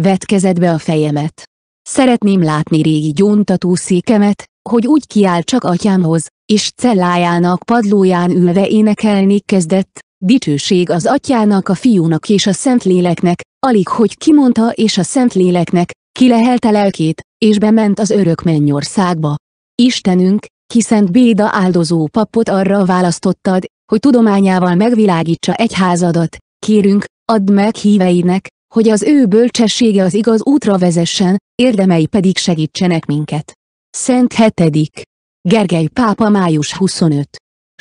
Vedd kezedbe a fejemet. Szeretném látni régi gyóntató székemet, hogy úgy kiáll csak atyámhoz, és cellájának padlóján ülve énekelni kezdett, dicsőség az atyának a fiúnak és a Szentléleknek, alig hogy kimondta és a Szentléleknek, kilehelte lelkét, és bement az örök mennyországba. Istenünk, hiszen Béda áldozó papot arra választottad, hogy tudományával megvilágítsa egyházadat, kérünk, add meg híveinek, hogy az ő bölcsessége az igaz útra vezessen, érdemei pedig segítsenek minket. Szent hetedik. Gergely pápa május 25.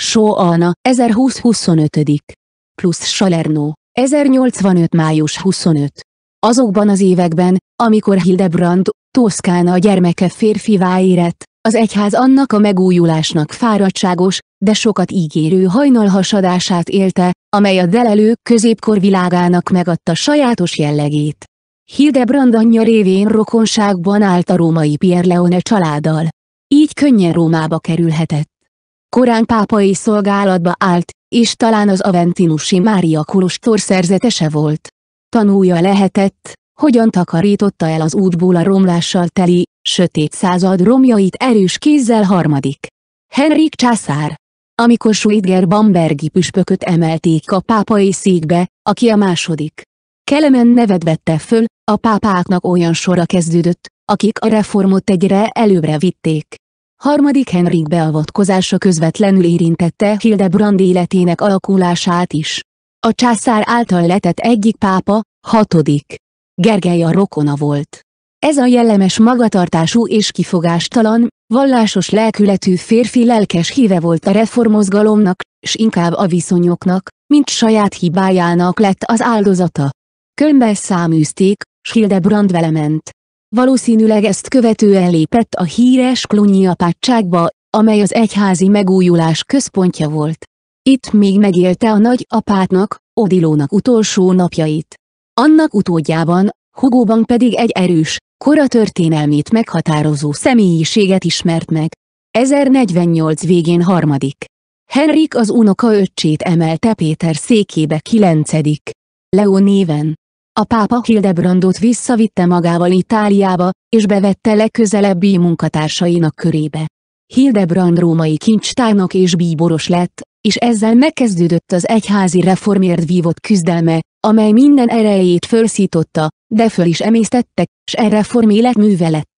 So Anna 1020-25. Plusz Salerno 1085 május 25. Azokban az években, amikor Hildebrand, Toszkána gyermeke férfivá érett, az egyház annak a megújulásnak fáradtságos, de sokat ígérő hajnalhasadását élte, amely a delelő középkor világának megadta sajátos jellegét. Hildebrand anyja révén rokonságban állt a római Pierleone családdal. Így könnyen Rómába kerülhetett. Korán pápai szolgálatba állt, és talán az Aventinusi Mária kolostor szerzetese volt. Tanúja lehetett, hogyan takarította el az útból a romlással teli, sötét század romjait erős kézzel harmadik. Henrik császár. Amikor Schweidger Bambergi püspököt emelték a pápai székbe, aki a második. Kelemen nevet vette föl, a pápáknak olyan sora kezdődött, akik a reformot egyre előbbre vitték. Harmadik Henrik beavatkozása közvetlenül érintette Hildebrand életének alakulását is. A császár által letett egyik pápa, hatodik. Gergely a rokona volt. Ez a jellemes magatartású és kifogástalan, vallásos lelkületű férfi lelkes híve volt a reformozgalomnak, s inkább a viszonyoknak, mint saját hibájának lett az áldozata. Kölnbe száműzték, s Hildebrand vele ment. Valószínűleg ezt követően lépett a híres Klunyi apátságba, amely az egyházi megújulás központja volt. Itt még megélte a nagy apátnak, Odilónak utolsó napjait. Annak utódjában, Hugóban pedig egy erős, kora történelmét meghatározó személyiséget ismert meg. 1048 végén harmadik. Henrik az unoka öccsét emelte Péter székébe kilencedik. Leo néven. A pápa Hildebrandot visszavitte magával Itáliába, és bevette legközelebbi munkatársainak körébe. Hildebrand római kincstárnok és bíboros lett, és ezzel megkezdődött az egyházi reformért vívott küzdelme, amely minden erejét fölszította, de föl is emésztettek, s e reform életműve lett.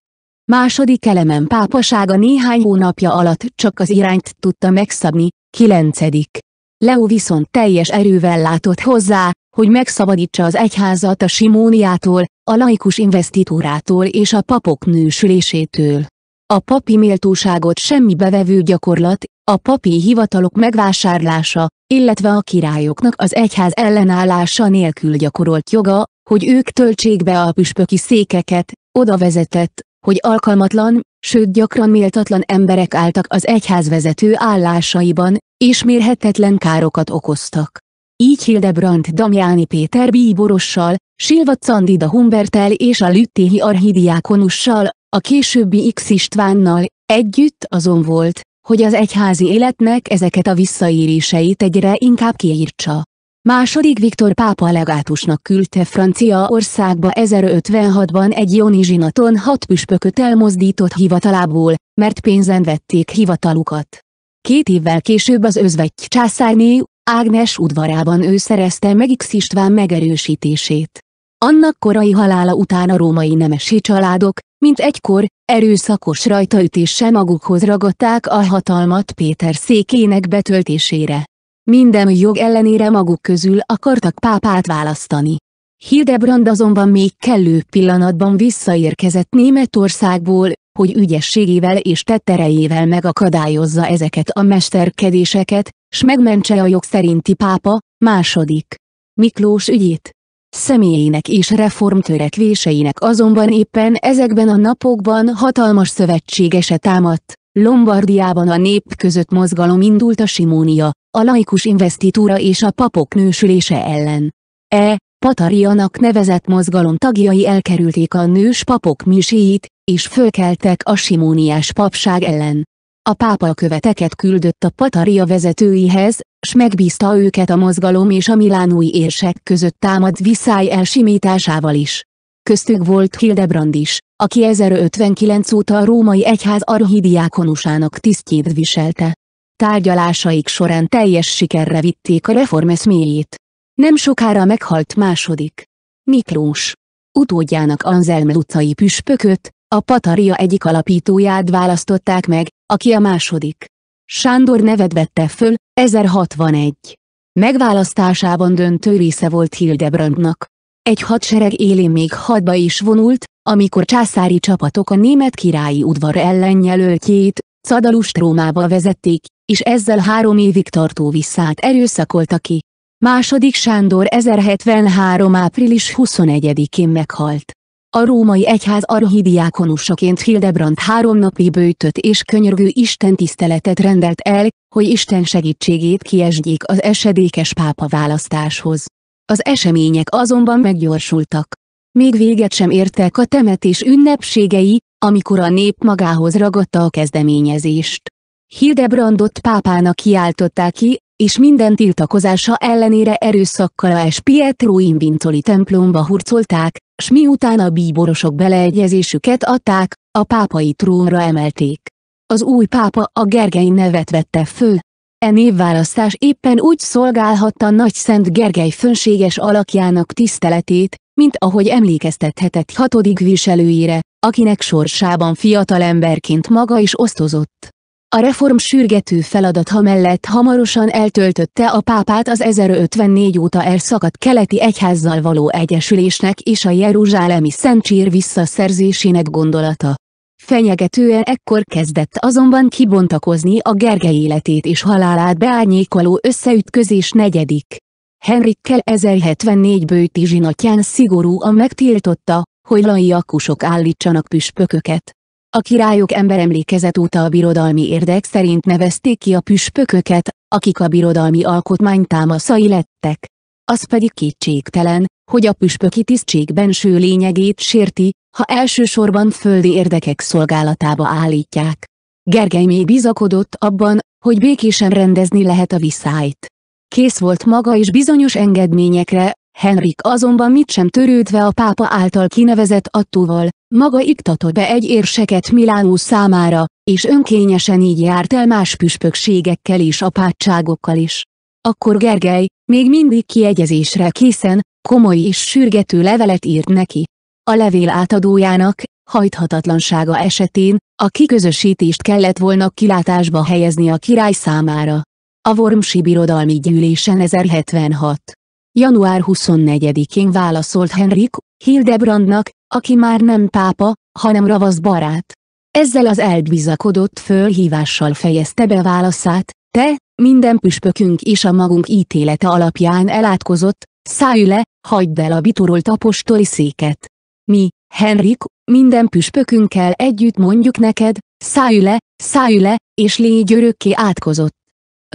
Második elemen pápasága néhány hónapja alatt csak az irányt tudta megszabni, kilencedik. Leo viszont teljes erővel látott hozzá, hogy megszabadítsa az egyházat a simóniától, a laikus investitúrától és a papok nősülésétől. A papi méltóságot semmi bevevő gyakorlat, a papi hivatalok megvásárlása, illetve a királyoknak az egyház ellenállása nélkül gyakorolt joga, hogy ők töltsék be a püspöki székeket, oda vezetett, hogy alkalmatlan, sőt gyakran méltatlan emberek álltak az egyház vezető állásaiban, és mérhetetlen károkat okoztak. Így Hildebrand Damjáni Péter bíborossal, Silva Candida Humbertel és a Lüttéhi archidiákonussal, a későbbi X Istvánnal, együtt azon volt, hogy az egyházi életnek ezeket a visszaéréseit egyre inkább kiírtsa. Második Viktor pápa legátusnak küldte Franciaországba 1056-ban egy Jonizsinaton hat püspököt elmozdított hivatalából, mert pénzen vették hivatalukat. Két évvel később az özvegy császárné, Ágnes udvarában ő szerezte meg X István megerősítését. Annak korai halála után a római nemesi családok, mint egykor, erőszakos rajtaütéssel magukhoz ragadták a hatalmat Péter székének betöltésére. Minden jog ellenére maguk közül akartak pápát választani. Hildebrand azonban még kellő pillanatban visszaérkezett Németországból, hogy ügyességével és tetterejével megakadályozza ezeket a mesterkedéseket, s megmentse a jog szerinti pápa, második. Miklós ügyét. Személyének és reformtörekvéseinek azonban éppen ezekben a napokban hatalmas szövetségese támadt. Lombardiában a nép között mozgalom indult a Simónia, a laikus investitúra és a papok nősülése ellen. E, Patarianak nevezett mozgalom tagjai elkerülték a nős papok miséit, és fölkeltek a simóniás papság ellen. A pápa követeket küldött a Pataria vezetőihez, s megbízta őket a mozgalom és a milánói érsek között támad visszáj elsimításával is. Köztük volt Hildebrand is, aki 1059 óta a római egyház arhidiákonusának tisztjét viselte. Tárgyalásaik során teljes sikerre vitték a reformeszméjét. Nem sokára meghalt második. Miklós. Utódjának Anselm utcai püspököt, a Pataria egyik alapítóját választották meg, aki a második. Sándor nevet vette föl, 1061. Megválasztásában döntő része volt Hildebrandnak. Egy hadsereg élén még hadba is vonult, amikor császári csapatok a német királyi udvar ellenjelöltjét, Cadalust Rómába vezették, és ezzel három évig tartó visszát erőszakolta ki. Második Sándor 1073. április 21-én meghalt. A római egyház arhidiákonusaként Hildebrand három napi bőjtött és könyörgő Isten tiszteletet rendelt el, hogy Isten segítségét kiesdjék az esedékes pápa választáshoz. Az események azonban meggyorsultak. Még véget sem értek a temetés ünnepségei, amikor a nép magához ragadta a kezdeményezést. Hildebrandot pápának kiáltották ki, és minden tiltakozása ellenére erőszakkal a S. Pietro Invincoli templomba hurcolták, s miután a bíborosok beleegyezésüket adták, a pápai trónra emelték. Az új pápa a Gergely nevet vette föl. E névválasztás éppen úgy szolgálhatta Nagy Szent Gergely fönséges alakjának tiszteletét, mint ahogy emlékeztethetett hatodik viselőjére, akinek sorsában fiatalemberként maga is osztozott. A reform sürgető feladata mellett hamarosan eltöltötte a pápát az 1054 óta elszakadt keleti egyházzal való egyesülésnek és a jeruzsálemi szentsér visszaszerzésének gondolata. Fenyegetően ekkor kezdett azonban kibontakozni a Gergely életét és halálát beárnyékoló összeütközés negyedik. Henrikkel 1074 bőti zsinatján szigorúan megtiltotta, hogy laiakusok állítsanak püspököket. A királyok emberemlékezet óta a birodalmi érdek szerint nevezték ki a püspököket, akik a birodalmi alkotmány támaszai lettek. Az pedig kétségtelen, hogy a püspöki tisztség benső lényegét sérti, ha elsősorban földi érdekek szolgálatába állítják. Gergely még bizakodott abban, hogy békésen rendezni lehet a viszályt. Kész volt maga is bizonyos engedményekre, Henrik azonban mit sem törődve a pápa által kinevezett attóval, maga iktatott be egy érseket Milánó számára, és önkényesen így járt el más püspökségekkel és apátságokkal is. Akkor Gergely, még mindig kiegyezésre készen, komoly és sürgető levelet írt neki. A levél átadójának, hajthatatlansága esetén, a kiközösítést kellett volna kilátásba helyezni a király számára. A Wormsi Birodalmi Gyűlésen 1076. Január 24-én válaszolt Henrik, Hildebrandnak, aki már nem pápa, hanem ravasz barát. Ezzel az elbizakodott fölhívással fejezte be válaszát, te, minden püspökünk és a magunk ítélete alapján elátkozott, szállj le, hagyd el a biturolt apostoli széket. Mi, Henrik, minden püspökünkkel együtt mondjuk neked, szállj le, szállj le, és légy örökké átkozott.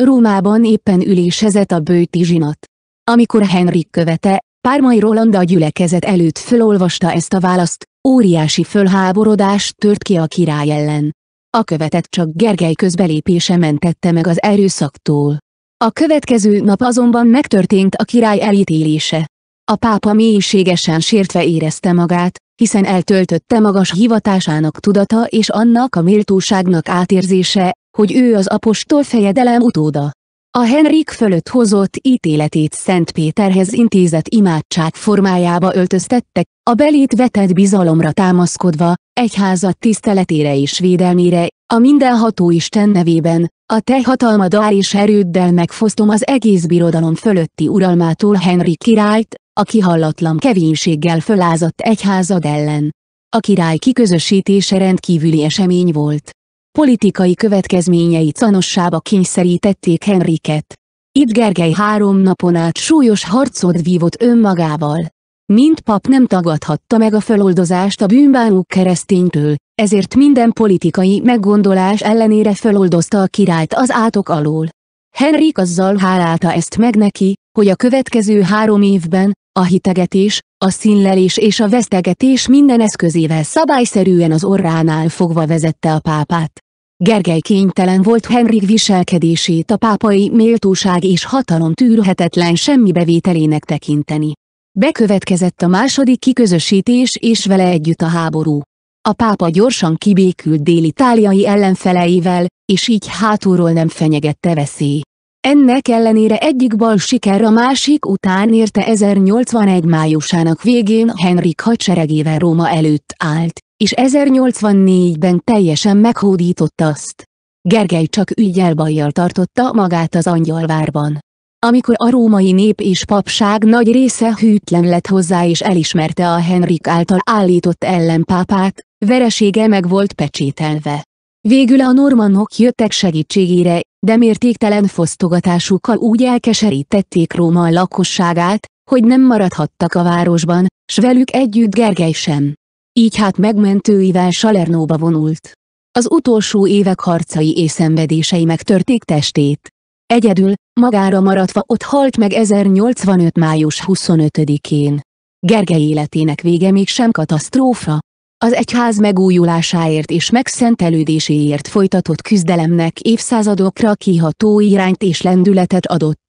Rómában éppen ülésezett a bőti zsinat. Amikor Henrik követe, Pármai Roland a gyülekezet előtt fölolvasta ezt a választ, óriási fölháborodás tört ki a király ellen. A követet csak Gergely közbelépése mentette meg az erőszaktól. A következő nap azonban megtörtént a király elítélése. A pápa mélységesen sértve érezte magát, hiszen eltöltötte magas hivatásának tudata és annak a méltóságnak átérzése, hogy ő az apostol fejedelem utóda. A Henrik fölött hozott ítéletét Szent Péterhez intézett imádság formájába öltöztettek, a belét vetett bizalomra támaszkodva, egyházat tiszteletére és védelmére, a mindenható Isten nevében, a te hatalmadal és erőddel megfosztom az egész birodalom fölötti uralmától Henrik királyt, aki hallatlan kevénységgel fölázott egyházad ellen. A király kiközösítése rendkívüli esemény volt. Politikai következményei canossába kényszerítették Henriket. Itt Gergely három napon át súlyos harcot vívott önmagával. Mint pap nem tagadhatta meg a feloldozást a bűnbánók kereszténytől, ezért minden politikai meggondolás ellenére feloldozta a királyt az átok alól. Henrik azzal hálálta ezt meg neki, hogy a következő három évben, a hitegetés, a színlelés és a vesztegetés minden eszközével szabályszerűen az orránál fogva vezette a pápát. Gergely kénytelen volt Henrik viselkedését a pápai méltóság és hatalom tűrhetetlen semmi bevételének tekinteni. Bekövetkezett a második kiközösítés és vele együtt a háború. A pápa gyorsan kibékült déli-táliai ellenfeleivel, és így hátulról nem fenyegette veszély. Ennek ellenére egyik bal siker a másik után érte 1081 májusának végén Henrik hadseregével Róma előtt állt, és 1084-ben teljesen meghódította azt. Gergely csak ügyel bajjal tartotta magát az angyalvárban. Amikor a római nép és papság nagy része hűtlen lett hozzá és elismerte a Henrik által állított ellenpápát, veresége meg volt pecsételve. Végül a normannok jöttek segítségére, de mértéktelen fosztogatásukkal úgy elkeserítették Róma lakosságát, hogy nem maradhattak a városban, s velük együtt Gergely sem. Így hát megmentőivel Salernóba vonult. Az utolsó évek harcai és szenvedései megtörték testét. Egyedül, magára maradva ott halt meg 1085. május 25-én. Gergely életének vége még sem katasztrófa. Az egyház megújulásáért és megszentelődéséért folytatott küzdelemnek évszázadokra kiható irányt és lendületet adott.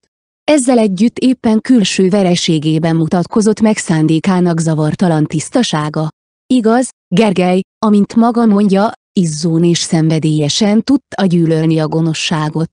Ezzel együtt éppen külső vereségében mutatkozott meg szándékának zavartalan tisztasága. Igaz, Gergely, amint maga mondja, izzón és szenvedélyesen tudta gyűlölni a gonoszságot.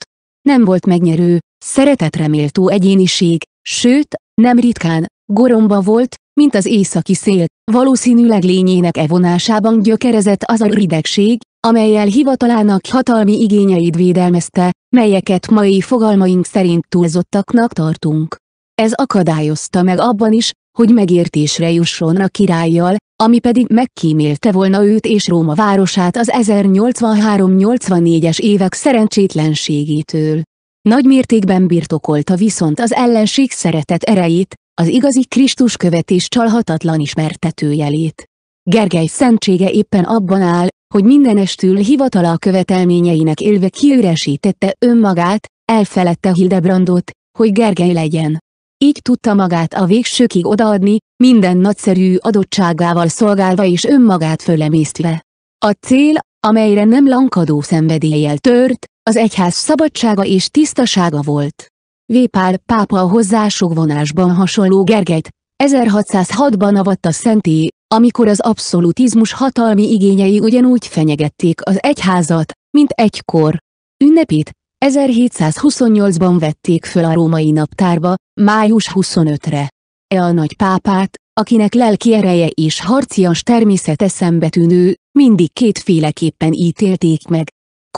Nem volt megnyerő, szeretetreméltó egyéniség, sőt, nem ritkán, goromba volt, mint az északi szél, valószínűleg lényének evonásában gyökerezett az a ridegség, amelyel hivatalának hatalmi igényeid védelmezte, melyeket mai fogalmaink szerint túlzottaknak tartunk. Ez akadályozta meg abban is, hogy megértésre jusson a királlyal, ami pedig megkímélte volna őt és Róma városát az 1083-84-es évek szerencsétlenségétől. Nagy mértékben birtokolta viszont az ellenség szeretet erejét, az igazi Krisztus követés csalhatatlan ismertetőjelét. Gergely szentsége éppen abban áll, hogy mindenestül hivatala a követelményeinek élve kiüresítette önmagát, elfeledte Hildebrandot, hogy Gergely legyen. Így tudta magát a végsőkig odaadni, minden nagyszerű adottságával szolgálva és önmagát fölemésztve. A cél, amelyre nem lankadó szenvedéllyel tört, az egyház szabadsága és tisztasága volt. Vépál pápa a hozzások vonásban hasonló Gergelyt, 1606-ban avatta szenté, amikor az abszolutizmus hatalmi igényei ugyanúgy fenyegették az egyházat, mint egykor. Ünnepét 1728-ban vették föl a római naptárba, május 25-re. E a nagy pápát, akinek lelki ereje és harcias természete szembetűnő, mindig kétféleképpen ítélték meg.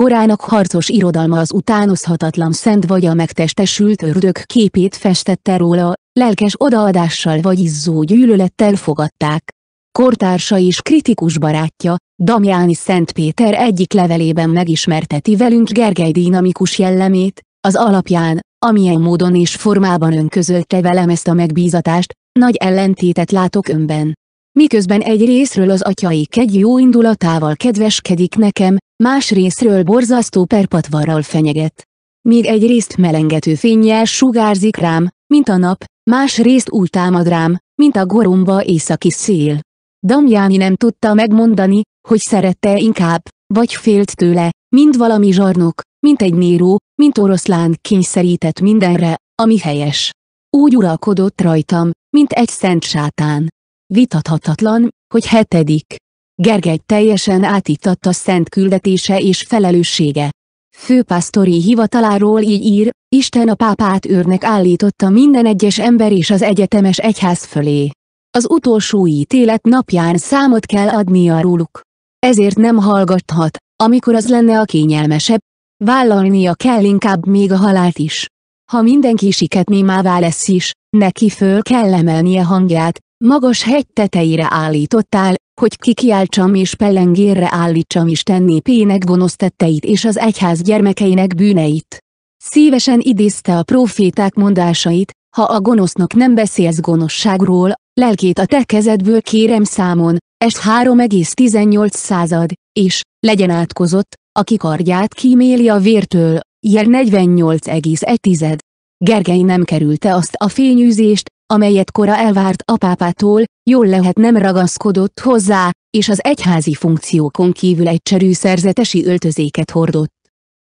Korának harcos irodalma az utánozhatatlan szent vagy a megtestesült ördög képét festette róla, lelkes odaadással vagy izzó gyűlölettel fogadták. Kortársa és kritikus barátja, Damjáni Szent egyik levelében megismerteti velünk Gergely dinamikus jellemét, az alapján, amilyen módon és formában ön közölte velem ezt a megbízatást, nagy ellentétet látok önben. Miközben egy részről az atyai kegy jó indulatával kedveskedik nekem, más részről borzasztó perpatvarral fenyeget. Míg egy részt melengető fényjel sugárzik rám, mint a nap, más részt úgy támad rám, mint a goromba északi szél. Damjáni nem tudta megmondani, hogy szerette inkább, vagy félt tőle, mint valami zsarnok, mint egy néró, mint oroszlán kényszerített mindenre, ami helyes. Úgy uralkodott rajtam, mint egy szent sátán. Vitathatatlan, hogy hetedik. Gergely teljesen átítatta szent küldetése és felelőssége. Főpásztori hivataláról így ír, Isten a pápát őrnek állította minden egyes ember és az egyetemes egyház fölé. Az utolsó ítélet napján számot kell adnia róluk. Ezért nem hallgathat, amikor az lenne a kényelmesebb. Vállalnia kell inkább még a halált is. Ha mindenki siketnémává lesz is, neki föl kell emelnie hangját, magas hegy tetejére állítottál, hogy kikiáltsam és pellengérre állítsam Isten népének gonosz tetteit és az egyház gyermekeinek bűneit. Szívesen idézte a proféták mondásait, ha a gonosznak nem beszélsz gonoszságról, lelkét a te kezedből kérem számon, est 3,18 század, és, legyen átkozott, aki kardját kíméli a vértől, Jer 48,1. Gergely nem kerülte azt a fényűzést, amelyet kora elvárt apápától, jól lehet nem ragaszkodott hozzá, és az egyházi funkciókon kívül egy cserű szerzetesi öltözéket hordott.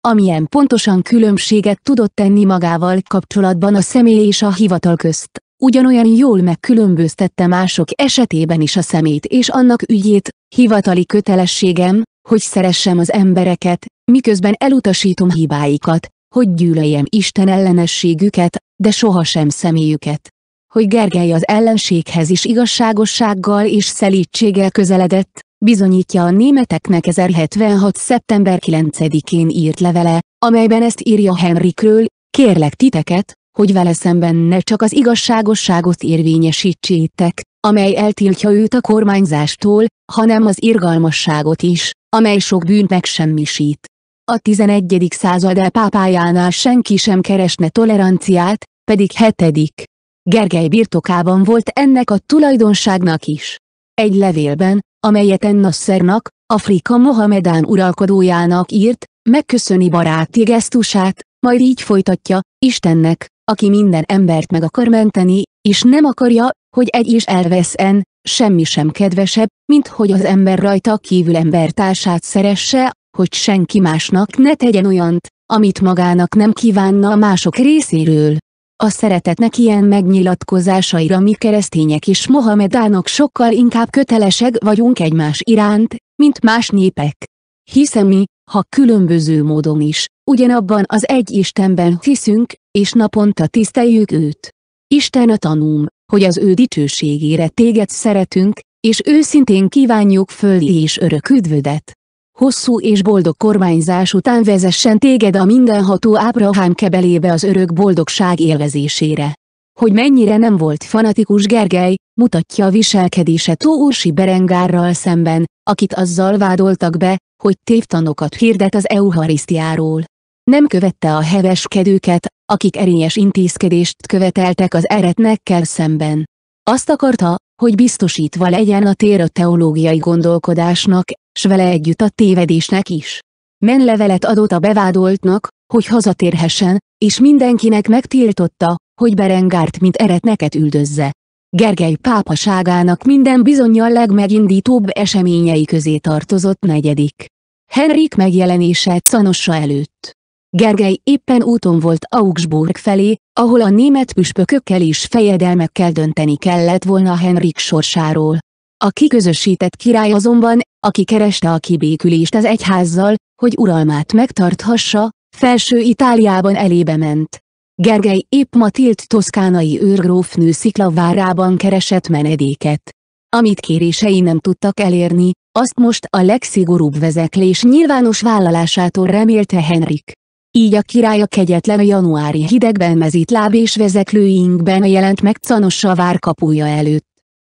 Amilyen pontosan különbséget tudott tenni magával kapcsolatban a személy és a hivatal közt, ugyanolyan jól megkülönböztette mások esetében is a szemét és annak ügyét, hivatali kötelességem, hogy szeressem az embereket, miközben elutasítom hibáikat, hogy gyűlöljem Isten ellenességüket, de sohasem személyüket. Hogy Gergely az ellenséghez is igazságossággal és szelítséggel közeledett, bizonyítja a németeknek 1076. szeptember 9-én írt levele, amelyben ezt írja Henrikről, kérlek titeket, hogy vele szemben ne csak az igazságosságot érvényesítsétek, amely eltiltja őt a kormányzástól, hanem az irgalmasságot is, amely sok bűnt megsemmisít. A 11. század pápájánál senki sem keresne toleranciát, pedig hetedik. Gergely birtokában volt ennek a tulajdonságnak is. Egy levélben, amelyet Ennassernak, Afrika Mohamedán uralkodójának írt, megköszöni baráti gesztusát, majd így folytatja, Istennek, aki minden embert meg akar menteni, és nem akarja, hogy egy is elveszen, semmi sem kedvesebb, mint hogy az ember rajta kívül embertársát szeresse, hogy senki másnak ne tegyen olyant, amit magának nem kívánna a mások részéről. A szeretetnek ilyen megnyilatkozásaira mi keresztények és mohamedánok sokkal inkább kötelesek vagyunk egymás iránt, mint más népek. Hiszen mi, ha különböző módon is, ugyanabban az egy Istenben hiszünk, és naponta tiszteljük őt. Isten a tanúm, hogy az ő dicsőségére téged szeretünk, és őszintén kívánjuk földi és örök üdvödet. Hosszú és boldog kormányzás után vezessen téged a mindenható Ábrahám kebelébe az örök boldogság élvezésére. Hogy mennyire nem volt fanatikus Gergely, mutatja a viselkedése Tóursi Berengárral szemben, akit azzal vádoltak be, hogy tévtanokat hirdet az Eucharisztiáról. Nem követte a heveskedőket, akik erélyes intézkedést követeltek az eretnekkel szemben. Azt akarta, hogy biztosítva legyen a tér a teológiai gondolkodásnak, s vele együtt a tévedésnek is. Menlevelet adott a bevádoltnak, hogy hazatérhessen, és mindenkinek megtiltotta, hogy Berengárt mint eretneket üldözze. Gergely pápaságának minden bizonyal legmegindítóbb eseményei közé tartozott negyedik. Henrik megjelenése Canossa előtt. Gergely éppen úton volt Augsburg felé, ahol a német püspökökkel is fejedelmekkel dönteni kellett volna Henrik sorsáról. A kiközösített király azonban, aki kereste a kibékülést az egyházzal, hogy uralmát megtarthassa, felső Itáliában elébe ment. Gergely épp Matilt toszkánai őrgrófnő sziklavárában keresett menedéket. Amit kérései nem tudtak elérni, azt most a legszigorúbb vezeklés nyilvános vállalásától remélte Henrik. Így a király a kegyetlen januári hidegben mezítláb és vezeklőinkben jelent meg Canossa vár kapuja előtt.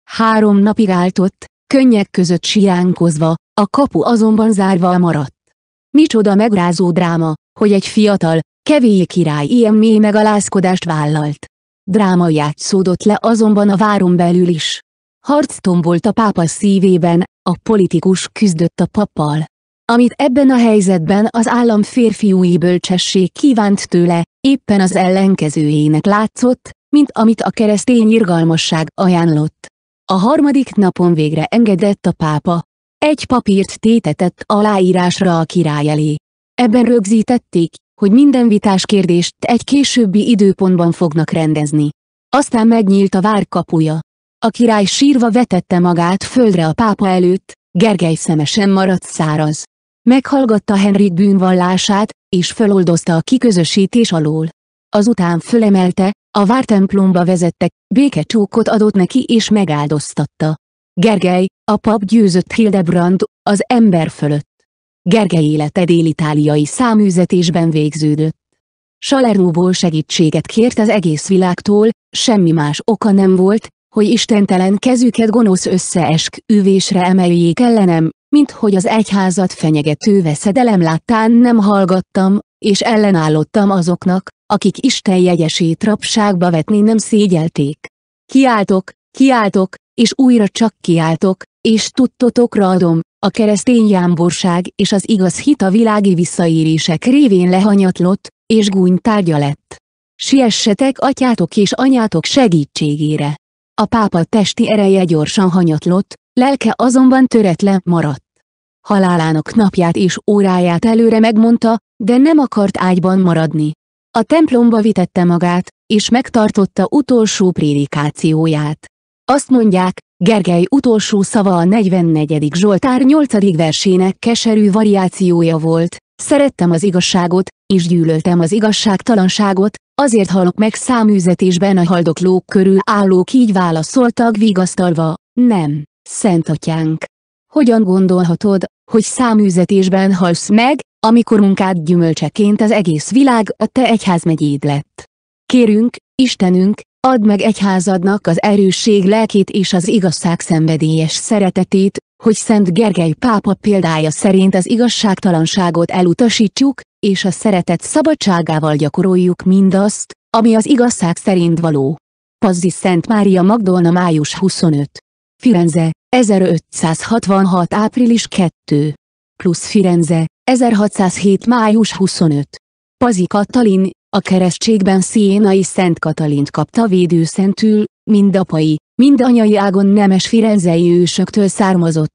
Három napig álltott, könnyek között siránkozva, a kapu azonban zárva maradt. Micsoda megrázó dráma, hogy egy fiatal, kevély király ilyen mély megalázkodást vállalt. Dráma játszódott le azonban a váron belül is. Harc tombolt a pápa szívében, a politikus küzdött a pappal. Amit ebben a helyzetben az állam férfiúi bölcsesség kívánt tőle, éppen az ellenkezőjének látszott, mint amit a keresztény irgalmasság ajánlott. A harmadik napon végre engedett a pápa. Egy papírt tétetett aláírásra a király elé. Ebben rögzítették, hogy minden vitás kérdést egy későbbi időpontban fognak rendezni. Aztán megnyílt a vár kapuja. A király sírva vetette magát földre a pápa előtt, Gergely szemesen maradt száraz. Meghallgatta Henrik bűnvallását, és föloldozta a kiközösítés alól. Azután fölemelte, a vártemplomba vezette, békecsókot adott neki és megáldoztatta. Gergely, a pap győzött Hildebrand, az ember fölött. Gergely élete dél-itáliai száműzetésben végződött. Salerúból segítséget kért az egész világtól, semmi más oka nem volt, hogy istentelen kezüket gonosz összeesküvésre emeljék ellenem, mint hogy az egyházat fenyegető veszedelem láttán nem hallgattam, és ellenállottam azoknak, akik Isten jegyesét rapságba vetni nem szégyelték. Kiáltok, kiáltok, és újra csak kiáltok, és tudtotokra adom, a keresztény jámborság és az igaz hit a világi visszaérések révén lehanyatlott, és gúny tárgya lett. Siessetek atyátok és anyátok segítségére. A pápa testi ereje gyorsan hanyatlott, lelke azonban töretlen maradt. Halálának napját és óráját előre megmondta, de nem akart ágyban maradni. A templomba vitette magát, és megtartotta utolsó prédikációját. Azt mondják, Gergely utolsó szava a 44. Zsoltár 8. versének keserű variációja volt, szerettem az igazságot, és gyűlöltem az igazságtalanságot, azért halok meg száműzetésben a haldoklók körül állók így válaszoltak vigasztalva, nem, szent atyánk. Hogyan gondolhatod, hogy száműzetésben halsz meg, amikor munkád gyümölcseként az egész világ a te egyházmegyéd lett? Kérünk, Istenünk, add meg egyházadnak az erősség lelkét és az igazság szenvedélyes szeretetét, hogy Szent Gergely pápa példája szerint az igazságtalanságot elutasítsuk, és a szeretet szabadságával gyakoroljuk mindazt, ami az igazság szerint való. Pazzi Szent Mária Magdolna május 25. Firenze, 1566 április 2. Plusz Firenze, 1607 május 25. Pazi Katalin, a keresztségben Szénai Szent Katalint kapta védőszentül, mind apai, mind anyai ágon nemes firenzei ősöktől származott.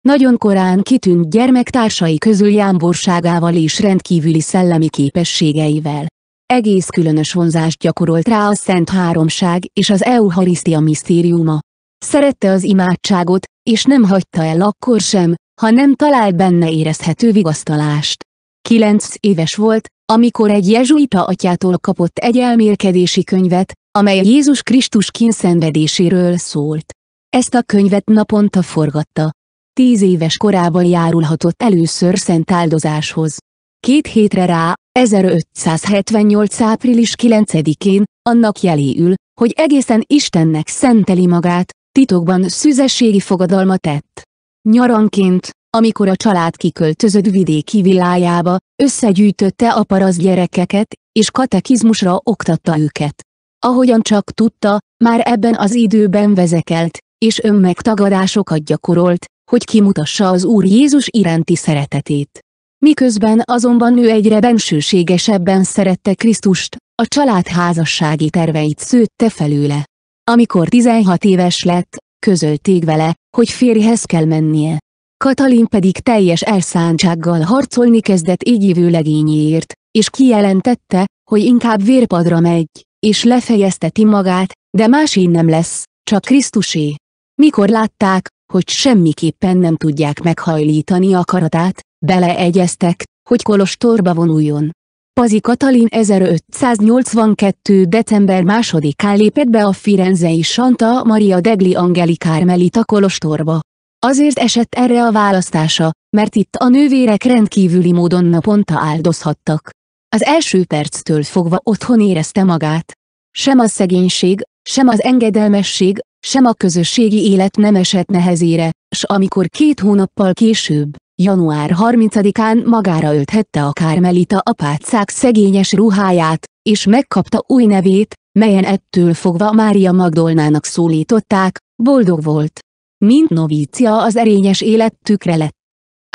Nagyon korán kitűnt gyermektársai közül jámborságával és rendkívüli szellemi képességeivel. Egész különös vonzást gyakorolt rá a Szent Háromság és az Eucharisztia misztériuma. Szerette az imádságot, és nem hagyta el akkor sem, ha nem talált benne érezhető vigasztalást. Kilenc éves volt, amikor egy jezsuita atyától kapott egy elmélkedési könyvet, amely Jézus Krisztus kínszenvedéséről szólt. Ezt a könyvet naponta forgatta. Tíz éves korában járulhatott először szent áldozáshoz. Két hétre rá, 1578. április 9-én, annak jeléül, hogy egészen Istennek szenteli magát, titokban szüzességi fogadalma tett. Nyaranként, amikor a család kiköltözött vidéki villájába, összegyűjtötte a parasz gyerekeket, és katekizmusra oktatta őket. Ahogyan csak tudta, már ebben az időben vezekelt, és önmegtagadásokat gyakorolt, hogy kimutassa az Úr Jézus iránti szeretetét. Miközben azonban ő egyre bensőségesebben szerette Krisztust, a család házassági terveit szőtte felőle. Amikor 16 éves lett, közölték vele, hogy férjhez kell mennie. Katalin pedig teljes elszántsággal harcolni kezdett így legényéért, és kijelentette, hogy inkább vérpadra megy, és lefejezteti magát, de másé nem lesz, csak Krisztusé. Mikor látták, hogy semmiképpen nem tudják meghajlítani akaratát, beleegyeztek, hogy kolostorba vonuljon. Pazi Katalin 1582. december 2-án lépett be a Firenzei Santa Maria degli Angeli Carmelita kolostorba. Azért esett erre a választása, mert itt a nővérek rendkívüli módon naponta áldozhattak. Az első perctől fogva otthon érezte magát. Sem a szegénység, sem az engedelmesség, sem a közösségi élet nem esett nehezére, s amikor két hónappal később, január 30-án magára ölthette a Kármelita apácák szegényes ruháját, és megkapta új nevét, melyen ettől fogva Mária Magdolnának szólították, boldog volt. Mint novícia az erényes élet tükre lett.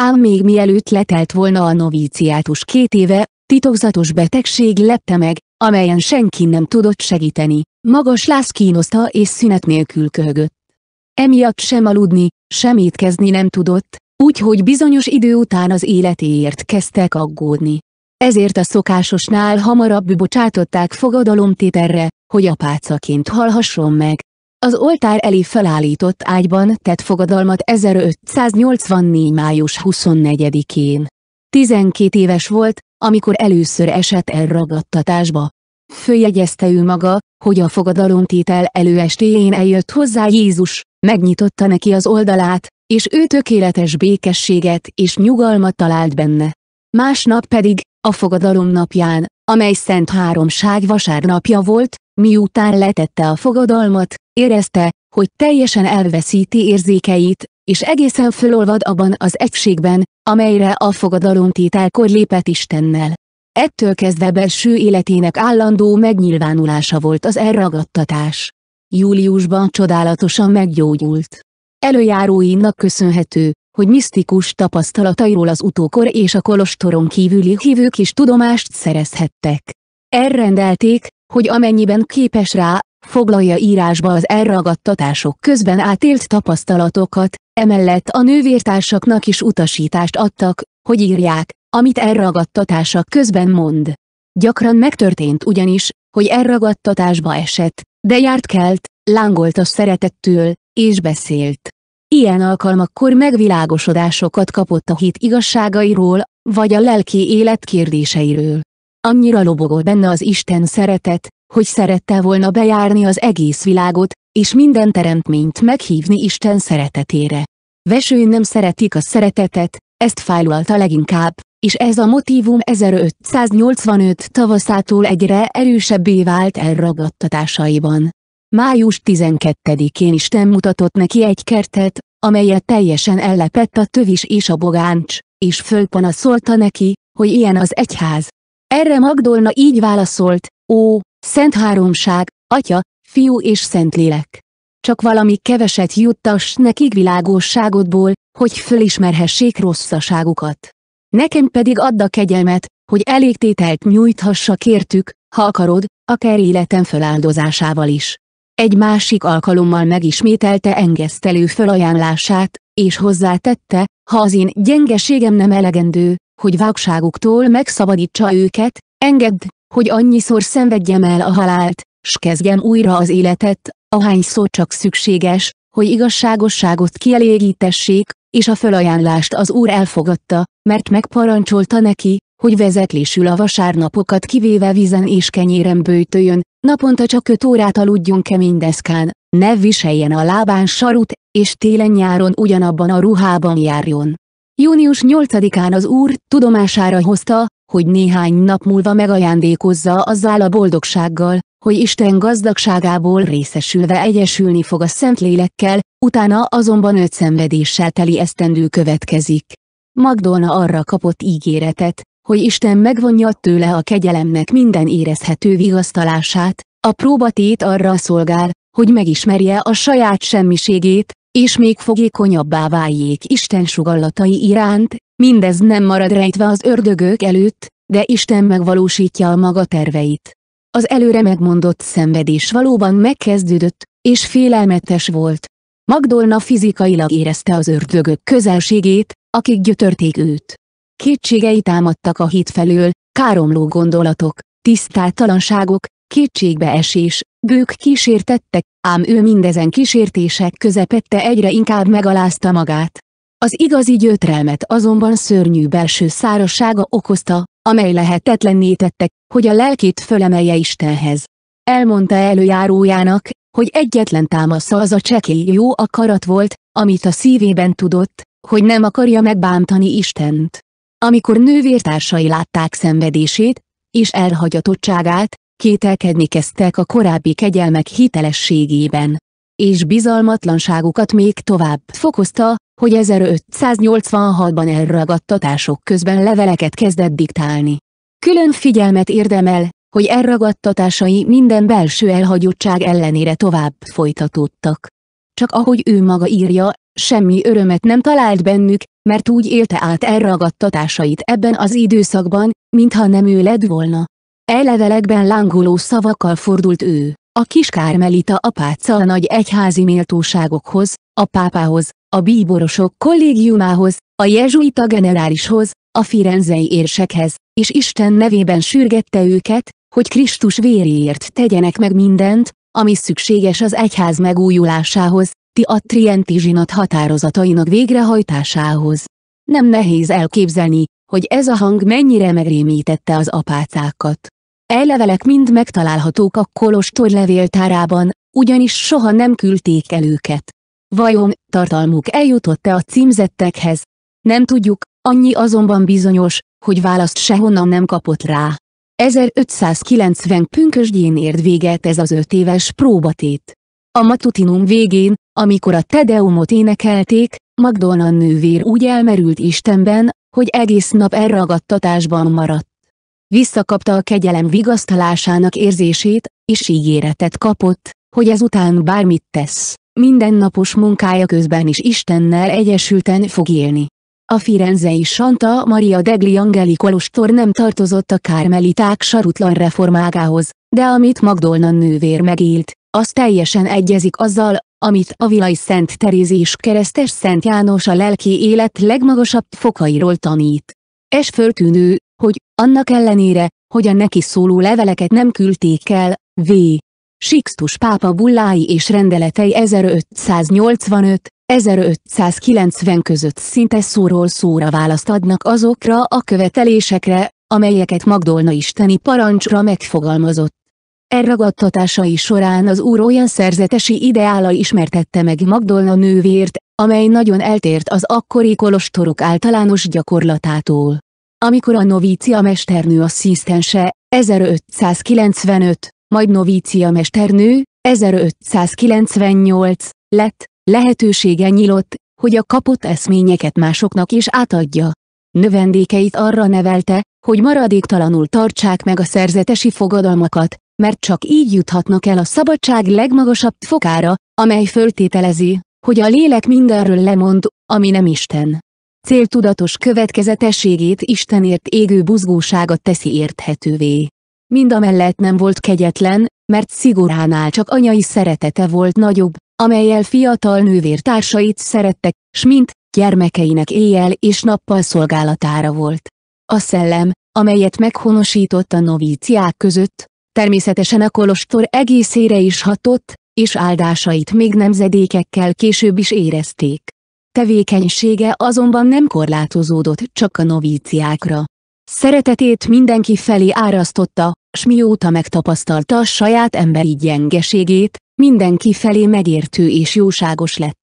Ám még mielőtt letelt volna a novíciátus két éve, titokzatos betegség lepte meg, amelyen senki nem tudott segíteni, magas láz kínoszta és szünet nélkül köhögött. Emiatt sem aludni, sem étkezni nem tudott, úgyhogy bizonyos idő után az életéért kezdtek aggódni. Ezért a szokásosnál hamarabb bocsátották fogadalomtételre, hogy apácaként halhasson meg. Az oltár elé felállított ágyban tett fogadalmat 1584. május 24-én. 12 éves volt, amikor először esett el ragadtatásba. Följegyezte ő maga, hogy a fogadalomtétel előestéjén eljött hozzá Jézus, megnyitotta neki az oldalát, és ő tökéletes békességet és nyugalmat talált benne. Másnap pedig, a fogadalom napján, amely Szent Háromság vasárnapja volt, miután letette a fogadalmat, érezte, hogy teljesen elveszíti érzékeit, és egészen fölolvad abban az egységben, amelyre a fogadalomtételkor lépett Istennel. Ettől kezdve belső életének állandó megnyilvánulása volt az elragadtatás. Júliusban csodálatosan meggyógyult. Előjáróinak köszönhető, hogy misztikus tapasztalatairól az utókor és a kolostoron kívüli hívők is tudomást szerezhettek. Elrendelték, hogy amennyiben képes rá, foglalja írásba az elragadtatások közben átélt tapasztalatokat, emellett a nővértársaknak is utasítást adtak, hogy írják, amit elragadtatása közben mond. Gyakran megtörtént ugyanis, hogy elragadtatásba esett, de járt kelt, lángolt a szeretettől, és beszélt. Ilyen alkalmakkor megvilágosodásokat kapott a hit igazságairól, vagy a lelki élet kérdéseiről. Annyira lobogott benne az Isten szeretet, hogy szerette volna bejárni az egész világot, és minden teremtményt meghívni Isten szeretetére. Vesőn nem szeretik a szeretetet, ezt fájlalta leginkább, és ez a motívum 1585 tavaszától egyre erősebbé vált elragadtatásaiban. Május 12-én Isten mutatott neki egy kertet, amelyet teljesen ellepett a tövis és a bogáncs, és fölpanaszolta neki, hogy ilyen az egyház. Erre Magdolna így válaszolt, ó, Szent Háromság, Atya, Fiú és Szentlélek. Csak valami keveset juttass nekik világosságodból, hogy fölismerhessék rosszaságukat. Nekem pedig add a kegyelmet, hogy elégtételt nyújthassa kértük, ha akarod, akár életem feláldozásával is. Egy másik alkalommal megismételte engesztelő felajánlását, és hozzátette, ha az én gyengeségem nem elegendő, hogy vágságuktól megszabadítsa őket, engedd, hogy annyiszor szenvedjem el a halált, s kezdjem újra az életet, ahányszor csak szükséges, hogy igazságosságot kielégítessék, és a felajánlást az Úr elfogadta, mert megparancsolta neki, hogy vezetlésül a vasárnapokat kivéve vízen és kenyéren bőjtöljön, naponta csak öt órát aludjon kemény deszkán, ne viseljen a lábán sarut, és télen-nyáron ugyanabban a ruhában járjon. Június 8-án az úr tudomására hozta, hogy néhány nap múlva megajándékozza azzal a boldogsággal, hogy Isten gazdagságából részesülve egyesülni fog a Szentlélekkel, utána azonban öt szenvedéssel teli esztendő következik. Magdolna arra kapott ígéretet, hogy Isten megvonja tőle a kegyelemnek minden érezhető vigasztalását, a próbatét arra szolgál, hogy megismerje a saját semmiségét, és még fogékonyabbá váljék Isten sugallatai iránt, mindez nem marad rejtve az ördögök előtt, de Isten megvalósítja a maga terveit. Az előre megmondott szenvedés valóban megkezdődött, és félelmetes volt. Magdolna fizikailag érezte az ördögök közelségét, akik gyötörték őt. Kétségei támadtak a hit felől, káromló gondolatok, tisztátalanságok, kétségbeesés, bők kísértettek, ám ő mindezen kísértések közepette egyre inkább megalázta magát. Az igazi gyötrelmet azonban szörnyű belső szárassága okozta, amely lehetetlenné tette, hogy a lelkét fölemelje Istenhez. Elmondta előjárójának, hogy egyetlen támasza az a csekély jó akarat volt, amit a szívében tudott, hogy nem akarja megbántani Istent. Amikor nővértársai látták szenvedését, és elhagyatottságát, kételkedni kezdtek a korábbi kegyelmek hitelességében. És bizalmatlanságukat még tovább fokozta, hogy 1586-ban elragadtatások közben leveleket kezdett diktálni. Külön figyelmet érdemel, hogy elragadtatásai minden belső elhagyottság ellenére tovább folytatódtak. Csak ahogy ő maga írja, semmi örömet nem talált bennük, mert úgy élte át elragadtatásait ebben az időszakban, mintha nem ő lett volna. Elevelekben lángoló szavakkal fordult ő, a kis Kármelita apáca a nagy egyházi méltóságokhoz, a pápához, a bíborosok kollégiumához, a jezsuita generálishoz, a firenzei érsekhez, és Isten nevében sürgette őket, hogy Krisztus véréért tegyenek meg mindent, ami szükséges az egyház megújulásához, ti a Trienti zsinat határozatainak végrehajtásához. Nem nehéz elképzelni, hogy ez a hang mennyire megrémítette az apácákat. Ellevelek mind megtalálhatók a kolostor levéltárában, ugyanis soha nem küldték el őket. Vajon, tartalmuk eljutott-e a címzettekhez? Nem tudjuk, annyi azonban bizonyos, hogy választ sehonnan nem kapott rá. 1590 pünkösdjén ért véget ez az öt éves próbatét. A matutinum végén, amikor a Tedeumot énekelték, Magdolna nővér úgy elmerült Istenben, hogy egész nap elragadtatásban maradt. Visszakapta a kegyelem vigasztalásának érzését, és ígéretet kapott, hogy ezután bármit tesz, mindennapos munkája közben is Istennel egyesülten fog élni. A firenzei Santa Maria degli Angeli kolostor nem tartozott a kármeliták sarutlan reformágához, de amit Magdolna nővér megélt, az teljesen egyezik azzal, amit a Vilai Szent Teréz és keresztes Szent János a lelki élet legmagasabb fokairól tanít. Es föltűnő, hogy, annak ellenére, hogy a neki szóló leveleket nem küldték el, v. Sixtus pápa bullái és rendeletei 1585, 1590 között szinte szóról szóra választ adnak azokra a követelésekre, amelyeket Magdolna isteni parancsra megfogalmazott. Elragadtatásai során az úr olyan szerzetesi ideála ismertette meg Magdolna nővért, amely nagyon eltért az akkori kolostorok általános gyakorlatától. Amikor a novícia mesternő asszisztense, 1595, majd novícia mesternő, 1598, lett, lehetősége nyílt, hogy a kapott eszményeket másoknak is átadja. Növendékeit arra nevelte, hogy maradéktalanul tartsák meg a szerzetesi fogadalmakat, mert csak így juthatnak el a szabadság legmagasabb fokára, amely föltételezi, hogy a lélek mindenről lemond, ami nem Isten. Céltudatos következetességét Istenért égő buzgósága teszi érthetővé. Mindamellett nem volt kegyetlen, mert szigoránál csak anyai szeretete volt nagyobb, amelyel fiatal nővértársait szerettek, s mint gyermekeinek éjjel és nappal szolgálatára volt. A szellem, amelyet meghonosított a novíciák között, természetesen a kolostor egészére is hatott, és áldásait még nemzedékekkel később is érezték. Tevékenysége azonban nem korlátozódott csak a novíciákra. Szeretetét mindenki felé árasztotta, s mióta megtapasztalta a saját emberi gyengeségét, mindenki felé megértő és jóságos lett.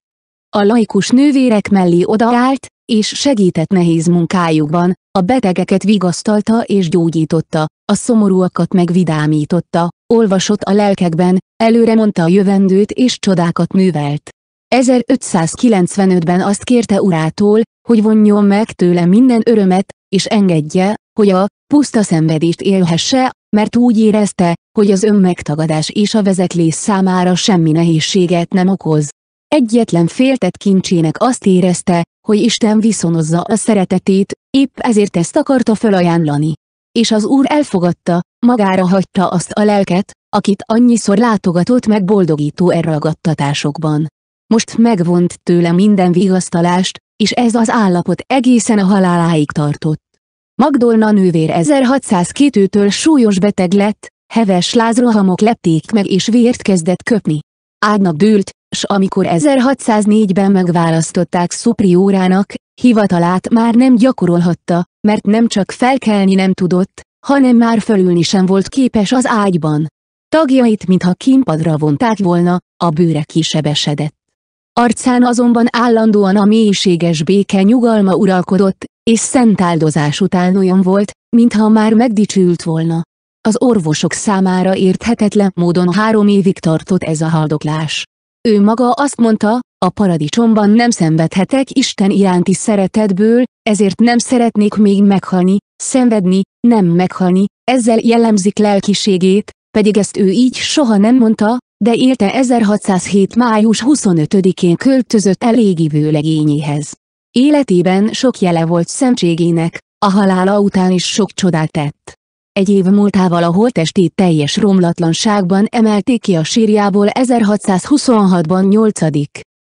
A laikus nővérek mellé odaállt, és segített nehéz munkájukban, a betegeket vigasztalta és gyógyította, a szomorúakat megvidámította, olvasott a lelkekben, előre mondta a jövendőt és csodákat művelt. 1595-ben azt kérte urától, hogy vonjon meg tőle minden örömet, és engedje, hogy a puszta szenvedést élhesse, mert úgy érezte, hogy az önmegtagadás és a vezetlés számára semmi nehézséget nem okoz. Egyetlen féltett kincsének azt érezte, hogy Isten viszonozza a szeretetét, épp ezért ezt akarta felajánlani. És az Úr elfogadta, magára hagyta azt a lelket, akit annyiszor látogatott meg boldogító elragadtatásokban. Most megvont tőle minden vigasztalást, és ez az állapot egészen a haláláig tartott. Magdolna nővér 1602-től súlyos beteg lett, heves lázrohamok lepték meg és vért kezdett köpni. Ágnak dőlt, s amikor 1604-ben megválasztották szupriórának, hivatalát már nem gyakorolhatta, mert nem csak felkelni nem tudott, hanem már fölülni sem volt képes az ágyban. Tagjait mintha kimpadra vonták volna, a bőre kisebesedett. Arcán azonban állandóan a mélységes béke nyugalma uralkodott, és szent áldozás után olyan volt, mintha már megdicsült volna. Az orvosok számára érthetetlen módon három évig tartott ez a haldoklás. Ő maga azt mondta, a paradicsomban nem szenvedhetek Isten iránti szeretetből, ezért nem szeretnék még meghalni, szenvedni, nem meghalni, ezzel jellemzik lelkiségét, pedig ezt ő így soha nem mondta, de élte 1607. május 25-én költözött el égivő. Életében sok jele volt szentségének, a halála után is sok csodát tett. Egy év múltával a holtestét teljes romlatlanságban emelték ki a sírjából 1626-ban 8.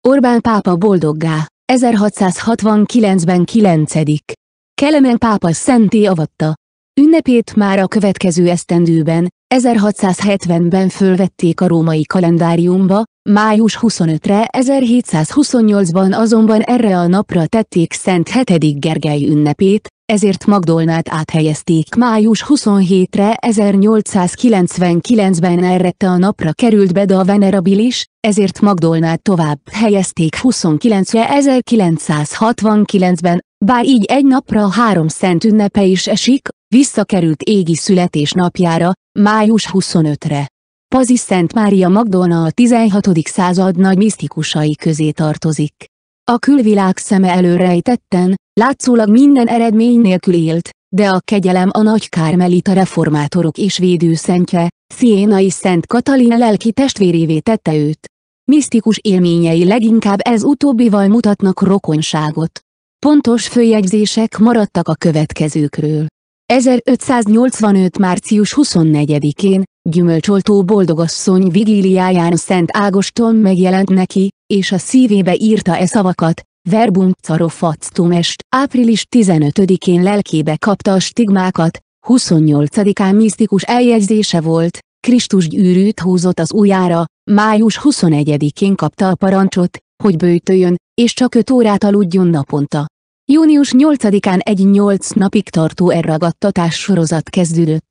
Orbán pápa boldoggá, 1669-ben 9. Kelemen pápa szenté avatta. Ünnepét már a következő esztendőben, 1670-ben fölvették a római kalendáriumba, május 25-re 1728-ban azonban erre a napra tették Szent 7. Gergely ünnepét, ezért Magdolnát áthelyezték május 27-re 1899-ben erre a napra került be a venerabilis, ezért Magdolnát tovább helyezték 29-re 1969-ben, bár így egy napra három szent ünnepe is esik, visszakerült égi születésnapjára, május 25-re. Pazi Szent Mária Magdolna a 16. század nagy misztikusai közé tartozik. A külvilág szeme előrejtetten, látszólag minden eredmény nélkül élt, de a kegyelem a nagy kármelita reformátorok és védőszentje, Szénai Szent Katalina lelki testvérévé tette őt. Misztikus élményei leginkább ez utóbbival mutatnak rokonságot. Pontos följegyzések maradtak a következőkről. 1585. március 24-én, gyümölcsoltó boldogasszony vigíliáján Szent Ágoston megjelent neki, és a szívébe írta e szavakat, verbum carofactum est, április 15-én lelkébe kapta a stigmákat, 28-án misztikus eljegyzése volt, Krisztus gyűrűt húzott az ujjára, május 21-én kapta a parancsot, hogy bőtöljön, és csak 5 órát aludjon naponta. Június 8-án egy 8 napig tartó elragadtatás sorozat kezdődött.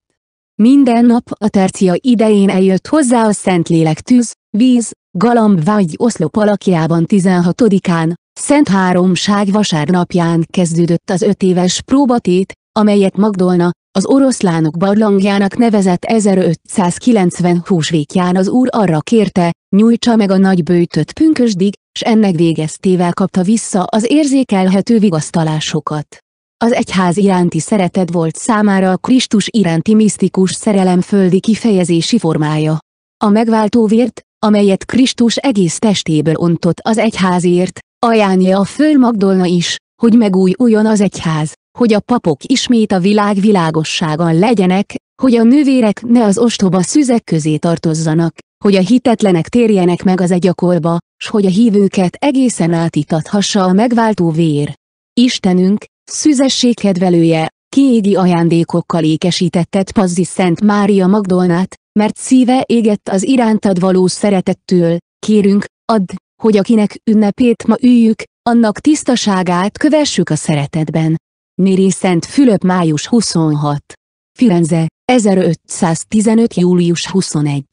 Minden nap a tercia idején eljött hozzá a Szentlélek tűz, víz, galamb vagy oszlop alakjában 16-án, Szent Háromság vasárnapján kezdődött az öt éves próbatét, amelyet Magdolna, az oroszlánok barlangjának nevezett 1590 húsvétján az úr arra kérte, nyújtsa meg a nagy bőtöt pünkösdig, s ennek végeztével kapta vissza az érzékelhető vigasztalásokat. Az egyház iránti szeretet volt számára a Krisztus iránti misztikus szerelem földi kifejezési formája. A megváltó vért, amelyet Krisztus egész testéből ontott az egyházért, ajánlja a föl Magdolna is, hogy megújuljon az egyház, hogy a papok ismét a világ világosságon legyenek, hogy a nővérek ne az ostoba szüzek közé tartozzanak, hogy a hitetlenek térjenek meg az egyakorba, s hogy a hívőket egészen átitathassa a megváltó vér. Istenünk, szüzesség kedvelője, kiégi ajándékokkal ékesítetted Pazzi Szent Mária Magdolnát, mert szíve égett az irántad való szeretettől, kérünk, add, hogy akinek ünnepét ma üljük, annak tisztaságát kövessük a szeretetben. Néri Szent Fülöp május 26. Firenze, 1515. július 21.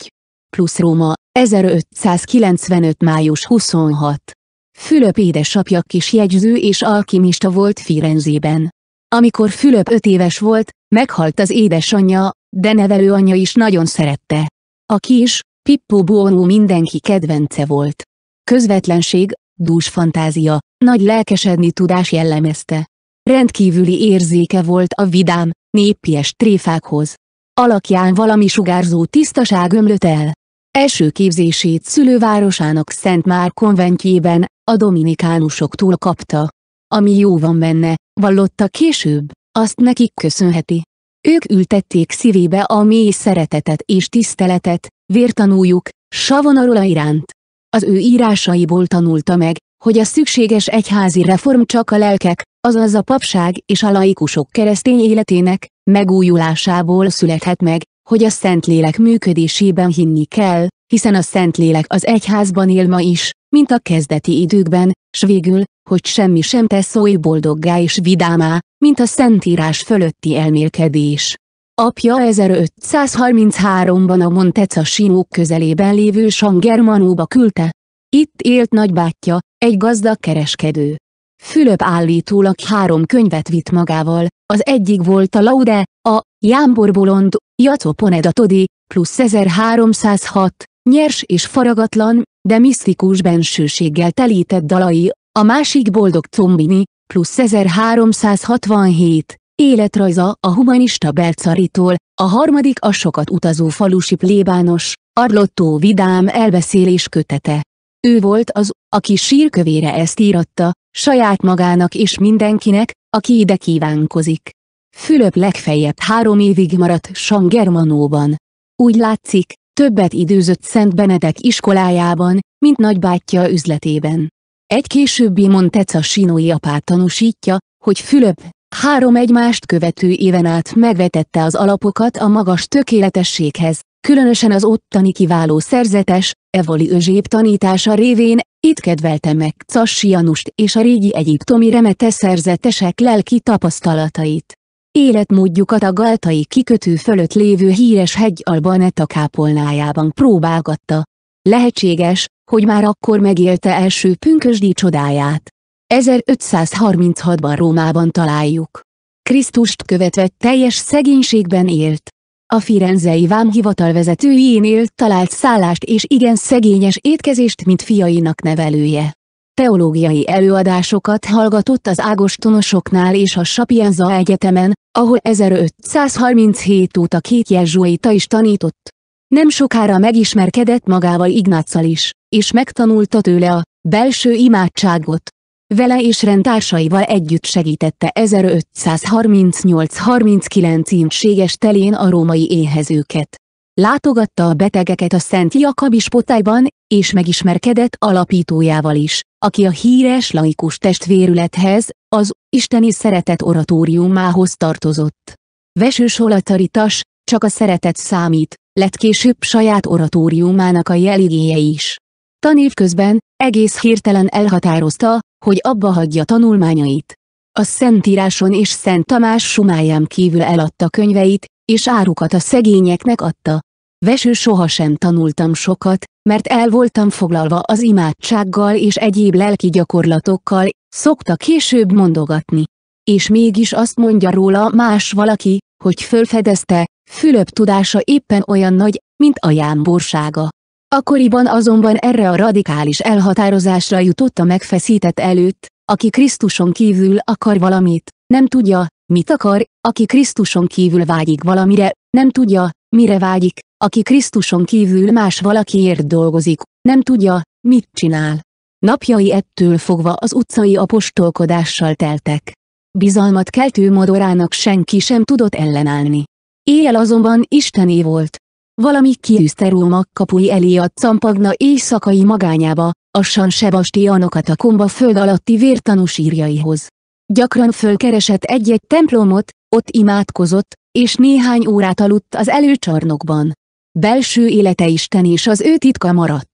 Plusz Róma, 1595. május 26. Fülöp édesapja kis jegyző és alkimista volt Firenzében. Amikor Fülöp öt éves volt, meghalt az édesanyja, de nevelőanyja is nagyon szerette. A kis, Pippo Buono mindenki kedvence volt. Közvetlenség, dús fantázia, nagy lelkesedni tudás jellemezte. Rendkívüli érzéke volt a vidám, népies tréfákhoz. Alakján valami sugárzó tisztaság ömlött el. Első képzését szülővárosának Szent Már konventjében, a dominikánusoktól kapta. Ami jó van benne, vallotta később, azt nekik köszönheti. Ők ültették szívébe a mély szeretetet és tiszteletet, vértanújuk, Savonarola iránt. Az ő írásaiból tanulta meg, hogy a szükséges egyházi reform csak a lelkek, azaz a papság és a laikusok keresztény életének megújulásából születhet meg, hogy a Szentlélek működésében hinni kell, hiszen a Szentlélek az egyházban él ma is, mint a kezdeti időkben, s végül, hogy semmi sem tesz oly boldoggá és vidámá, mint a Szentírás fölötti elmélkedés. Apja 1533-ban a Monteca sinók közelében lévő Sangermanóba küldte. Itt élt nagybátyja, egy gazdag kereskedő. Fülöp állítólag három könyvet vitt magával, az egyik volt a Laude, a Jámbor Bolond, Jaco Poneda Todi, plusz 1306, nyers és faragatlan, de misztikus bensőséggel telített dalai, a másik Boldog Combini, plusz 1367, életrajza a humanista Belcaritól, a harmadik a sokat utazó falusi plébános, Arlottó vidám elbeszélés kötete. Ő volt az, aki sírkövére ezt íratta, saját magának és mindenkinek, aki ide kívánkozik. Fülöp legfeljebb három évig maradt Sangermanóban. Úgy látszik, többet időzött Szent Benedek iskolájában, mint nagybátyja üzletében. Egy későbbi Monteca sinói apát tanúsítja, hogy Fülöp, három egymást követő éven át megvetette az alapokat a magas tökéletességhez, különösen az ottani kiváló szerzetes, Evoli Özsép tanítása révén, itt kedvelte meg Cassi Janust és a régi egyiptomi remete szerzetesek lelki tapasztalatait. Életmódjukat a galtai kikötő fölött lévő híres hegy Albanetta kápolnájában próbálgatta. Lehetséges, hogy már akkor megélte első pünkösdi csodáját. 1536-ban Rómában találjuk. Krisztust követve teljes szegénységben élt. A Firenzei vámhivatal vezetőjénél talált szállást és igen szegényes étkezést mint fiainak nevelője. Teológiai előadásokat hallgatott az ágostonosoknál és a Sapienza Egyetemen, ahol 1537 óta két jezsuita is tanított. Nem sokára megismerkedett magával Ignáccal is, és megtanulta tőle a belső imádságot. Vele és rendtársaival együtt segítette 1538-39 ínséges telén a római éhezőket. Látogatta a betegeket a Szent Jakab ispotályban, és megismerkedett alapítójával is, aki a híres laikus testvérülethez, az isteni szeretet oratóriumához tartozott. Vesős Olataritas, csak a szeretet számít, lett később saját oratóriumának a jeligéje is. Tanév közben, egész hirtelen elhatározta, hogy abba hagyja tanulmányait. A Szentíráson és Szent Tamás sumáján kívül eladta könyveit, és árukat a szegényeknek adta. Veső sohasem tanultam sokat, mert el voltam foglalva az imádsággal és egyéb lelki gyakorlatokkal, szokta később mondogatni. És mégis azt mondja róla más valaki, hogy fölfedezte, Fülöp tudása éppen olyan nagy, mint a jámborsága. Akkoriban azonban erre a radikális elhatározásra jutott a megfeszített előtt, aki Krisztuson kívül akar valamit, nem tudja, mit akar, aki Krisztuson kívül vágyik valamire, nem tudja, mire vágyik, aki Krisztuson kívül más valakiért dolgozik, nem tudja, mit csinál. Napjai ettől fogva az utcai apostolkodással teltek. Bizalmat keltő modorának senki sem tudott ellenállni. Éjjel azonban Istené volt. Valami kiűzte Róma kapui elé a campagna éjszakai magányába, a San Sebastianokat a komba föld alatti vértanús írjaihoz. Gyakran fölkeresett egy-egy templomot, ott imádkozott, és néhány órát aludt az előcsarnokban. Belső élete Isten és az ő titka maradt.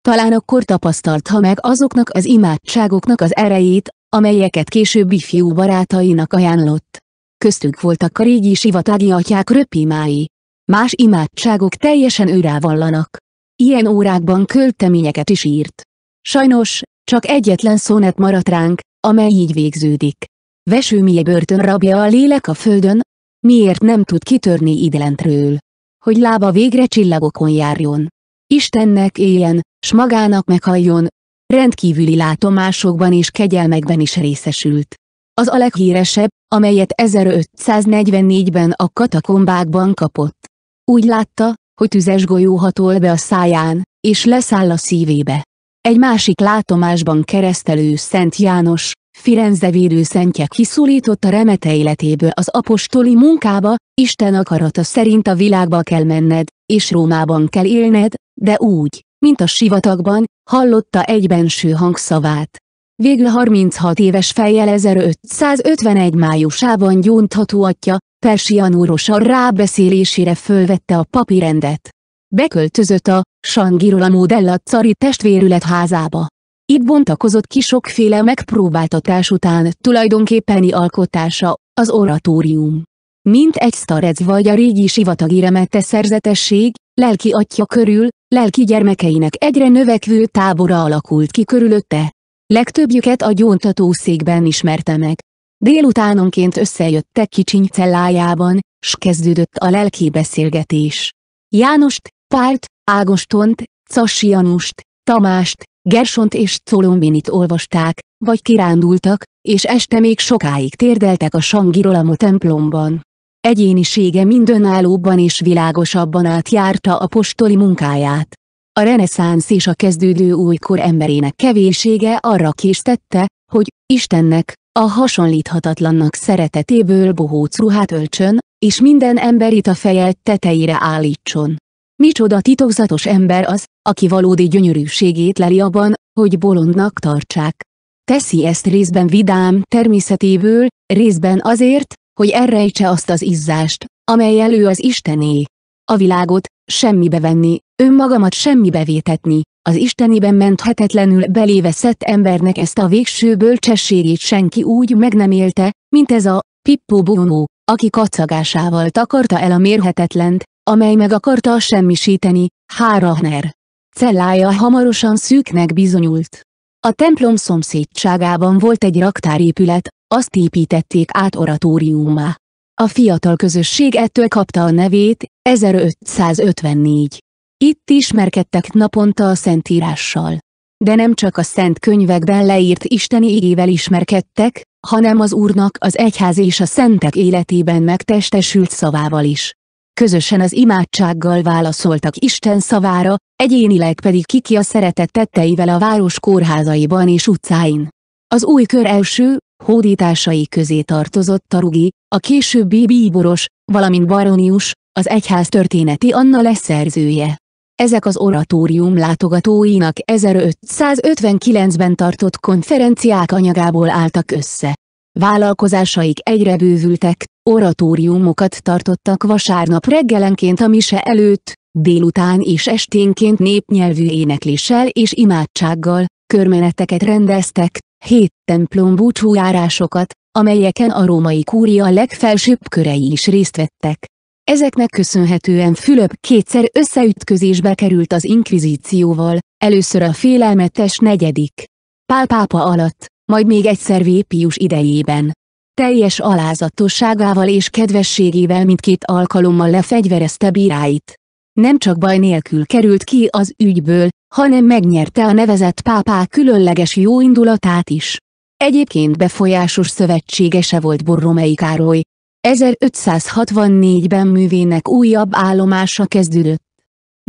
Talán akkor tapasztalta meg azoknak az imádságoknak az erejét, amelyeket későbbi fiú barátainak ajánlott. Köztük voltak a régi sivatági atyák röpimái. Más imádságok teljesen őrá vallanak. Ilyen órákban költeményeket is írt. Sajnos, csak egyetlen szónet maradt ránk, amely így végződik. Vesőmie börtön rabja a lélek a földön, miért nem tud kitörni idelentről? Hogy lába végre csillagokon járjon. Istennek éljen, s magának meghalljon, rendkívüli látomásokban és kegyelmekben is részesült. Az a leghíresebb, amelyet 1544-ben a katakombákban kapott. Úgy látta, hogy tüzes golyó hatol be a száján, és leszáll a szívébe. Egy másik látomásban keresztelő Szent János, Firenze védőszentje kiszólította remete életéből az apostoli munkába, Isten akarata szerint a világba kell menned, és Rómában kell élned, de úgy, mint a sivatagban, hallotta egy benső hangszavát. végül 36 éves fejjel 1551 májusában gyóntható atya, Persianúrosa rábeszélésére fölvette a papirendet. Beköltözött a Sangirola della Cari testvérület házába. Itt bontakozott ki sokféle megpróbáltatás után tulajdonképpeni alkotása, az oratórium. Mint egy starec vagy a régi sivatagi remete szerzetesség, lelki atya körül, lelki gyermekeinek egyre növekvő tábora alakult ki körülötte. Legtöbbjüket a gyóntatószékben ismerte meg. Délutánonként összejöttek kicsiny cellájában, s kezdődött a lelki beszélgetés. Jánost, Pált, Ágostont, Cassi Janust, Tamást, Gersont és Colombinit olvasták, vagy kirándultak, és este még sokáig térdeltek a Sangirolamo templomban. Egyénisége mindönállóbban és világosabban átjárta a postoli munkáját. A reneszánsz és a kezdődő újkor emberének kevéssége arra késtette, hogy Istennek, a hasonlíthatatlannak szeretetéből bohóc ruhát öltsön, és minden emberit a feje tetejére állítson. Micsoda titokzatos ember az, aki valódi gyönyörűségét leli abban, hogy bolondnak tartsák. Teszi ezt részben vidám természetéből, részben azért, hogy elrejtse azt az izzást, amely elő az Istené. A világot, semmibe venni, önmagamat semmibe vétetni, az Isteniben menthetetlenül beléveszett embernek ezt a végső bölcsességét senki úgy meg nem élte, mint ez a Pippo Bono, aki kacagásával takarta el a mérhetetlent, amely meg akarta semmisíteni, Hárahner. Cellája hamarosan szűknek bizonyult. A templom szomszédságában volt egy raktárépület, azt építették át oratóriumá. A fiatal közösség ettől kapta a nevét, 1554. Itt ismerkedtek naponta a Szentírással. De nem csak a szent könyvekben leírt isteni igével ismerkedtek, hanem az Úrnak az egyház és a szentek életében megtestesült szavával is. Közösen az imádsággal válaszoltak Isten szavára, egyénileg pedig kiki a szeretett tetteivel a város kórházaiban és utcáin. Az új kör első, hódításai közé tartozott Tarugi, a későbbi bíboros, valamint Baronius, az egyház történeti Anna leszerzője. Ezek az oratórium látogatóinak 1559-ben tartott konferenciák anyagából álltak össze. Vállalkozásaik egyre bővültek, oratóriumokat tartottak vasárnap reggelenként a mise előtt, délután és esténként népnyelvű énekléssel és imádsággal, körmeneteket rendeztek, hét templom búcsújárásokat, amelyeken a római kúria legfelsőbb körei is részt vettek. Ezeknek köszönhetően Fülöp kétszer összeütközésbe került az inkvizícióval, először a félelmetes negyedik. Pál pápa alatt, majd még egyszer Vépius idejében. Teljes alázatosságával és kedvességével mindkét alkalommal lefegyverezte bíráit. Nem csak baj nélkül került ki az ügyből, hanem megnyerte a nevezett pápák különleges jóindulatát is. Egyébként befolyásos szövetségese volt Borromei Károly. 1564-ben művének újabb állomása kezdődött.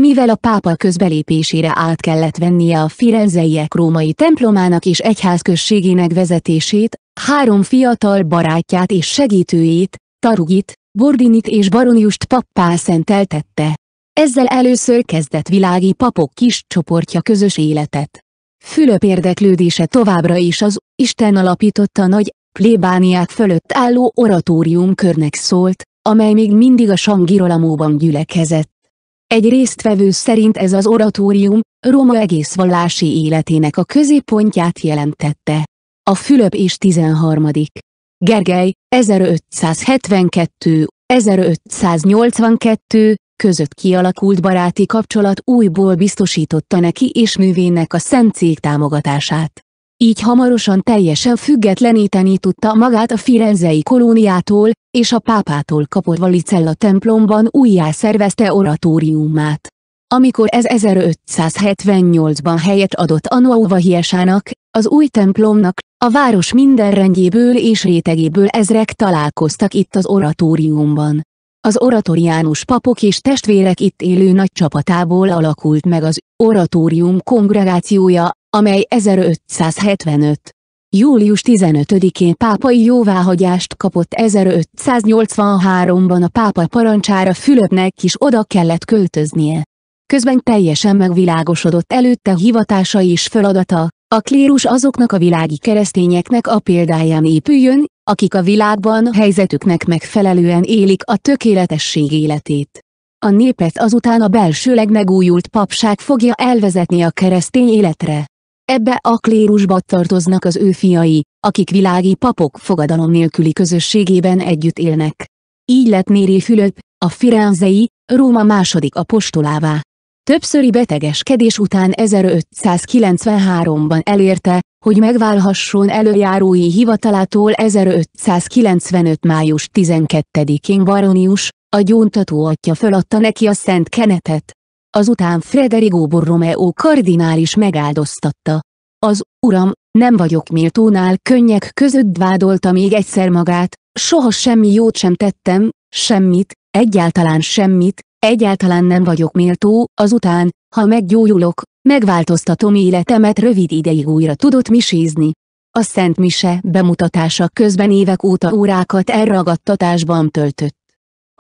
Mivel a pápa közbelépésére át kellett vennie a firenzeiek római templomának és egyházközségének vezetését, három fiatal barátját és segítőjét, Tarugit, Bordinit és Baroniust pappá szenteltette. Ezzel először kezdett világi papok kis csoportja közös életet. Fülöp érdeklődése továbbra is az Isten alapította nagy, plébániák fölött álló oratórium körnek szólt, amely még mindig a Sangirolamóban gyülekezett. Egy résztvevő szerint ez az oratórium, Róma egész vallási életének a középpontját jelentette. A Fülöp és 13. Gergely, 1572-1582, között kialakult baráti kapcsolat újból biztosította neki és művének a szent cég támogatását. Így hamarosan teljesen függetleníteni tudta magát a firenzei kolóniától, és a pápától kapott Valicella templomban újjá szervezte oratóriumát. Amikor ez 1578-ban helyet adott Anuauva hiesának, az új templomnak, a város minden rendjéből és rétegéből ezrek találkoztak itt az oratóriumban. Az oratoriánus papok és testvérek itt élő nagy csapatából alakult meg az oratórium kongregációja, amely 1575. Július 15-én pápai jóváhagyást kapott 1583-ban a pápa parancsára Fülöpnek is oda kellett költöznie. Közben teljesen megvilágosodott előtte hivatása és feladata, A klérus azoknak a világi keresztényeknek a példáján épüljön, akik a világban helyzetüknek megfelelően élik a tökéletesség életét. A népet azután a belsőleg megújult papság fogja elvezetni a keresztény életre. Ebbe a klérusba tartoznak az ő fiai, akik világi papok fogadalom nélküli közösségében együtt élnek. Így lett Méri Fülöp, a Firenzei, Róma második apostolává. Többszöri betegeskedés után 1593-ban elérte, hogy megválhasson előjárói hivatalától 1595. május 12-én Baronius, a gyóntató atya föladta neki a Szent Kenetet. Azután Frederigo Borromeo kardinális megáldoztatta. Az, uram, nem vagyok méltónál könnyek között vádolta még egyszer magát, soha semmi jót sem tettem, semmit, egyáltalán semmit, egyáltalán nem vagyok méltó, azután, ha meggyógyulok, megváltoztatom életemet rövid ideig újra tudott misézni. A Szent Mise bemutatása közben évek óta órákat elragadtatásban töltött.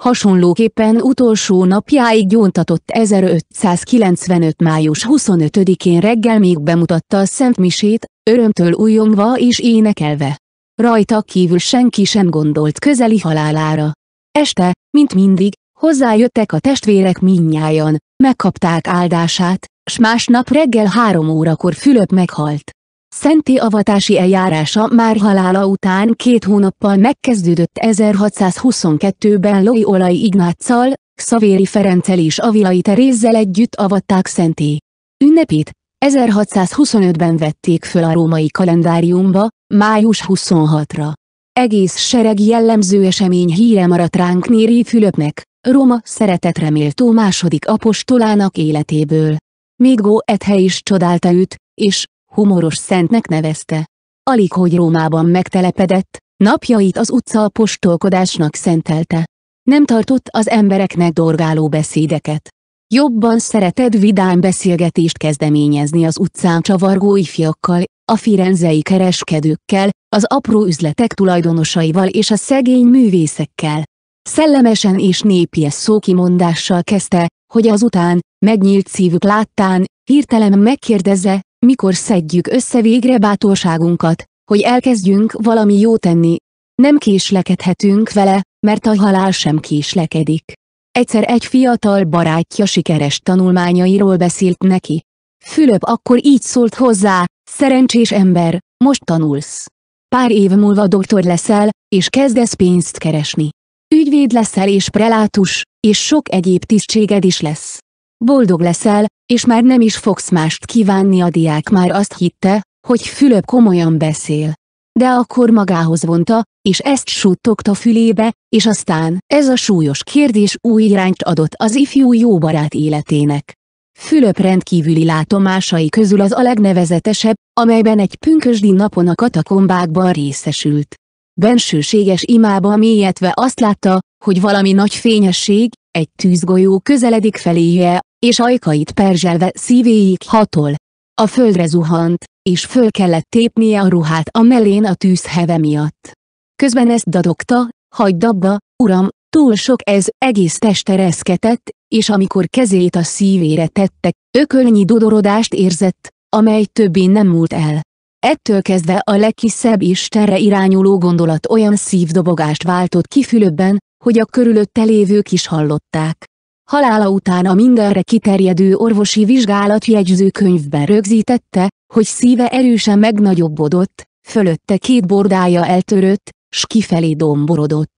Hasonlóképpen utolsó napjáig gyóntatott 1595. május 25-én reggel még bemutatta a Szent Misét, örömtől újongva és énekelve. Rajta kívül senki sem gondolt közeli halálára. Este, mint mindig, hozzájöttek a testvérek minnyájan, megkapták áldását, s másnap reggel három órakor Fülöp meghalt. Szenti avatási eljárása már halála után két hónappal megkezdődött 1622-ben Loi Olaj Ignáccal, Xavéri Ferenccel és Avilai Terézzel együtt avatták szenté. Ünnepét 1625-ben vették föl a római kalendáriumba, május 26-ra. Egész sereg jellemző esemény híre maradt ránk Néri Fülöpnek, Roma szeretetre méltó második apostolának életéből. Még Goethe is csodálta őt, és, humoros szentnek nevezte. Alig hogy Rómában megtelepedett, napjait az utca apostolkodásnak szentelte. Nem tartott az embereknek dorgáló beszédeket. Jobban szereted vidám beszélgetést kezdeményezni az utcán csavargó ifjakkal, a firenzei kereskedőkkel, az apró üzletek tulajdonosaival és a szegény művészekkel. Szellemesen és népies szókimondással kezdte, hogy azután, megnyílt szívük láttán, hirtelen megkérdezze, mikor szedjük össze végre bátorságunkat, hogy elkezdjünk valami jó tenni. Nem késlekedhetünk vele, mert a halál sem késlekedik. Egyszer egy fiatal barátja sikeres tanulmányairól beszélt neki. Fülöp akkor így szólt hozzá, szerencsés ember, most tanulsz. Pár év múlva doktor leszel, és kezdesz pénzt keresni. Ügyvéd leszel és prelátus, és sok egyéb tisztséged is lesz. Boldog leszel, és már nem is fogsz mást kívánni a diák már azt hitte, hogy Fülöp komolyan beszél. De akkor magához vonta, és ezt suttogta fülébe, és aztán ez a súlyos kérdés új irányt adott az ifjú jó barát életének. Fülöp rendkívüli látomásai közül az a legnevezetesebb, amelyben egy pünkösdi napon a katakombákban részesült. Bensőséges imába mélyedve azt látta, hogy valami nagy fényesség, egy tűzgolyó közeledik feléje, és ajkait perzselve szívéig hatol. A földre zuhant, és föl kellett tépnie a ruhát a mellén a tűzheve miatt. Közben ezt dadogta, hagyd abba, uram, túl sok ez, egész teste reszketett, és amikor kezét a szívére tette, ökölnyi dodorodást érzett, amely többé nem múlt el. Ettől kezdve a legkiszebb Istenre irányuló gondolat olyan szívdobogást váltott ki Fülöpben, hogy a körülötte lévők is hallották. Halála után a mindenre kiterjedő orvosi vizsgálat jegyzőkönyvben rögzítette, hogy szíve erősen megnagyobbodott, fölötte két bordája eltörött, s kifelé domborodott.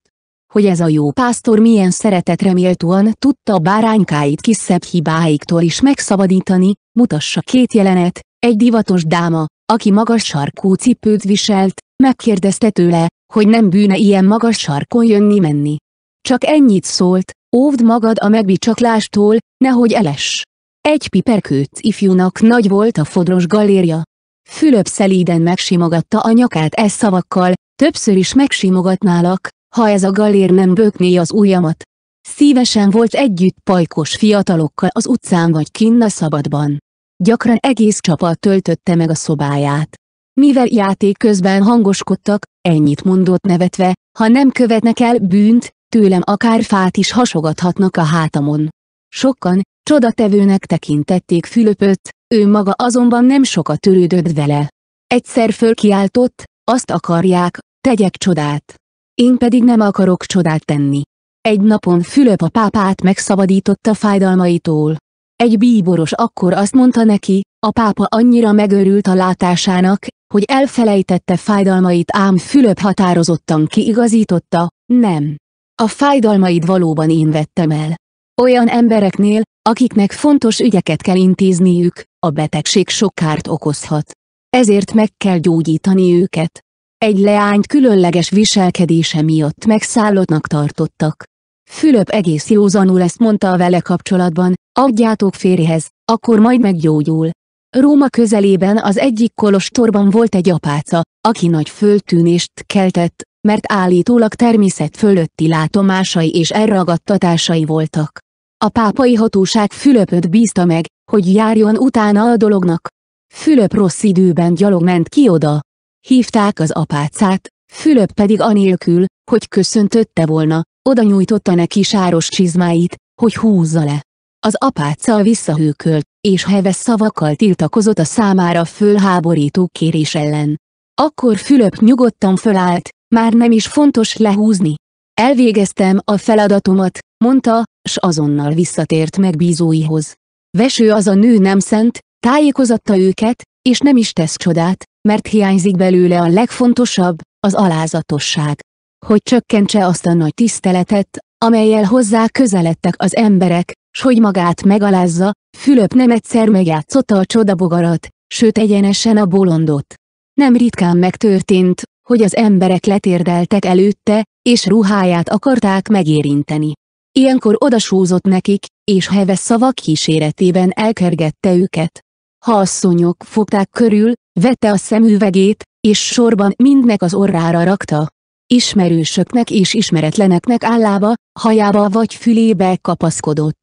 Hogy ez a jó pásztor milyen szeretetre méltóan tudta báránykáit kiszebb hibáiktól is megszabadítani, mutassa két jelenet, egy divatos dáma, aki magas sarkú cipőt viselt, megkérdezte tőle, hogy nem bűne ilyen magas sarkon jönni-menni. Csak ennyit szólt, óvd magad a megbicsaklástól, nehogy eles. Egy piperkőt ifjúnak nagy volt a fodros galérja. Fülöp szelíden megsimogatta a nyakát e szavakkal, többször is megsimogatnálak, ha ez a galér nem bökné az ujjamat. Szívesen volt együtt pajkos fiatalokkal az utcán vagy kinn a szabadban. Gyakran egész csapat töltötte meg a szobáját. Mivel játék közben hangoskodtak, ennyit mondott nevetve, ha nem követnek el bűnt, tőlem akár fát is hasogathatnak a hátamon. Sokan, csodatevőnek tekintették Fülöpöt, Ő maga azonban nem sokat törődött vele. Egyszer fölkiáltott, azt akarják, tegyek csodát. Én pedig nem akarok csodát tenni. Egy napon Fülöp a pápát megszabadította fájdalmaitól. Egy bíboros akkor azt mondta neki, a pápa annyira megörült a látásának, hogy elfelejtette fájdalmait ám Fülöp határozottan kiigazította, nem. A fájdalmaid valóban én vettem el. Olyan embereknél, akiknek fontos ügyeket kell intézniük, a betegség sok kárt okozhat. Ezért meg kell gyógyítani őket. Egy leányt különleges viselkedése miatt megszállottnak tartottak. Fülöp egész józanul ezt mondta a vele kapcsolatban, adjátok férjhez, akkor majd meggyógyul. Róma közelében az egyik kolostorban volt egy apáca, aki nagy föltűnést keltett, mert állítólag természet fölötti látomásai és elragadtatásai voltak. A pápai hatóság Fülöpöt bízta meg, hogy járjon utána a dolognak. Fülöp rossz időben gyalog ment ki oda. Hívták az apácát, Fülöp pedig anélkül, hogy köszöntötte volna, oda nyújtotta neki sáros csizmáit, hogy húzza le. Az apáccal visszahőkölt, és heves szavakkal tiltakozott a számára fölháborító kérés ellen. Akkor Fülöp nyugodtan fölállt, már nem is fontos lehúzni. Elvégeztem a feladatomat, mondta, s azonnal visszatért megbízóihoz. Veső az a nő nem szent, tájékozatta őket, és nem is tesz csodát, mert hiányzik belőle a legfontosabb, az alázatosság. Hogy csökkentse azt a nagy tiszteletet, amelyel hozzá közeledtek az emberek, s hogy magát megalázza, Fülöp nem egyszer megjátszotta a csodabogarat, sőt egyenesen a bolondot. Nem ritkán megtörtént, hogy az emberek letérdeltek előtte, és ruháját akarták megérinteni. Ilyenkor odasúzott nekik, és heves szavak kíséretében elkergette őket. Ha asszonyok fogták körül, vette a szemüvegét, és sorban mindnek az orrára rakta. Ismerősöknek és ismeretleneknek állába, hajába vagy fülébe kapaszkodott.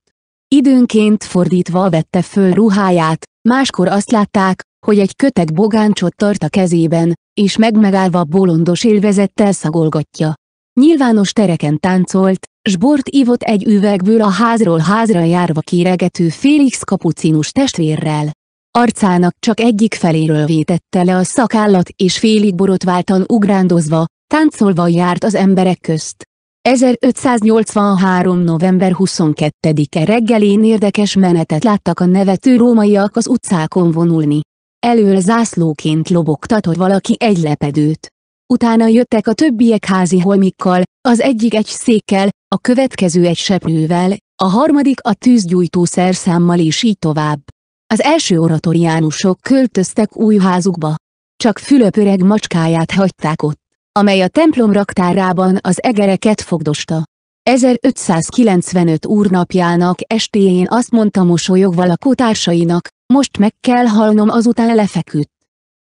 Időnként fordítva vette föl ruháját, máskor azt látták, hogy egy kötek bogáncsot tart a kezében, és megmegállva bolondos élvezettel szagolgatja. Nyilvános tereken táncolt, s ivott egy üvegből a házról házra járva kéregető Félix kapucinus testvérrel. Arcának csak egyik feléről vétette le a szakállat és félig borotváltan ugrándozva, táncolva járt az emberek közt. 1583. november 22-e reggelén érdekes menetet láttak a nevető rómaiak az utcákon vonulni. Elől zászlóként lobogtatott valaki egy lepedőt. Utána jöttek a többiek házi holmikkal, az egyik egy székkel, a következő egy seprővel, a harmadik a tűzgyújtó szerszámmal és így tovább. Az első oratoriánusok költöztek új házukba. Csak Fülöp öreg macskáját hagyták ott, amely a templom raktárában az egereket fogdosta. 1595 úrnapjának estéjén azt mondta mosolyogva lakótársainak, most meg kell halnom azután lefeküdt.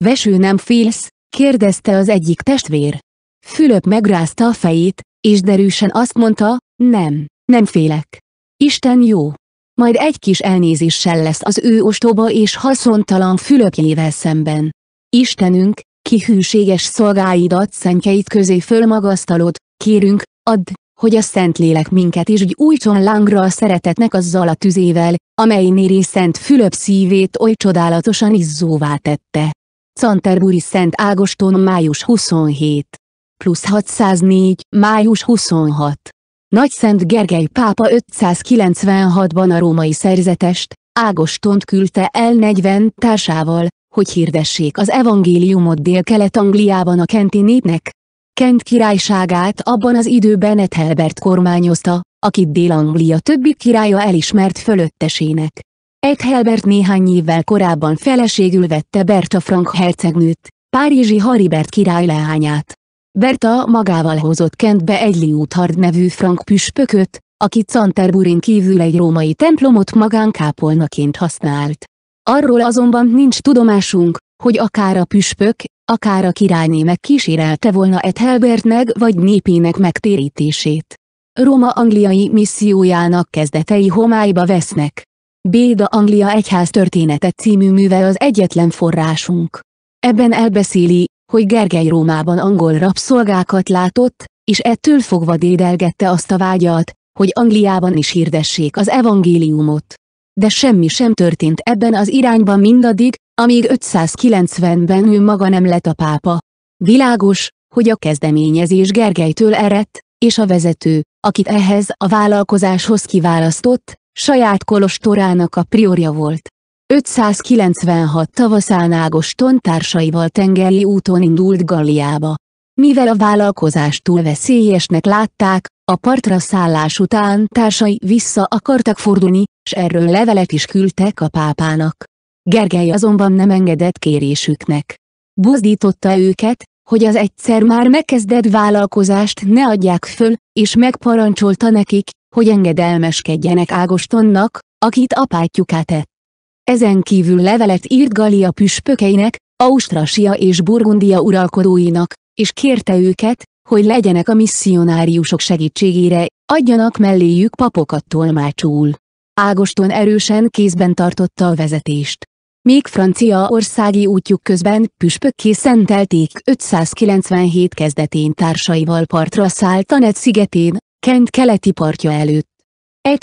Veső nem félsz, kérdezte az egyik testvér. Fülöp megrázta a fejét, és derűsen azt mondta, nem, nem félek. Isten jó. Majd egy kis elnézéssel lesz az ő ostoba és haszontalan Fülöpjével szemben. Istenünk, ki hűséges szolgáidat szentjeit közé fölmagasztalod, kérünk, add, hogy a Szentlélek minket is gyújtson lángra a szeretetnek azzal a tüzével, amely Néri Szent Fülöp szívét oly csodálatosan izzóvá tette. Canterbury Szent Ágoston május 27. Plusz 604. május 26. Nagy Szent Gergely pápa 596-ban a római szerzetest, Ágostont küldte el 40 társával, hogy hirdessék az evangéliumot Dél-Kelet-Angliában a kenti népnek. Kent királyságát abban az időben Ethelbert kormányozta, akit Dél-Anglia többi királya elismert fölöttesének. Ethelbert néhány évvel korábban feleségül vette Berta Frank hercegnőt, Párizsi Haribert király leányát. Berta magával hozott Kentbe egy Liuthard nevű frank püspököt, aki Canterburin kívül egy római templomot magánkápolnaként használt. Arról azonban nincs tudomásunk, hogy akár a püspök, akár a királyné megkísérelte volna Ethelbertnek vagy népének megtérítését. Róma angliai missziójának kezdetei homályba vesznek. Béda Anglia Egyház története című műve az egyetlen forrásunk. Ebben elbeszéli, hogy Gergely Rómában angol rabszolgákat látott, és ettől fogva dédelgette azt a vágyat, hogy Angliában is hirdessék az evangéliumot. de semmi sem történt ebben az irányban mindaddig, amíg 590-ben ő maga nem lett a pápa. Világos, hogy a kezdeményezés Gergelytől eredt, és a vezető, akit ehhez a vállalkozáshoz kiválasztott, saját kolostorának a priorja volt. 596 tavaszán Ágoston társaival tengeri úton indult Galliába. Mivel a vállalkozást túl veszélyesnek látták, a partra szállás után társai vissza akartak fordulni, s erről levelet is küldtek a pápának. Gergely azonban nem engedett kérésüknek. Buzdította őket, hogy az egyszer már megkezdett vállalkozást ne adják föl, és megparancsolta nekik, hogy engedelmeskedjenek Ágostonnak, akit apátjuk tett. Ezen kívül levelet írt Galia püspökeinek, Ausztrasia és Burgundia uralkodóinak, és kérte őket, hogy legyenek a misszionáriusok segítségére, adjanak melléjük papokat tolmácsul. Ágoston erősen kézben tartotta a vezetést. Még francia országi útjuk közben püspökké szentelték 597 kezdetén társaival partra szállt Tanet szigetén, Kent keleti partja előtt.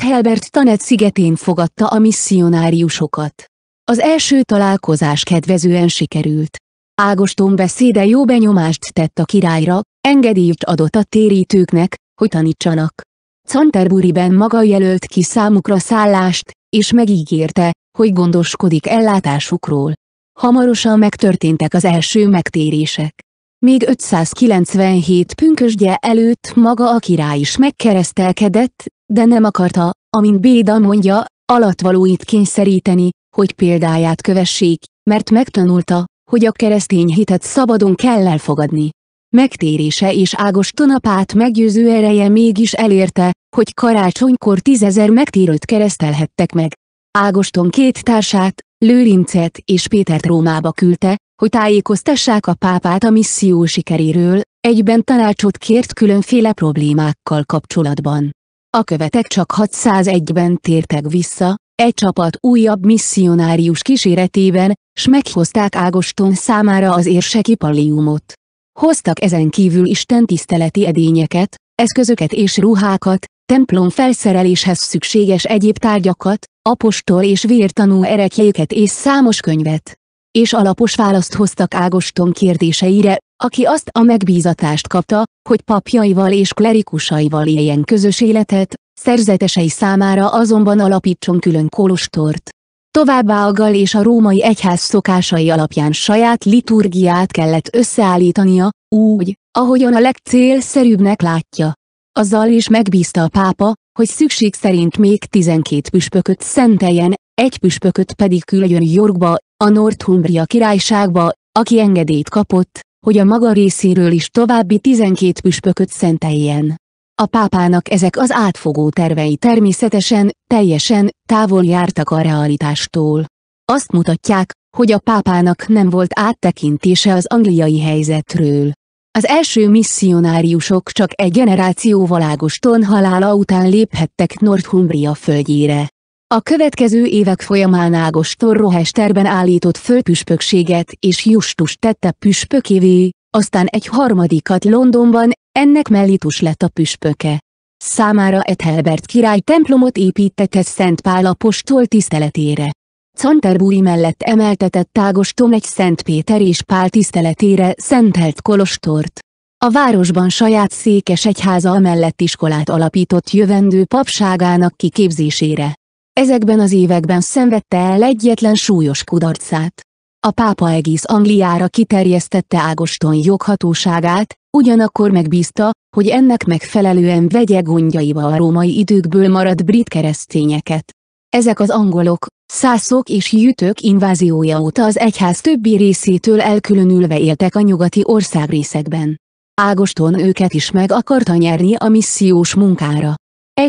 Helbert Tanet szigetén fogadta a misszionáriusokat. Az első találkozás kedvezően sikerült. Ágoston beszéde jó benyomást tett a királyra, engedélyt adott a térítőknek, hogy tanítsanak. Canterburyben maga jelölt ki számukra szállást, és megígérte, hogy gondoskodik ellátásukról. Hamarosan megtörténtek az első megtérések. Még 597 pünkösdje előtt maga a király is megkeresztelkedett, de nem akarta, amint Béda mondja, alatvalóit kényszeríteni, hogy példáját kövessék, mert megtanulta, hogy a keresztény hitet szabadon kell elfogadni. Megtérése és Ágoston apát meggyőző ereje mégis elérte, hogy karácsonykor tízezer megtérőt keresztelhettek meg. Ágoston két társát, Lőrincet és Pétert Rómába küldte, hogy tájékoztassák a pápát a misszió sikeréről, egyben tanácsot kért különféle problémákkal kapcsolatban. A követek csak 601-ben tértek vissza, egy csapat újabb misszionárius kíséretében, s meghozták Ágoston számára az érseki palliumot. Hoztak ezen kívül Isten tiszteleti edényeket, eszközöket és ruhákat, templom felszereléshez szükséges egyéb tárgyakat, apostol és vértanú erekjéket és számos könyvet. És alapos választ hoztak Ágoston kérdéseire, aki azt a megbízatást kapta, hogy papjaival és klerikusaival éljen közös életet, szerzetesei számára azonban alapítson külön kolostort. Továbbá a gal és a római egyház szokásai alapján saját liturgiát kellett összeállítania, úgy, ahogyan a legcélszerűbbnek látja. Azzal is megbízta a pápa, hogy szükség szerint még 12 püspököt szenteljen, egy püspököt pedig küldjön Yorkba, a Northumbria királyságba, aki engedélyt kapott, hogy a maga részéről is további 12 püspököt szenteljen. A pápának ezek az átfogó tervei természetesen, teljesen, távol jártak a realitástól. Azt mutatják, hogy a pápának nem volt áttekintése az angliai helyzetről. Az első misszionáriusok csak egy generációval Ágoston halála után léphettek Northumbria földjére. A következő évek folyamán Ágoston Rohesterben állított föl püspökséget és Justus tette püspökévé, aztán egy harmadikat Londonban, ennek Mellitus lett a püspöke. Számára Ethelbert király templomot építette Szent Pál apostol tiszteletére. Canterbury mellett emeltetett Ágoston egy Szent Péter és Pál tiszteletére szentelt kolostort. A városban saját székes egyháza mellett iskolát alapított jövendő papságának kiképzésére. Ezekben az években szenvedte el egyetlen súlyos kudarcát. A pápa egész Angliára kiterjesztette Ágoston joghatóságát, ugyanakkor megbízta, hogy ennek megfelelően vegye gondjaiba a római időkből maradt brit keresztényeket. Ezek az angolok, szászok és jütök inváziója óta az egyház többi részétől elkülönülve éltek a nyugati országrészekben. Ágoston őket is meg akarta nyerni a missziós munkára.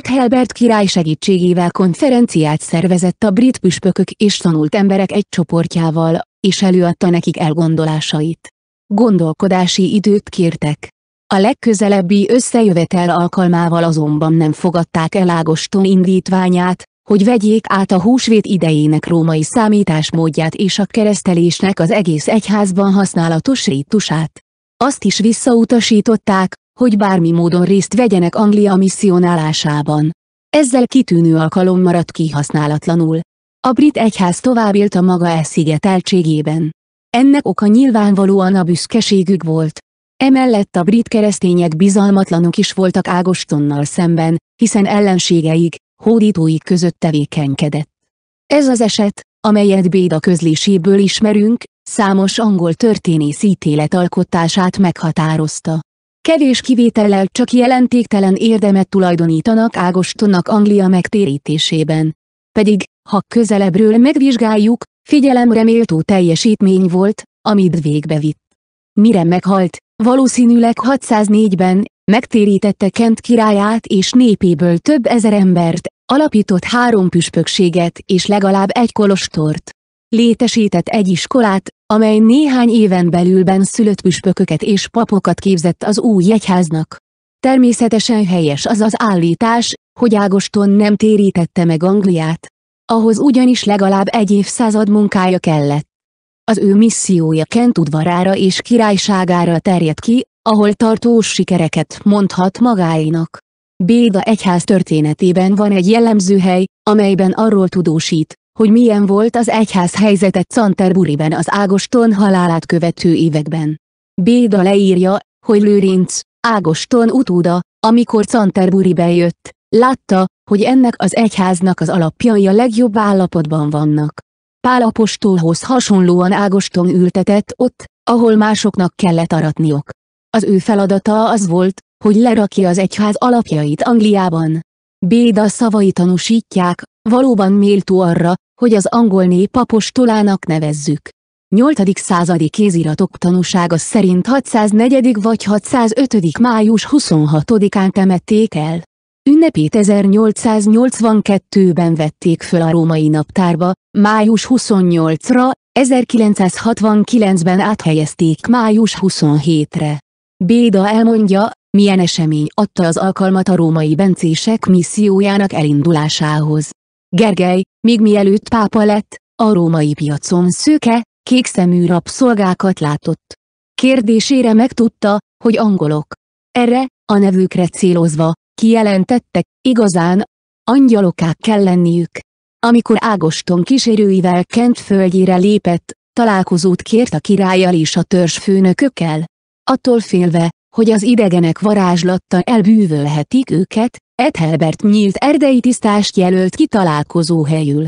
Helbert király segítségével konferenciát szervezett a brit püspökök és tanult emberek egy csoportjával, és előadta nekik elgondolásait. Gondolkodási időt kértek. A legközelebbi összejövetel alkalmával azonban nem fogadták el Ágoston indítványát, hogy vegyék át a húsvét idejének római számításmódját és a keresztelésnek az egész egyházban használatos rítusát. Azt is visszautasították, hogy bármi módon részt vegyenek Anglia misszionálásában. Ezzel kitűnő alkalom maradt kihasználatlanul, A brit egyház tovább élt a maga elszigeteltségében. Ennek oka nyilvánvalóan a büszkeségük volt. Emellett a brit keresztények bizalmatlanok is voltak Ágostonnal szemben, hiszen ellenségeik, hódítóik között tevékenykedett. Ez az eset, amelyet Béda közléséből ismerünk, számos angol történész ítéletalkotását meghatározta. Kevés kivétellel csak jelentéktelen érdemet tulajdonítanak Ágostonnak Anglia megtérítésében. Pedig, ha közelebbről megvizsgáljuk, figyelemre méltó teljesítmény volt, amit végbe vitt. Mire meghalt, valószínűleg 604-ben, megtérítette Kent királyát és népéből több ezer embert, alapított három püspökséget és legalább egy kolostort. Létesített egy iskolát, amely néhány éven belülben szülött püspököket és papokat képzett az új egyháznak. Természetesen helyes az az állítás, hogy Ágoston nem térítette meg Angliát. Ahhoz ugyanis legalább egy évszázad munkája kellett. Az ő missziója Kent udvarára és királyságára terjed ki, ahol tartós sikereket mondhat magáinak. Béda egyház történetében van egy jellemző hely, amelyben arról tudósít, hogy milyen volt az egyház helyzete Canterburyben az Ágoston halálát követő években. Béda leírja, hogy Lőrinc, Ágoston utóda, amikor Canterburybe jött, látta, hogy ennek az egyháznak az alapjai a legjobb állapotban vannak. Pál apostolhoz hasonlóan Ágoston ültetett ott, ahol másoknak kellett aratniok. Az ő feladata az volt, hogy lerakja az egyház alapjait Angliában. Béda szavai tanúsítják, valóban méltó arra, hogy az angol nép apostolának nevezzük. 8. századi kéziratok tanúsága szerint 604. vagy 605. május 26-án temették el. Ünnepét 1882-ben vették föl a római naptárba, május 28-ra, 1969-ben áthelyezték május 27-re. Béda elmondja, milyen esemény adta az alkalmat a római bencések missziójának elindulásához. Gergely, még mielőtt pápa lett, a római piacon szőke, kékszemű rabszolgákat látott. Kérdésére megtudta, hogy angolok. Erre, a nevükre célozva, kijelentettek, igazán, angyalokák kell lenniük. Amikor Ágoston kísérőivel Kent földjére lépett, találkozót kért a királlyal és a törzs főnökökkel. Attól félve, hogy az idegenek varázslattal elbűvölhetik őket, Ethelbert nyílt erdei tisztást jelölt ki találkozó helyül.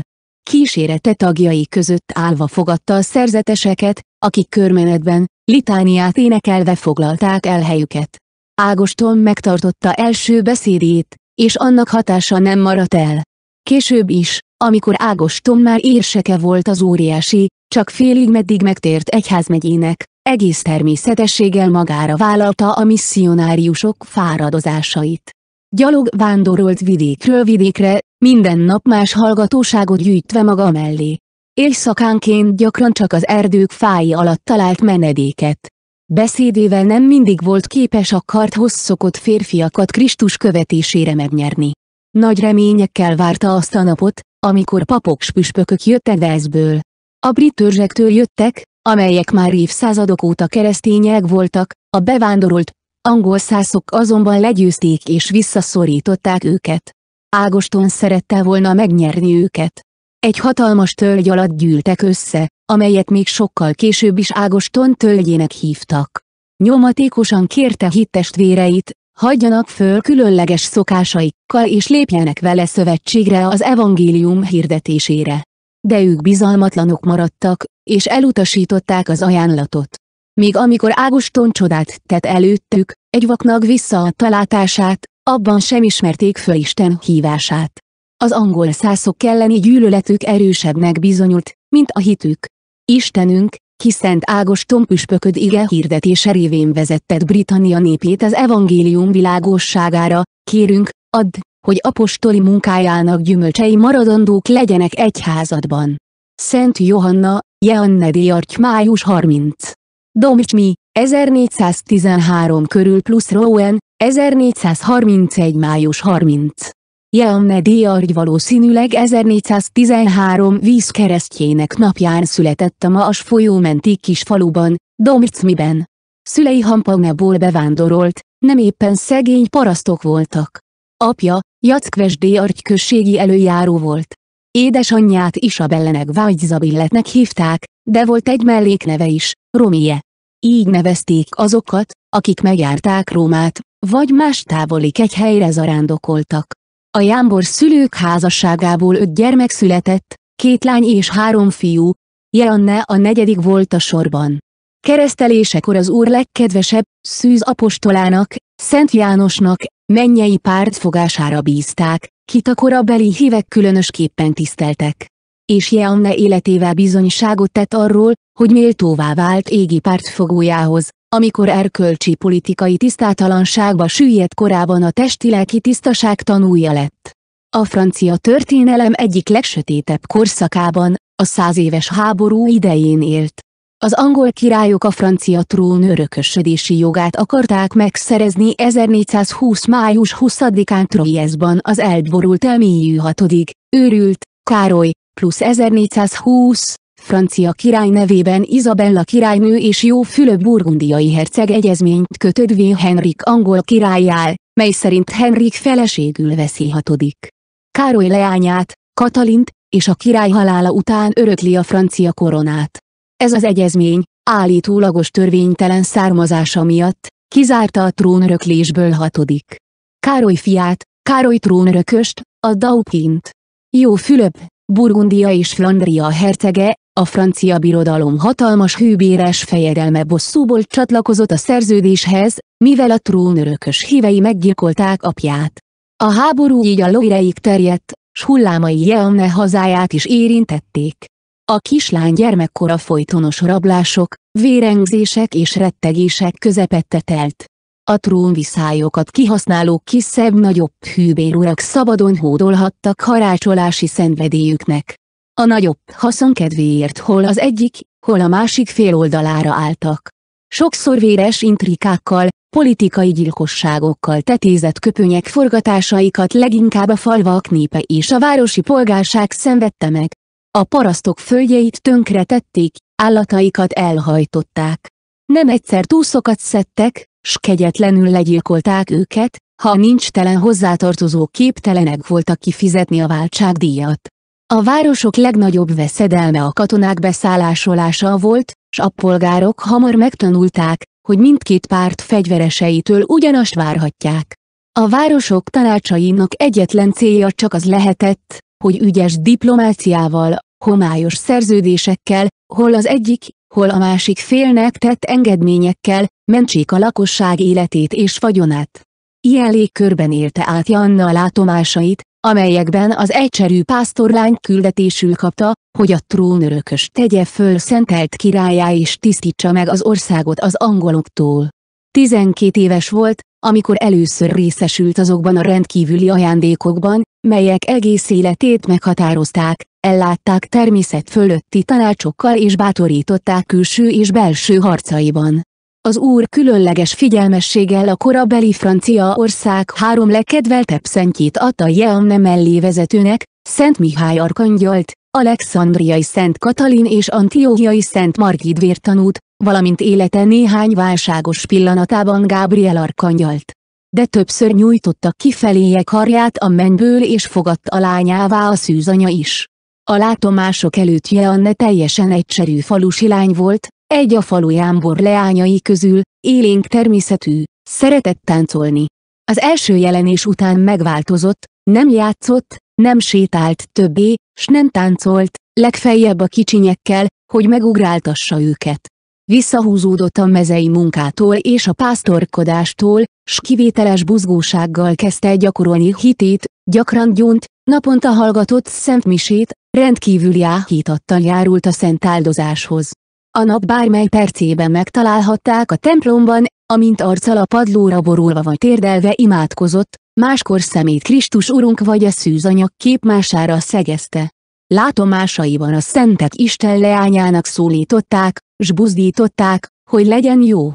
Kísérete tagjai között állva fogadta a szerzeteseket, akik körmenetben, litániát énekelve foglalták el helyüket. Ágoston megtartotta első beszédét, és annak hatása nem maradt el. Később is, amikor Ágoston már érseke volt az óriási, csak félig meddig megtért egyházmegyének, egész természetességgel magára vállalta a misszionáriusok fáradozásait. Gyalog vándorolt vidékről vidékre, minden nap más hallgatóságot gyűjtve maga mellé. Éjszakánként gyakran csak az erdők fái alatt talált menedéket. Beszédével nem mindig volt képes a karthoz szokott férfiakat Krisztus követésére megnyerni. Nagy reményekkel várta azt a napot, amikor papok püspökök jöttek Velszből. A brit törzsektől jöttek, amelyek már évszázadok óta keresztények voltak, a bevándorolt, angol szászok azonban legyőzték és visszaszorították őket. Ágoston szerette volna megnyerni őket. Egy hatalmas tölgy alatt gyűltek össze, amelyet még sokkal később is Ágoston tölgyének hívtak. Nyomatékosan kérte hittestvéreit, hagyjanak föl különleges szokásaikkal és lépjenek vele szövetségre az evangélium hirdetésére. De ők bizalmatlanok maradtak, és elutasították az ajánlatot. Míg amikor Ágoston csodát tett előttük, egy vaknak visszaadta látását, abban sem ismerték föl Isten hívását. Az angol szászok elleni gyűlöletük erősebbnek bizonyult, mint a hitük. Istenünk, ki Szent Ágoston püspököd ige hirdetése révén vezetted Britannia népét az evangélium világosságára, kérünk, add, hogy apostoli munkájának gyümölcsei maradandók legyenek egyházadban. Szent Johanna, Jeanne Diarty május 30. Domcsmi, 1413 körül plusz Rowan, 1431 május 30. Jeanne Diarty valószínűleg 1413 vízkeresztjének napján született a Maas folyó menti kis faluban, Domcsmiben. Szülei Hampagneból bevándorolt, nem éppen szegény parasztok voltak. Apja, Jackves Diarty községi előjáró volt. Édesanyját Isabellenek vagy Zabilletnek hívták, de volt egy mellékneve is, Romie. Így nevezték azokat, akik megjárták Rómát, vagy más távoli helyre zarándokoltak. A Jámbor szülők házasságából öt gyermek született, két lány és három fiú, Jeanne a negyedik volt a sorban. Keresztelésekor az úr legkedvesebb, Szűz apostolának, Szent Jánosnak, mennyei pártfogására bízták, kit a korabeli hívek különösképpen tiszteltek. És Jeanne életével bizonyságot tett arról, hogy méltóvá vált égi pártfogójához, amikor erkölcsi politikai tisztátalanságba süllyedt korában a testi-lelki tisztaság tanúja lett. A francia történelem egyik legsötétebb korszakában, a száz éves háború idején élt. Az angol királyok a francia trón örökösödési jogát akarták megszerezni 1420. május 20-án Troyesban az elborult elmélyű hatodik, őrült, Károly, plusz 1420, francia király nevében Izabella királynő és jó Fülöp burgundiai herceg egyezményt kötödvé Henrik angol királyjál, mely szerint Henrik feleségül veszi hatodik. Károly leányát, Katalint, és a király halála után örökli a francia koronát. Ez az egyezmény, állítólagos törvénytelen származása miatt, kizárta a trónöröklésből hatodik. Károly fiát, Károly trónörököst, a Daupint. Jó Fülöp, Burgundia és Flandria hercege, a francia birodalom hatalmas hűbéres fejedelme bosszúból csatlakozott a szerződéshez, mivel a trónörökös hívei meggyilkolták apját. A háború így a Loireig terjedt, s hullámai Jeanne hazáját is érintették. A kislány gyermekkora folytonos rablások, vérengzések és rettegések közepette telt. A trónviszályokat kihasználó kisebb-nagyobb hűbérurak szabadon hódolhattak harácsolási szenvedélyüknek. A nagyobb haszon kedvéért hol az egyik, hol a másik fél oldalára álltak. Sokszor véres intrikákkal, politikai gyilkosságokkal tetézett köpönyek forgatásaikat leginkább a falvak népe és a városi polgárság szenvedte meg. A parasztok földjeit tönkretették, állataikat elhajtották. Nem egyszer túszokat szedtek, s kegyetlenül legyilkolták őket, ha nincs telen hozzátartozó képtelenek voltak kifizetni a váltságdíjat. A városok legnagyobb veszedelme a katonák beszállásolása volt, s a polgárok hamar megtanulták, hogy mindkét párt fegyvereseitől ugyanazt várhatják. A városok tanácsainak egyetlen célja csak az lehetett, hogy ügyes diplomáciával, homályos szerződésekkel, hol az egyik, hol a másik félnek tett engedményekkel, mentsék a lakosság életét és vagyonát. Ilyen légkörben élte át Janna a látomásait, amelyekben az egyszerű pásztorlány küldetésül kapta, hogy a trónörökös tegye föl szentelt királyá és tisztítsa meg az országot az angoloktól. Tizenkét éves volt, amikor először részesült azokban a rendkívüli ajándékokban, melyek egész életét meghatározták, ellátták természet fölötti tanácsokkal és bátorították külső és belső harcaiban. Az úr különleges figyelmességgel a korabeli francia ország három legkedveltebb szentjét adta Jeanne mellé vezetőnek, Szent Mihály Arkangyalt, Alexandriai Szent Katalin és Antiochiai Szent Margit vértanút, valamint élete néhány válságos pillanatában Gábriel Arkangyalt. De többször nyújtotta kifeléje karját a mennyből és fogadta lányává a szűzanya is. A látomások előtt Jeanne teljesen egyszerű falusi lány volt, egy a falu jámbor leányai közül, élénk természetű, szeretett táncolni. Az első jelenés után megváltozott, nem játszott, nem sétált többé, s nem táncolt, legfeljebb a kicsinyekkel, hogy megugráltassa őket. Visszahúzódott a mezei munkától és a pásztorkodástól, s kivételes buzgósággal kezdte gyakorolni hitét, gyakran gyónt, naponta hallgatott szentmisét, rendkívül jáhítattal járult a szent áldozáshoz. A nap bármely percében megtalálhatták a templomban, amint arccal a padlóra borulva vagy térdelve imádkozott, máskor szemét Krisztus Urunk vagy a szűzanyag képmására szegezte. Látomásaiban a szentet Isten leányának szólították, s buzdították, hogy legyen jó.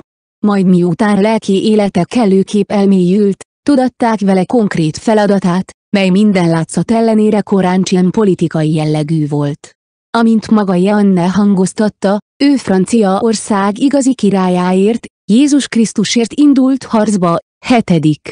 Majd miután lelki élete kellőkép elmélyült, tudatták vele konkrét feladatát, mely minden látszat ellenére koráncsien politikai jellegű volt. Amint maga Janne hangoztatta, ő francia ország igazi királyáért, Jézus Krisztusért indult harcba, hetedik.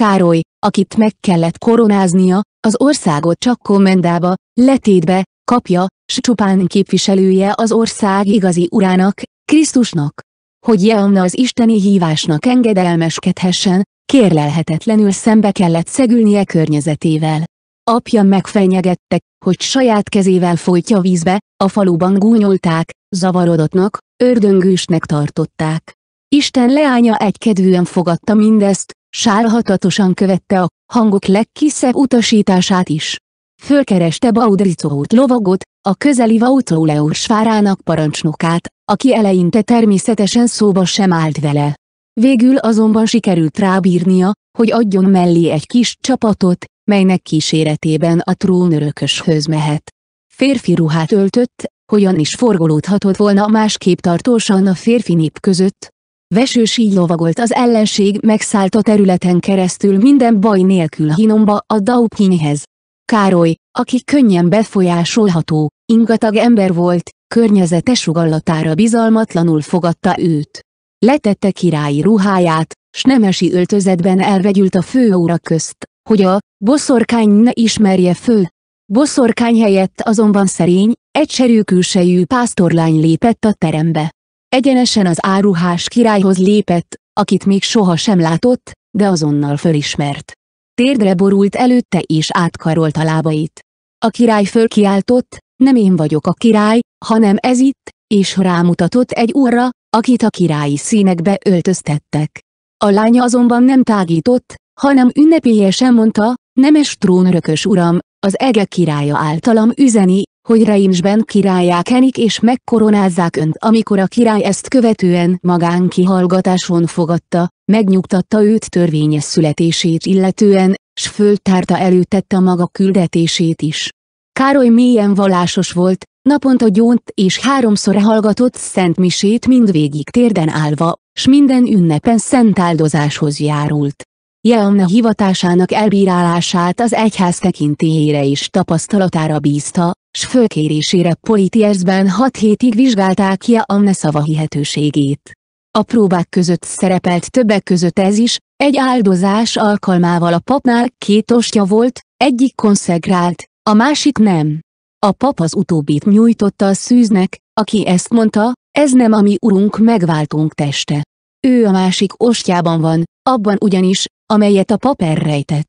Károly, akit meg kellett koronáznia, Az országot csak kommendába, letétbe, kapja, s csupán képviselője az ország igazi urának, Krisztusnak. Hogy Jeanna az isteni hívásnak engedelmeskedhessen, kérlelhetetlenül szembe kellett szegülnie környezetével. Apja megfenyegette, hogy saját kezével folytja vízbe, a faluban gúnyolták, zavarodottnak, ördöngősnek tartották. Isten leánya egykedvűen fogadta mindezt, sárhatatosan követte a hangok legkisebb utasítását is. Fölkereste Baudricót lovagot, a közeli Vautoleusz várának parancsnokát, aki eleinte természetesen szóba sem állt vele. Végül azonban sikerült rábírnia, hogy adjon mellé egy kis csapatot, melynek kíséretében a trónörököshöz mehet. Férfi ruhát öltött, hogyan is forgolódhatott volna másképp tartósan a férfi nép között. Vesős így lovagolt az ellenség megszállt a területen keresztül minden baj nélkül Hinomba a Dauphinhez. Károly, aki könnyen befolyásolható, ingatag ember volt, környezete sugallatára bizalmatlanul fogadta őt. Letette királyi ruháját, s nemesi öltözetben elvegyült a főóra közt, hogy a boszorkány ne ismerje föl. Boszorkány helyett azonban szerény, egyszerű külsejű pásztorlány lépett a terembe. Egyenesen az áruhás királyhoz lépett, akit még soha sem látott, de azonnal fölismert. Térdre borult előtte és átkarolta lábait. A király fölkiáltott, nem én vagyok a király, hanem ez itt, és rámutatott egy úrra, akit a királyi színekbe öltöztettek. A lánya azonban nem tágított, hanem ünnepélyesen mondta, nemes trónörökös uram, az ege királya általam üzeni, hogy Reimsben királyá kenik és megkoronázzák önt. Amikor a király ezt követően magánkihallgatáson fogadta, megnyugtatta őt törvényes születését illetően, s föltárta előtette maga küldetését is. Károly mélyen vallásos volt, naponta gyónt és háromszor hallgatott szent misét mindvégig térden állva, s minden ünnepen szent áldozáshoz járult. Jeanne hivatásának elbírálását az egyház tekintélyére és tapasztalatára bízta, s fölkérésére Politiesben hat hétig vizsgálták Jeanne szavahihetőségét. A próbák között szerepelt többek között ez is, egy áldozás alkalmával a papnál két ostya volt, egyik konszegrált, a másik nem. A pap az utóbbit nyújtotta a szűznek, aki ezt mondta, ez nem a mi urunk megváltunk teste. Ő a másik ostjában van, abban ugyanis, amelyet a pap elrejtett.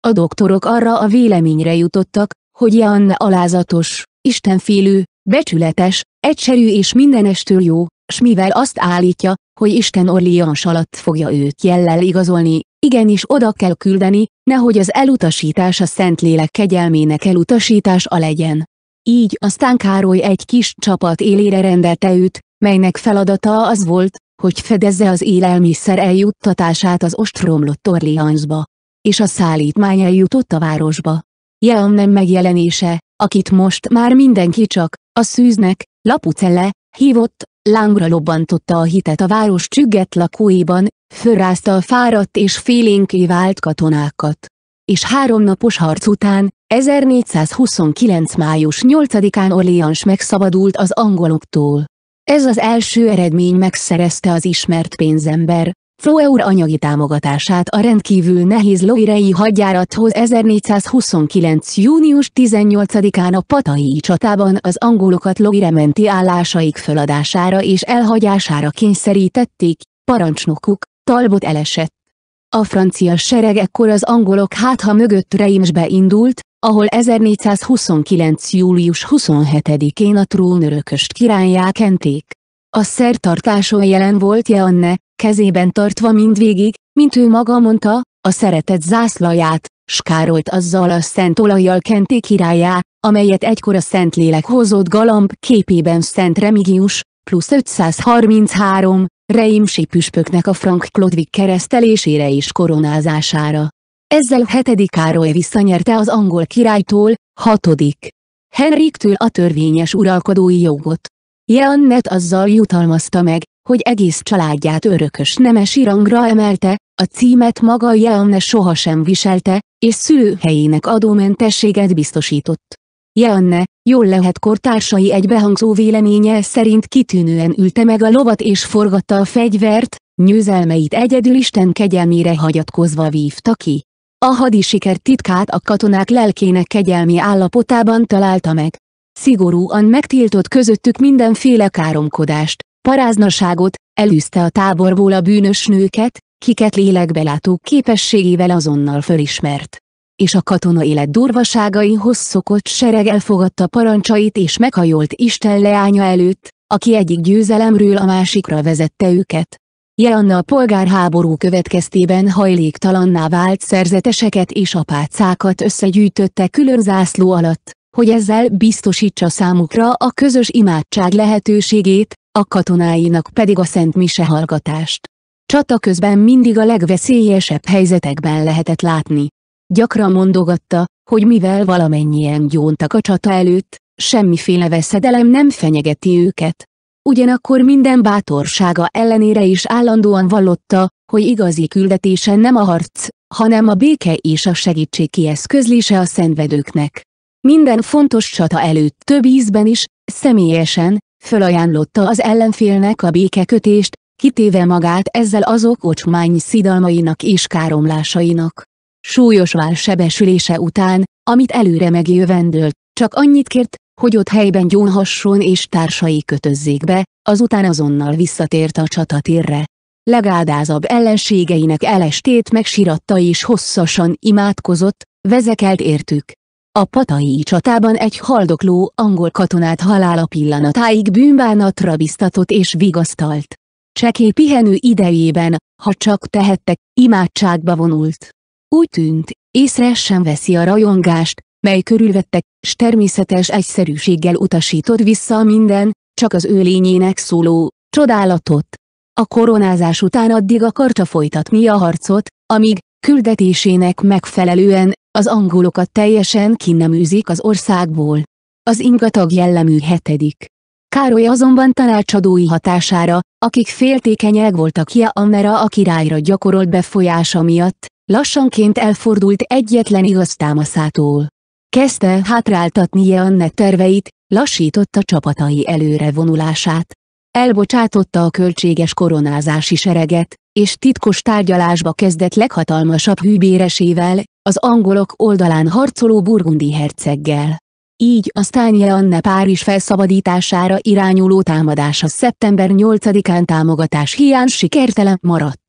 A doktorok arra a véleményre jutottak, hogy Jeanne alázatos, istenfélő, becsületes, egyszerű és mindenestől jó, s mivel azt állítja, hogy Isten Orlians alatt fogja őt jellel igazolni, igenis oda kell küldeni, nehogy az elutasítás a Szentlélek kegyelmének a legyen. Így aztán Károly egy kis csapat élére rendelte őt, melynek feladata az volt, hogy fedezze az élelmiszer eljuttatását az ostromlott Orleansba. És a szállítmány eljutott a városba. Jean nem megjelenése, akit most már mindenki csak, a szűznek, Lapucelle, hívott, lángra lobbantotta a hitet a város csüggett lakóiban, fölrázta a fáradt és félénké vált katonákat. És háromnapos harc után, 1429. május 8-án Orléans megszabadult az angoloktól. Ez az első eredmény megszerezte az ismert pénzember, Floeur anyagi támogatását a rendkívül nehéz loirei hadjárathoz 1429. június 18-án a Patai csatában az angolokat loirementi állásaik föladására és elhagyására kényszerítették, parancsnokuk, Talbot elesett. A francia sereg ekkor az angolok hátha mögött Reimsbe indult, ahol 1429. július 27-én a trónörököst királyá kenték. A szertartáson jelen volt Jeanne, kezében tartva mindvégig, mint ő maga mondta, a szeretet zászlaját, s károlt azzal a szent olajjal kenték királyá, amelyet egykor a Szentlélek hozott galamb képében Szent Remigius, plusz 533, Reimsi püspöknek a Frank Klodvig keresztelésére és koronázására. Ezzel hetedik Károly visszanyerte az angol királytól, hatodik. Henriktől a törvényes uralkodói jogot. Jeannet azzal jutalmazta meg, hogy egész családját örökös nemesi rangra emelte, a címet maga Jeanne sohasem viselte, és szülőhelyének adómentességet biztosított. Jeanne, jól lehet kortársai egybehangzó véleménye szerint kitűnően ülte meg a lovat és forgatta a fegyvert, nyőzelmeit egyedül Isten kegyelmére hagyatkozva vívta ki. A hadisiker titkát a katonák lelkének kegyelmi állapotában találta meg. Szigorúan megtiltott közöttük mindenféle káromkodást, paráznaságot, elűzte a táborból a bűnös nőket, kiket lélekbelátó képességével azonnal fölismert. És a katona élet durvaságaihoz szokott sereg elfogadta parancsait és meghajolt Isten leánya előtt, aki egyik győzelemről a másikra vezette őket. Jeanna a polgárháború következtében hajléktalanná vált szerzeteseket és apácákat összegyűjtötte külön zászló alatt, hogy ezzel biztosítsa számukra a közös imádság lehetőségét, a katonáinak pedig a Szent Mise hallgatást. Csata közben mindig a legveszélyesebb helyzetekben lehetett látni. Gyakran mondogatta, hogy mivel valamennyien gyóntak a csata előtt, semmiféle veszedelem nem fenyegeti őket. Ugyanakkor minden bátorsága ellenére is állandóan vallotta, hogy igazi küldetése nem a harc, hanem a béke és a segítség kieszközlése a szenvedőknek. Minden fontos csata előtt több ízben is, személyesen, fölajánlotta az ellenfélnek a békekötést, kitéve magát ezzel azok ocsmány szidalmainak és káromlásainak. Súlyos válsebesülése után, amit előre megjövendőlt, csak annyit kért, hogy ott helyben gyónhasson és társai kötözzék be, azután azonnal visszatért a csatatérre. Legádázabb ellenségeinek elestét megsiratta és hosszasan imádkozott, vezekelt értük. A patai csatában egy haldokló angol katonát halála pillanatáig bűnbánatra biztatott és vigasztalt. Cseké pihenő idejében, ha csak tehettek, imádságba vonult. Úgy tűnt, észre sem veszi a rajongást, mely körülvettek, s természetes egyszerűséggel utasított vissza minden, csak az ő lényének szóló, csodálatot. A koronázás után addig akarta folytatni a harcot, amíg, küldetésének megfelelően, az angolokat teljesen kineműzik az országból. Az ingatag jellemű hetedik. Károly azonban tanácsadói hatására, akik féltékenyek voltak Jaannera a királyra gyakorolt befolyása miatt, lassanként elfordult egyetlen igaz támaszától. Kezdte hátráltatni Jeanne terveit, lassította csapatai előre vonulását. Elbocsátotta a költséges koronázási sereget, és titkos tárgyalásba kezdett leghatalmasabb hűbéresével, az angolok oldalán harcoló burgundi herceggel. Így aztán Jeanne Párizs felszabadítására irányuló támadása szeptember 8-án támogatás hiány sikertelen maradt.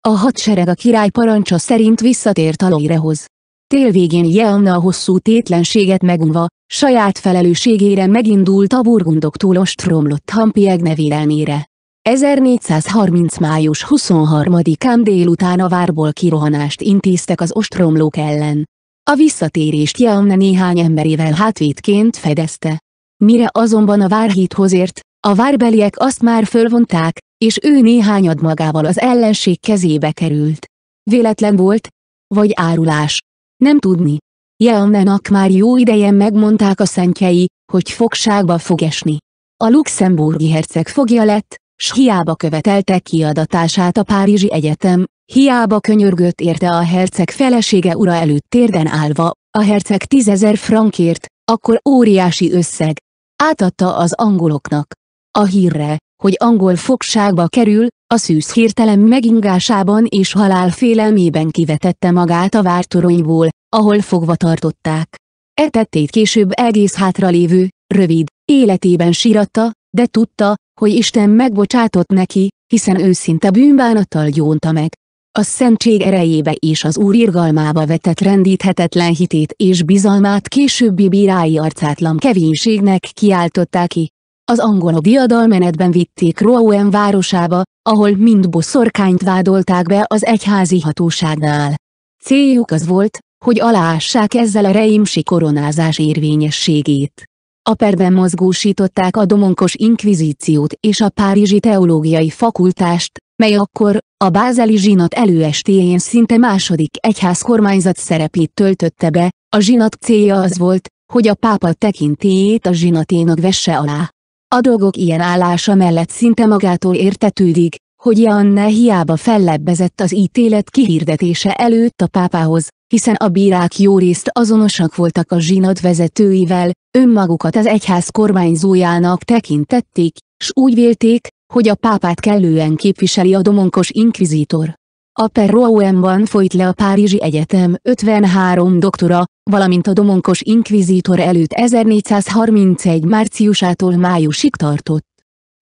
A hadsereg a király parancsa szerint visszatért Aloirehoz. Tél végén Jeanne a hosszú tétlenséget megunva, saját felelősségére megindult a burgundoktól ostromlott Hampieg nevédelmére. 1430. május 23-án délután a várból kirohanást intéztek az ostromlók ellen. A visszatérést Jeanne néhány emberével hátvétként fedezte. Mire azonban a várhíthoz ért, a várbeliek azt már fölvonták, és ő néhányad magával az ellenség kezébe került. Véletlen volt? Vagy árulás? Nem tudni. Jeanne-nak már jó ideje megmondták a szentjei, hogy fogságba fog esni. A luxemburgi herceg fogja lett, s hiába követelte kiadatását a Párizsi Egyetem, hiába könyörgött érte a herceg felesége ura előtt térden állva, a herceg tízezer frankért, akkor óriási összeg. Átadta az angoloknak. A hírre, hogy angol fogságba kerül, a szűz hirtelen megingásában és halál félelmében kivetette magát a vártoronyból, ahol fogva tartották. E később egész hátralévő, rövid, életében síratta, de tudta, hogy Isten megbocsátott neki, hiszen őszinte bűnbánattal gyónta meg. A szentség erejébe és az Úr irgalmába vetett rendíthetetlen hitét és bizalmát későbbi bírái arcátlan kevénységnek kiáltották ki. Az angolok diadalmenetben vitték Rouen városába, ahol mind boszorkányt vádolták be az egyházi hatóságnál. Céljuk az volt, hogy aláássák ezzel a reimsi koronázás érvényességét. A perben mozgósították a domonkos inkvizíciót és a Párizsi Teológiai Fakultást, mely akkor, a bázeli zsinat előestéjén szinte második egyházkormányzat szerepét töltötte be, a zsinat célja az volt, hogy a pápa tekintélyét a zsinaténak vesse alá. A dolgok ilyen állása mellett szinte magától értetődik, hogy Janne hiába fellebbezett az ítélet kihirdetése előtt a pápához, hiszen a bírák jó részt azonosak voltak a zsinat vezetőivel, önmagukat az egyház kormányzójának tekintették, s úgy vélték, hogy a pápát kellően képviseli a domonkos inkvizítor. A Perrouen-ban folyt le a Párizsi Egyetem 53 doktora, valamint a domonkos inkvizítor előtt 1431 márciusától májusig tartott.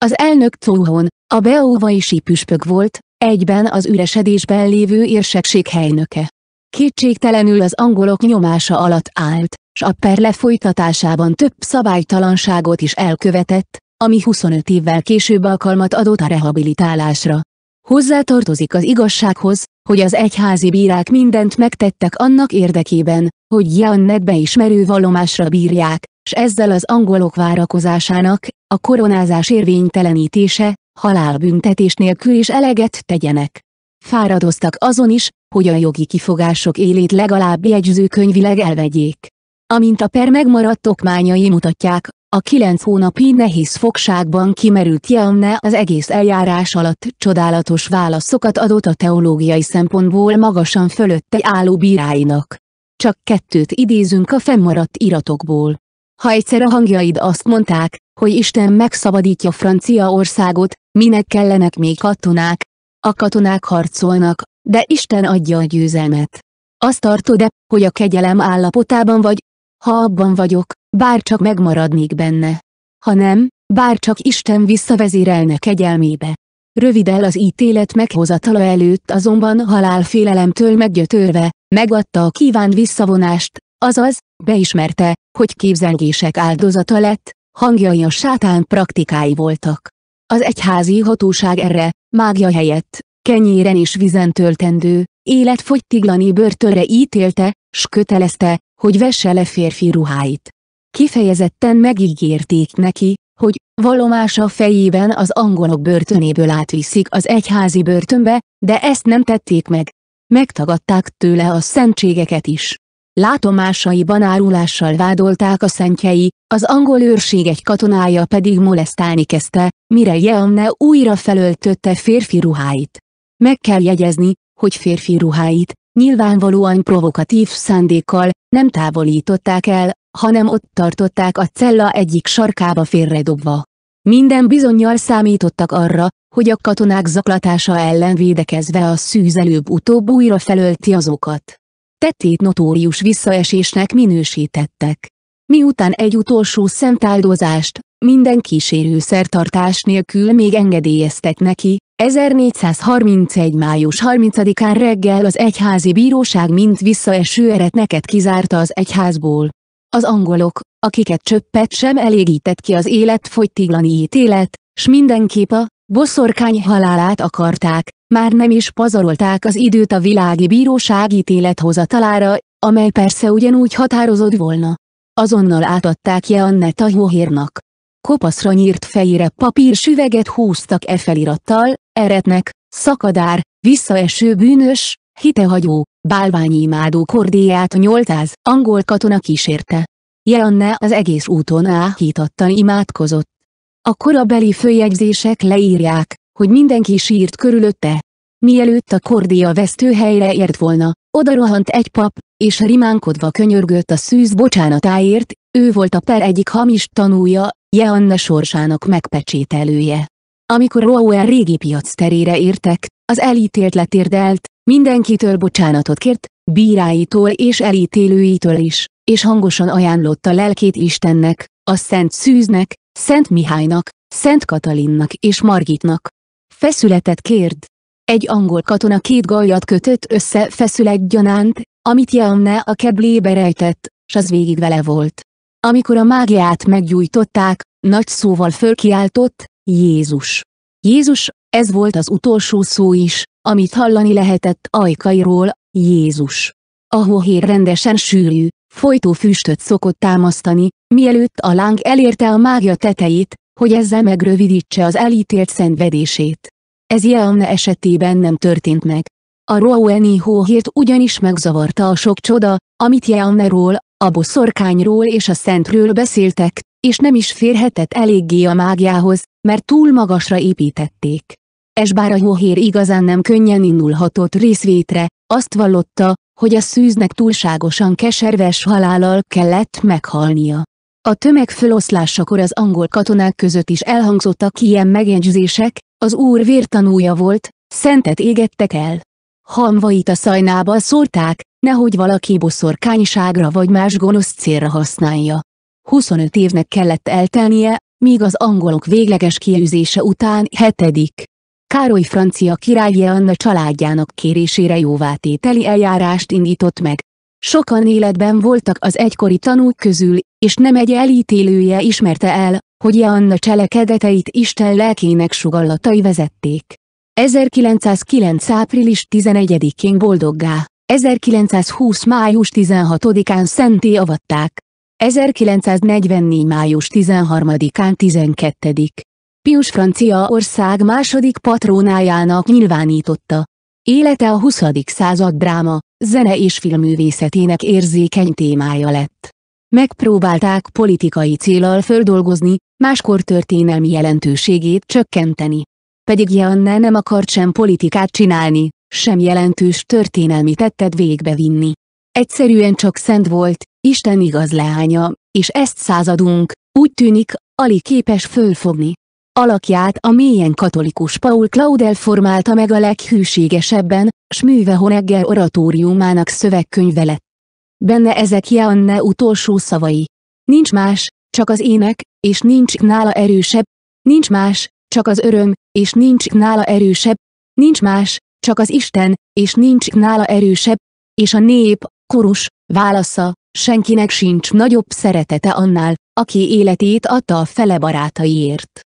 Az elnök Tsohon, a beóvai püspök volt, egyben az üresedésben lévő érsekség helynöke. Kétségtelenül az angolok nyomása alatt állt, s a per lefolytatásában több szabálytalanságot is elkövetett, ami 25 évvel később alkalmat adott a rehabilitálásra. Hozzá tartozik az igazsághoz, hogy az egyházi bírák mindent megtettek annak érdekében, hogy Jannet beismerő vallomásra bírják, s ezzel az angolok várakozásának, a koronázás érvénytelenítése, halálbüntetés nélkül is eleget tegyenek. Fáradoztak azon is, hogy a jogi kifogások élét legalább jegyzőkönyvileg elvegyék. Amint a per megmaradt okmányai mutatják, a kilenc hónapi nehéz fogságban kimerült Jamne az egész eljárás alatt csodálatos válaszokat adott a teológiai szempontból magasan fölötte álló bíráinak. Csak kettőt idézünk a fennmaradt iratokból. Ha egyszer a hangjaid azt mondták, hogy Isten megszabadítja Franciaországot, minek kellenek még katonák? A katonák harcolnak, de Isten adja a győzelmet. Azt tartod-e, hogy a kegyelem állapotában vagy? Ha abban vagyok, bár csak megmaradnék benne. Ha nem, bár csak Isten visszavezérelne kegyelmébe. Rövidel az ítélet meghozatala előtt azonban halálfélelemtől meggyötörve, megadta a kíván visszavonást, azaz, beismerte, hogy képzelgések áldozata lett, hangjai a sátán praktikái voltak. Az egyházi hatóság erre, mágia helyett, kenyéren és vizen töltendő, életfogytiglani börtönre ítélte, s kötelezte, hogy vesse le férfi ruháit. Kifejezetten megígérték neki, hogy valomása fejében az angolok börtönéből átviszik az egyházi börtönbe, de ezt nem tették meg. Megtagadták tőle a szentségeket is. Látomásaiban árulással vádolták a szentjei, az angol őrség egy katonája pedig molesztálni kezdte, mire Jeamne újra felöltötte férfi ruháit. Meg kell jegyezni, hogy férfi ruháit, nyilvánvalóan provokatív szándékkal, nem távolították el, hanem ott tartották a cella egyik sarkába félredobva. Minden bizonyal számítottak arra, hogy a katonák zaklatása ellen védekezve a szűzelőbb utóbb újra felölti azokat. Tettét notórius visszaesésnek minősítettek. Miután egy utolsó szemtáldozást, minden kísérő szertartás nélkül még engedélyeztek neki, 1431. május 30-án reggel az egyházi bíróság mint visszaeső eretneket kizárta az egyházból. Az angolok, akiket csöppet sem elégített ki az élet fogytiglani ítélet, s mindenképp a boszorkány halálát akarták, már nem is pazarolták az időt a világi bíróság ítélet hozatalára, amely persze ugyanúgy határozott volna. Azonnal átadták Jeannet a hóhérnak. Kopaszra nyírt fejére papírsüveget húztak e felirattal, eretnek, szakadár, visszaeső bűnös, hitehagyó, bálványimádó kordéját nyoltáz angol katona kísérte. Jeanne az egész úton áhítattan imádkozott. A korabeli főjegyzések leírják, hogy mindenki sírt körülötte. Mielőtt a kordéja vesztőhelyre ért volna, oda rohant egy pap, és rimánkodva könyörgött a szűz bocsánatáért, ő volt a per egyik hamis tanúja, Jeanne sorsának megpecsételője. Amikor Rowan régi piac terére értek, az elítélt letérdelt, mindenkitől bocsánatot kért, bíráitól és elítélőitől is, és hangosan ajánlotta lelkét Istennek, a Szent Szűznek, Szent Mihálynak, Szent Katalinnak és Margitnak. Feszületet kérd. Egy angol katona két gajat kötött össze feszület gyanánt, amit Jamne a keblébe rejtett, s az végig vele volt. Amikor a mágiát meggyújtották, nagy szóval fölkiáltott, Jézus. Jézus, ez volt az utolsó szó is, amit hallani lehetett ajkairól, Jézus. A hóhér rendesen sűrű, folytó füstöt szokott támasztani, mielőtt a láng elérte a mágia tetejét, hogy ezzel megrövidítse az elítélt szenvedését. Ez Jeanne esetében nem történt meg. A Roweni hóhért ugyanis megzavarta a sok csoda, amit Jeanne-ról, a boszorkányról és a szentről beszéltek, és nem is férhetett eléggé a mágiához, mert túl magasra építették. Es bár a hóhér igazán nem könnyen indulhatott részvétre, azt vallotta, hogy a szűznek túlságosan keserves halállal kellett meghalnia. A tömeg föloszlásakor az angol katonák között is elhangzottak ilyen megjegyzések, az úr vértanúja volt, szentet égettek el. Hamvait a szajnába szórták, nehogy valaki boszorkányságra vagy más gonosz célra használja. 25 évnek kellett eltelnie, míg az angolok végleges kiűzése után hetedik. Károly francia király Anna családjának kérésére jóvátételi eljárást indított meg. Sokan életben voltak az egykori tanúk közül, és nem egy elítélője ismerte el, hogy Anna cselekedeteit Isten lelkének sugallatai vezették. 1909. április 11-én boldoggá, 1920. május 16-án szenté avatták. 1944. május 13-án 12. Pius ország második patrónájának nyilvánította. Élete a 20. század dráma, zene és filmművészetének érzékeny témája lett. Megpróbálták politikai célal földolgozni, máskor történelmi jelentőségét csökkenteni. Pedig Janne nem akart sem politikát csinálni, sem jelentős történelmi tettet végbevinni. Egyszerűen csak szent volt, Isten igaz leánya, és ezt századunk, úgy tűnik, alig képes fölfogni. Alakját a mélyen katolikus Paul Claudel formálta meg a leghűségesebben, s műve Honegger oratóriumának szövegkönyve lett. Benne ezek Janne utolsó szavai. Nincs más, csak az ének, és nincs nála erősebb, nincs más, csak az öröm, és nincs nála erősebb, nincs más, csak az Isten, és nincs nála erősebb, és a nép, korus, válasza, senkinek sincs nagyobb szeretete annál, aki életét adta a fele barátaiért.